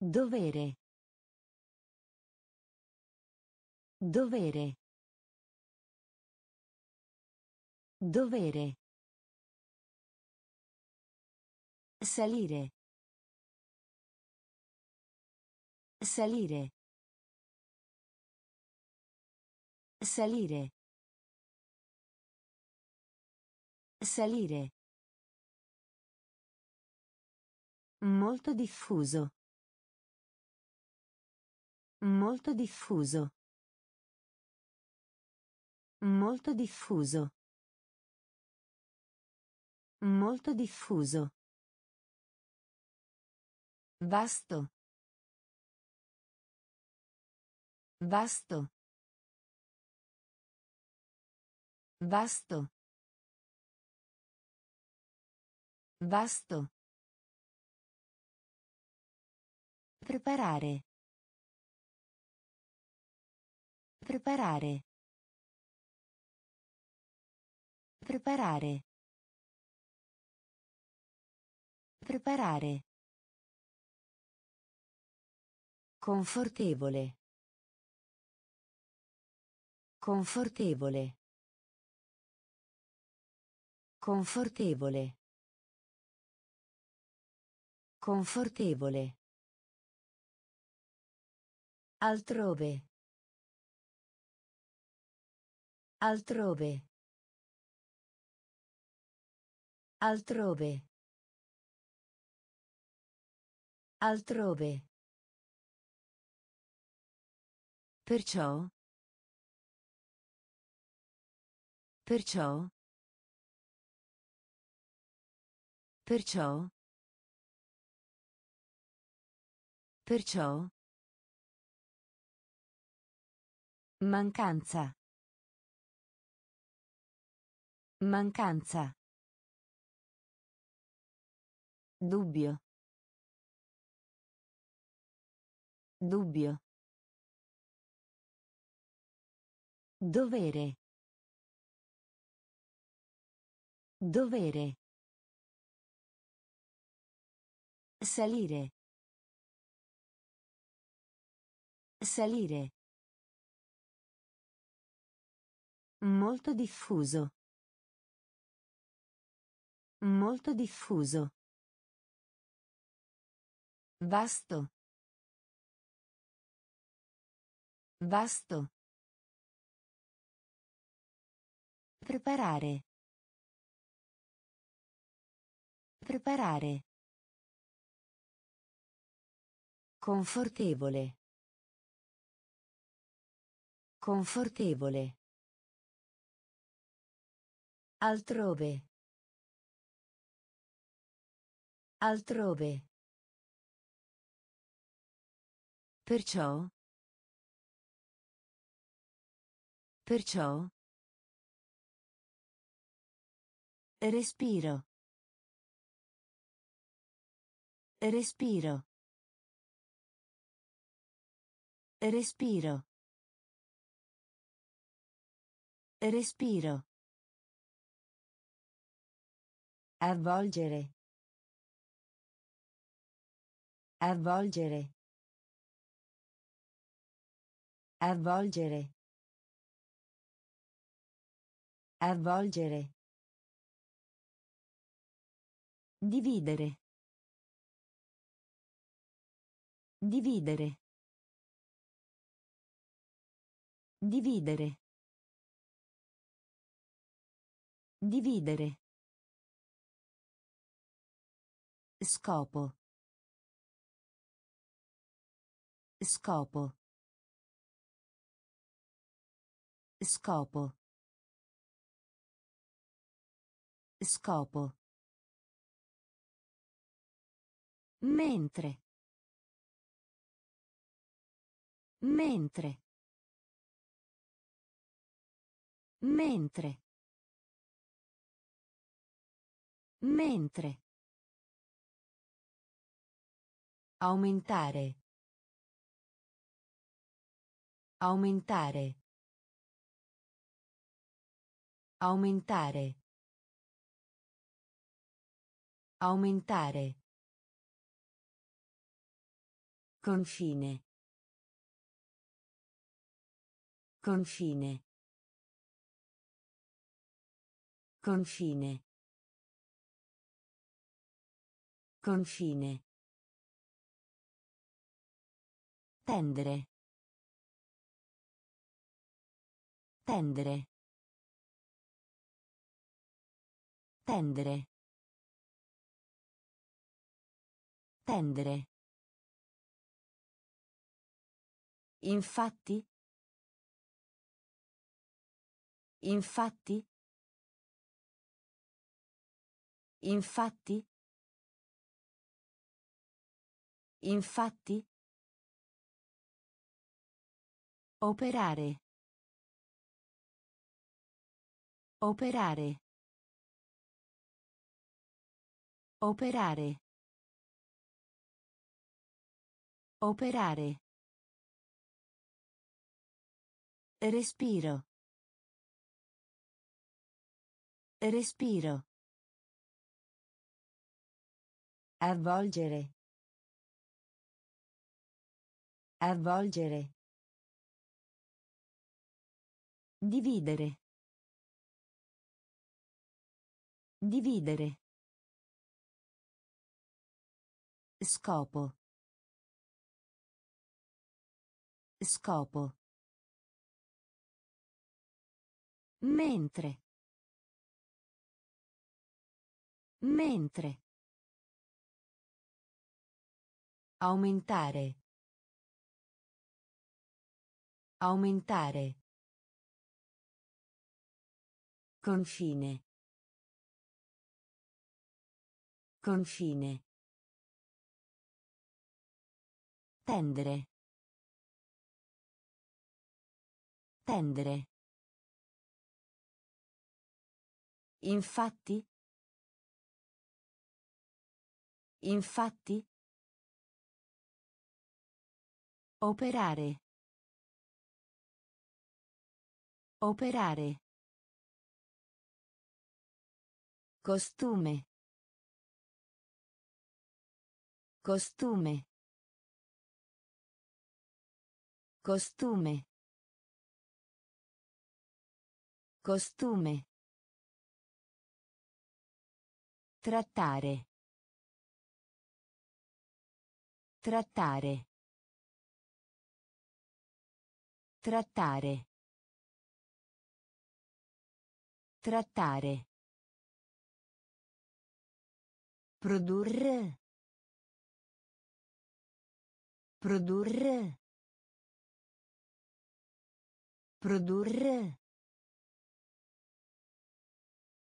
Dovere. Dovere. Dovere. Salire. Salire. Salire. Salire. Molto diffuso. Molto diffuso. Molto diffuso. Molto diffuso. Vasto. Vasto. Vasto. Vasto. Preparare. Preparare. Preparare. Preparare. Confortevole. Confortevole. Confortevole. Confortevole. Altrove. Altrove. Altrove. Altrove. Perciò. Perciò. Perciò. Perciò. Mancanza. Mancanza. Dubbio. Dubbio. Dovere. Dovere. Salire. Salire. Molto diffuso. Molto diffuso. Vasto. Vasto. Preparare. Preparare. Confortevole. Confortevole. Altrove. Altrove. Perciò. Perciò. Respiro. Respiro. Respiro. Respiro. Avvolgere. Avvolgere. Avvolgere. Avvolgere. Dividere. Dividere. Dividere. Dividere. Scopo. Scopo. Scopo. Scopo. Mentre. Mentre. Mentre. Mentre. Aumentare. Aumentare. Aumentare. Aumentare. Confine. Confine. Confine. Confine. Tendere. Tendere. Tendere. Tendere. Infatti. Infatti. Infatti. Infatti. Operare. Operare. Operare. Operare. Respiro. Respiro. Avvolgere. Avvolgere. Dividere. Dividere. Scopo. Scopo. Mentre. Mentre. Aumentare. Aumentare. Confine. Confine. Tendere. Tendere. Infatti. Infatti. Operare. Operare. Costume. Costume. Costume. Costume. Trattare. Trattare. Trattare. Trattare. Produrre. Produrre. Produrre.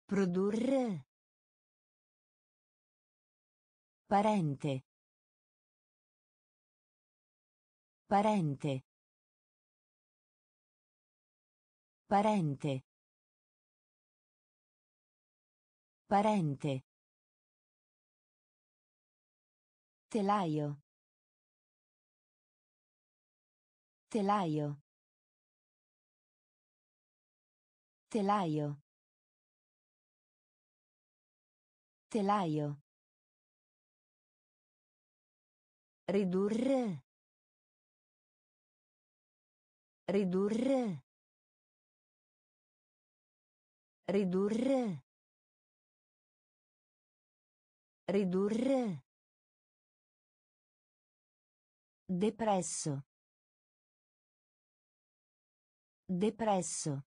Produrre. Parente. Parente. Parente. Parente. Telaio. Telaio. Telaio. Telaio. Ridurre. Ridurre. Ridurre. Ridurre. Depresso. Depresso.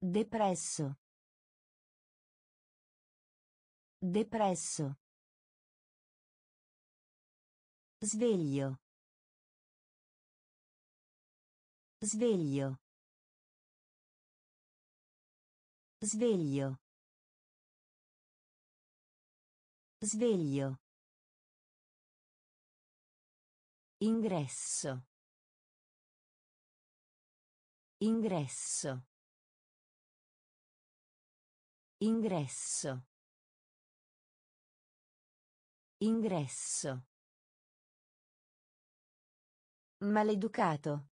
Depresso. Depresso. Sveglio. Sveglio. Sveglio. Sveglio. Ingresso. Ingresso. Ingresso. Ingresso. Maleducato.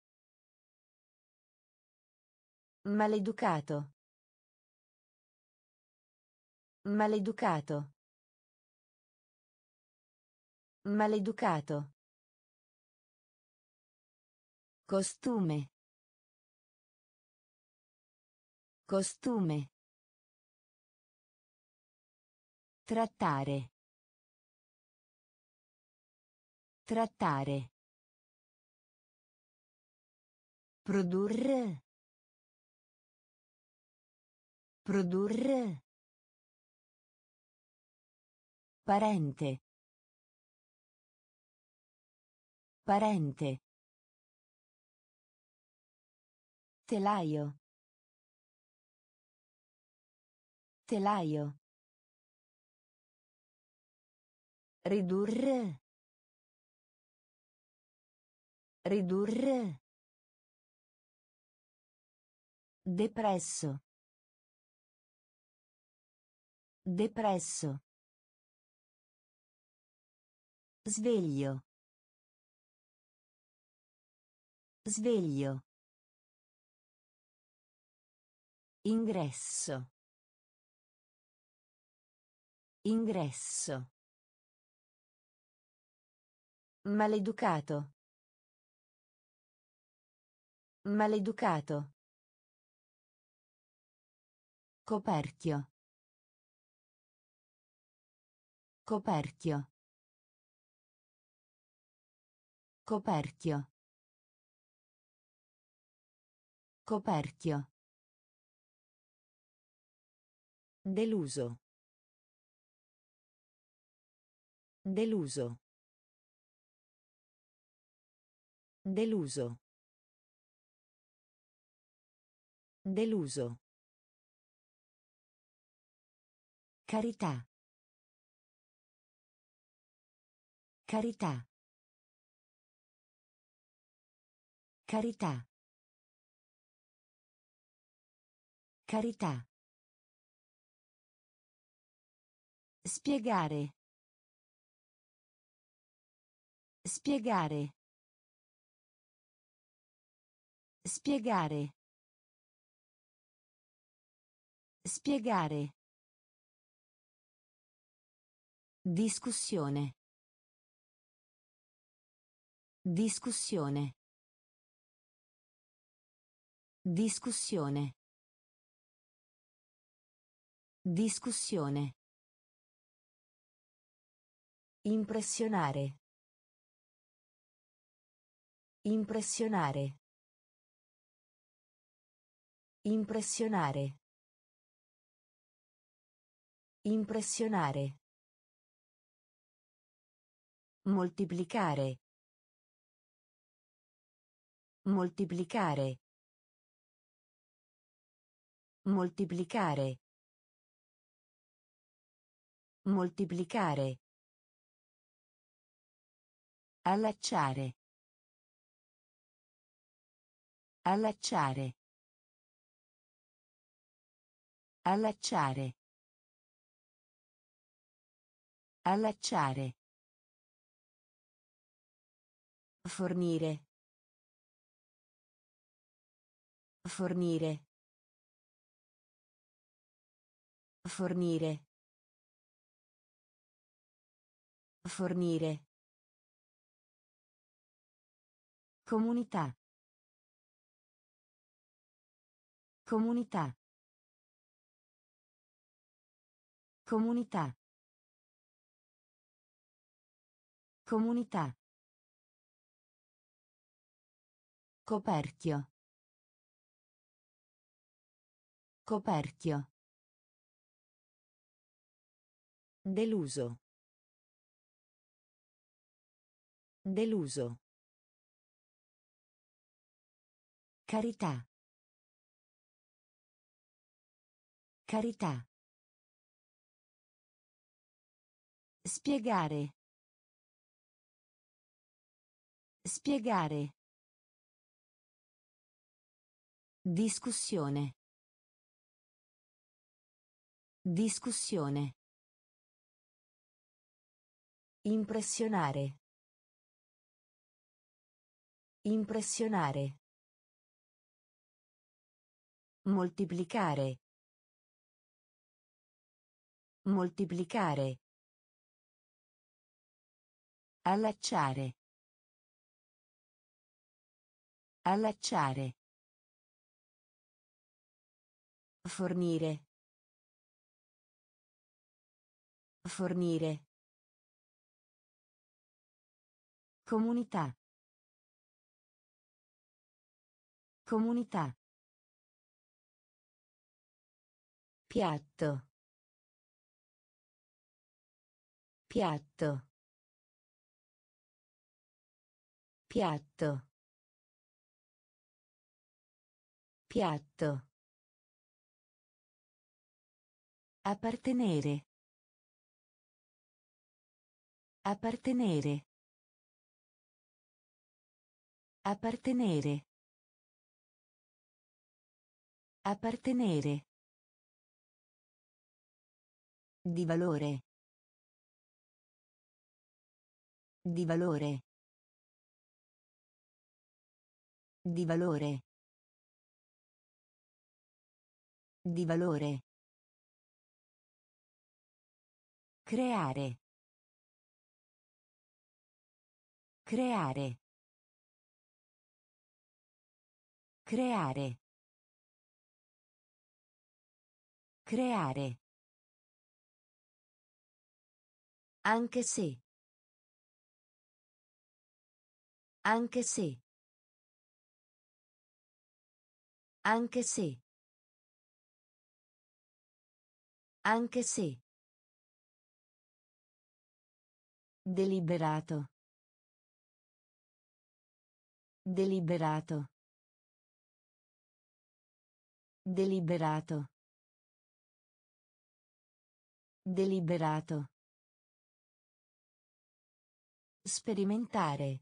Maleducato. Maleducato. Maleducato. Costume. Costume. Trattare. Trattare. Produrre. Produrre. Parente. Parente. Telaio. Telaio. Ridurre. Ridurre. Depresso. Depresso. Sveglio. Sveglio. Ingresso. Ingresso. Maleducato. Maleducato. Coperchio. Coperchio. Coperchio. Coperchio. Deluso. Deluso. Deluso. Deluso. Carità. Carità. Carità. Carità. Spiegare. Spiegare. Spiegare. Spiegare. Discussione. Discussione. Discussione. Discussione. Impressionare. Impressionare. Impressionare. Impressionare. Moltiplicare. Moltiplicare. Moltiplicare. Moltiplicare. Allacciare. Allacciare. Allacciare. Allacciare. Fornire. Fornire. Fornire. Fornire. Comunità. Comunità. Comunità. Comunità. Coperchio. Coperchio. Deluso. Deluso. Carità. Carità. Spiegare. Spiegare. Discussione. Discussione. Impressionare. Impressionare. Moltiplicare. Moltiplicare. Allacciare. Allacciare. Fornire. Fornire. Comunità. Comunità. Piatto. Piatto. Piatto. Piatto. Appartenere. Appartenere. Appartenere. Appartenere. Di valore. Di valore. Di valore. Di valore. Creare. Creare. Creare. Creare. Anche se. Anche se. Anche se. Anche se. Deliberato. Deliberato. Deliberato. Deliberato. Sperimentare.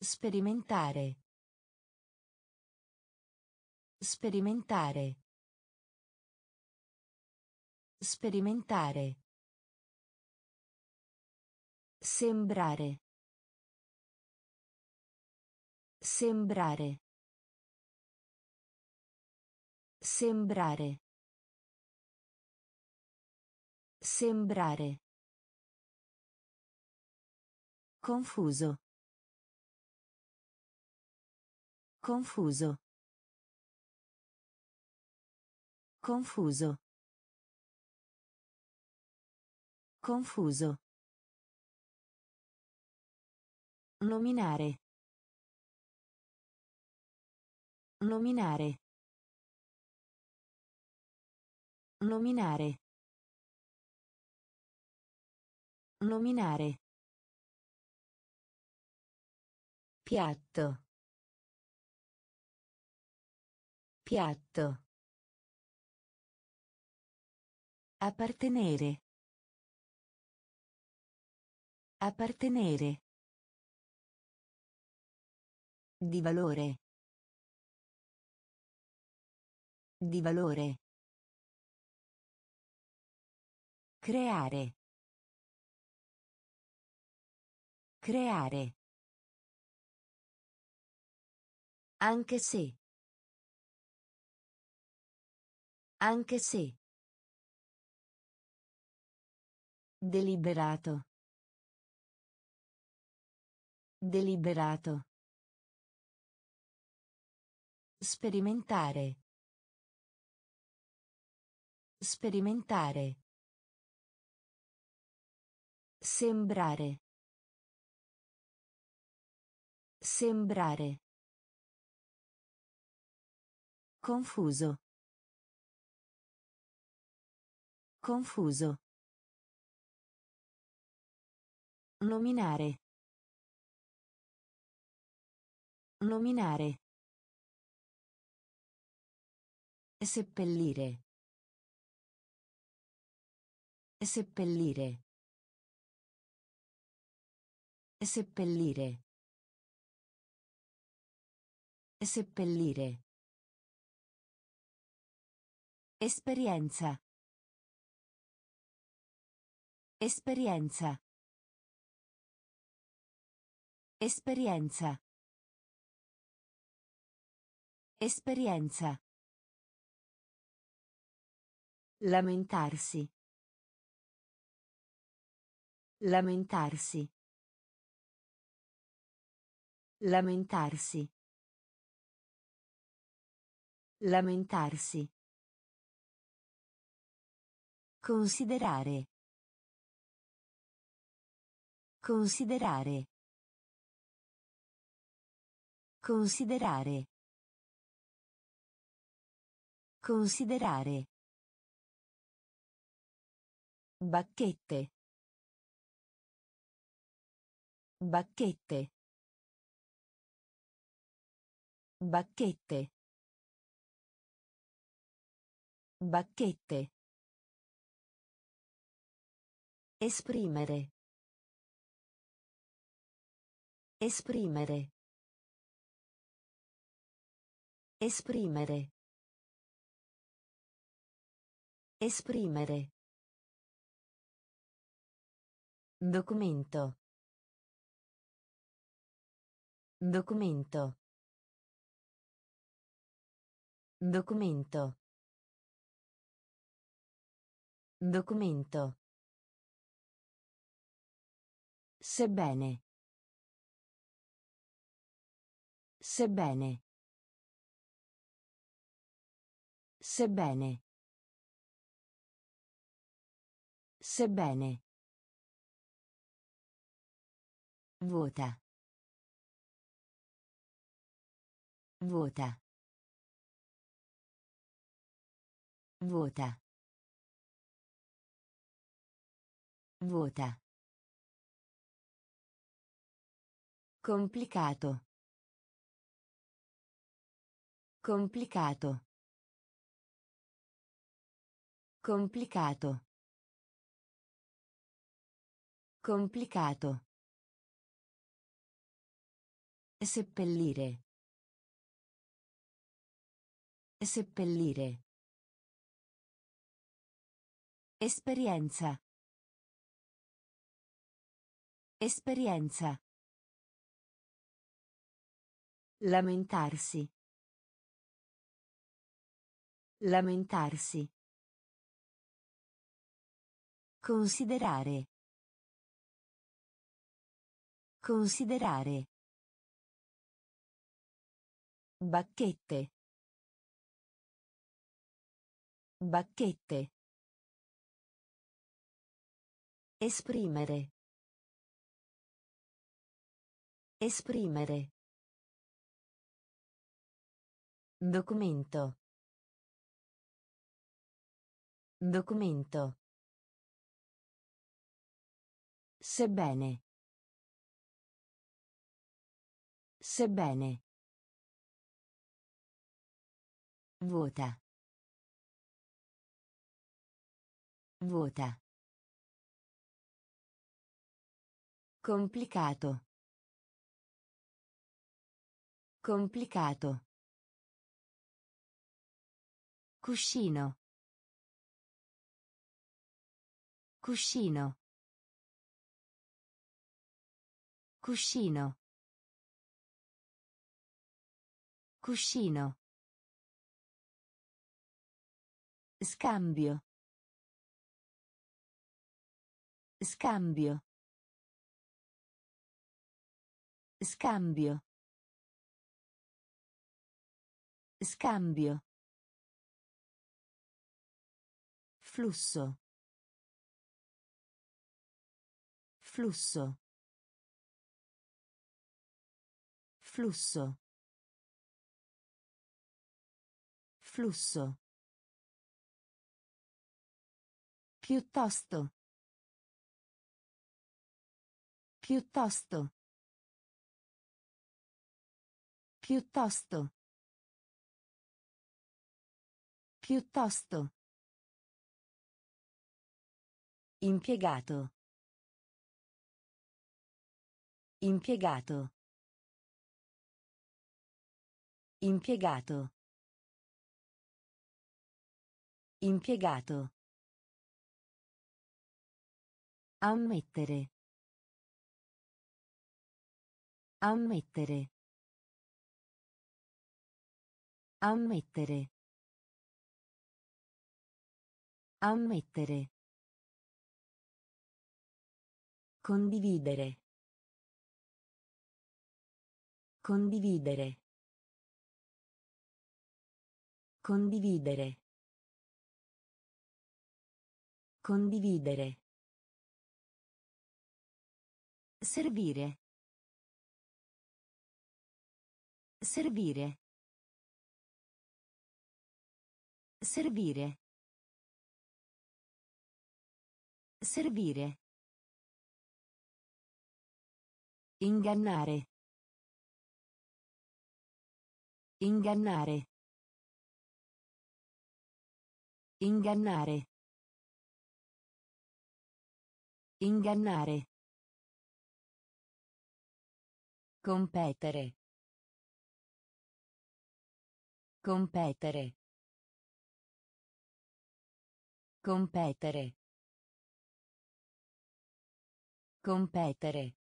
Sperimentare. Sperimentare. Sperimentare. Sembrare. Sembrare. Sembrare. Sembrare. Confuso. Confuso. Confuso. Confuso. Nominare. Nominare. Nominare. Nominare. Piatto. Piatto. Appartenere. Appartenere. Di valore. Di valore. Creare. Creare. Anche se. Anche se. Deliberato. Deliberato. Sperimentare. Sperimentare. Sembrare. Sembrare. Confuso. Confuso. Nominare. Nominare. Seppellire. Seppellire. Seppellire. Seppellire. Esperienza. Esperienza. Esperienza. Esperienza. Lamentarsi. Lamentarsi. Lamentarsi. Lamentarsi. Considerare. Considerare. Considerare. Considerare. Bacchette. Bacchette. Bacchette. Bacchette. Esprimere. Esprimere. Esprimere. Esprimere. Documento. Documento. Documento. Documento. Sebbene. Sebbene. Sebbene. Sebbene. Vota. Vota. Vota. Vota. Complicato. Complicato. Complicato. Complicato. Seppellire. Seppellire. Esperienza. Esperienza. Lamentarsi. Lamentarsi. Considerare. Considerare. Bacchette. Bacchette. Esprimere. Esprimere. Documento. Documento. Sebbene. Sebbene. Vota. Vota. Complicato. Complicato. Cuscino. Cuscino. Cuscino. Cuscino. Scambio. Scambio. Scambio. Scambio. Flusso. Flusso. Flusso. Flusso. Piuttosto. Piuttosto. Piuttosto. Piuttosto. Impiegato. Impiegato. Impiegato. Impiegato. Ammettere. Ammettere. Ammettere. Ammettere. Condividere. Condividere. Condividere. Condividere. Servire. Servire. Servire. Servire. Ingannare. Ingannare. Ingannare. Ingannare. Competere. Competere. Competere. Competere.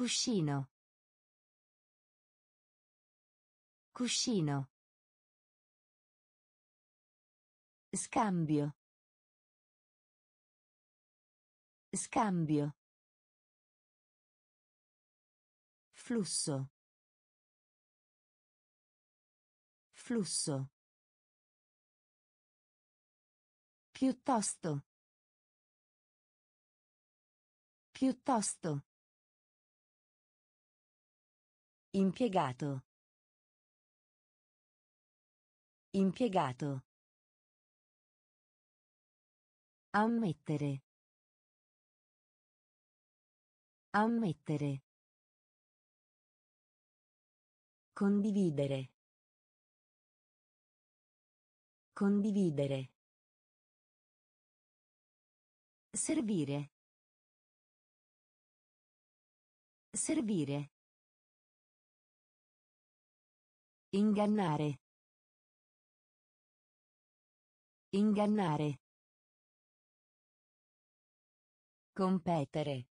Cuscino. Cuscino. Scambio. Scambio. Flusso. Flusso. Piuttosto. Piuttosto. Impiegato. Impiegato. Ammettere. Ammettere. Condividere. Condividere. Servire. Servire. Ingannare. Ingannare. Competere.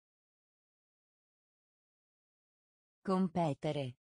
Competere.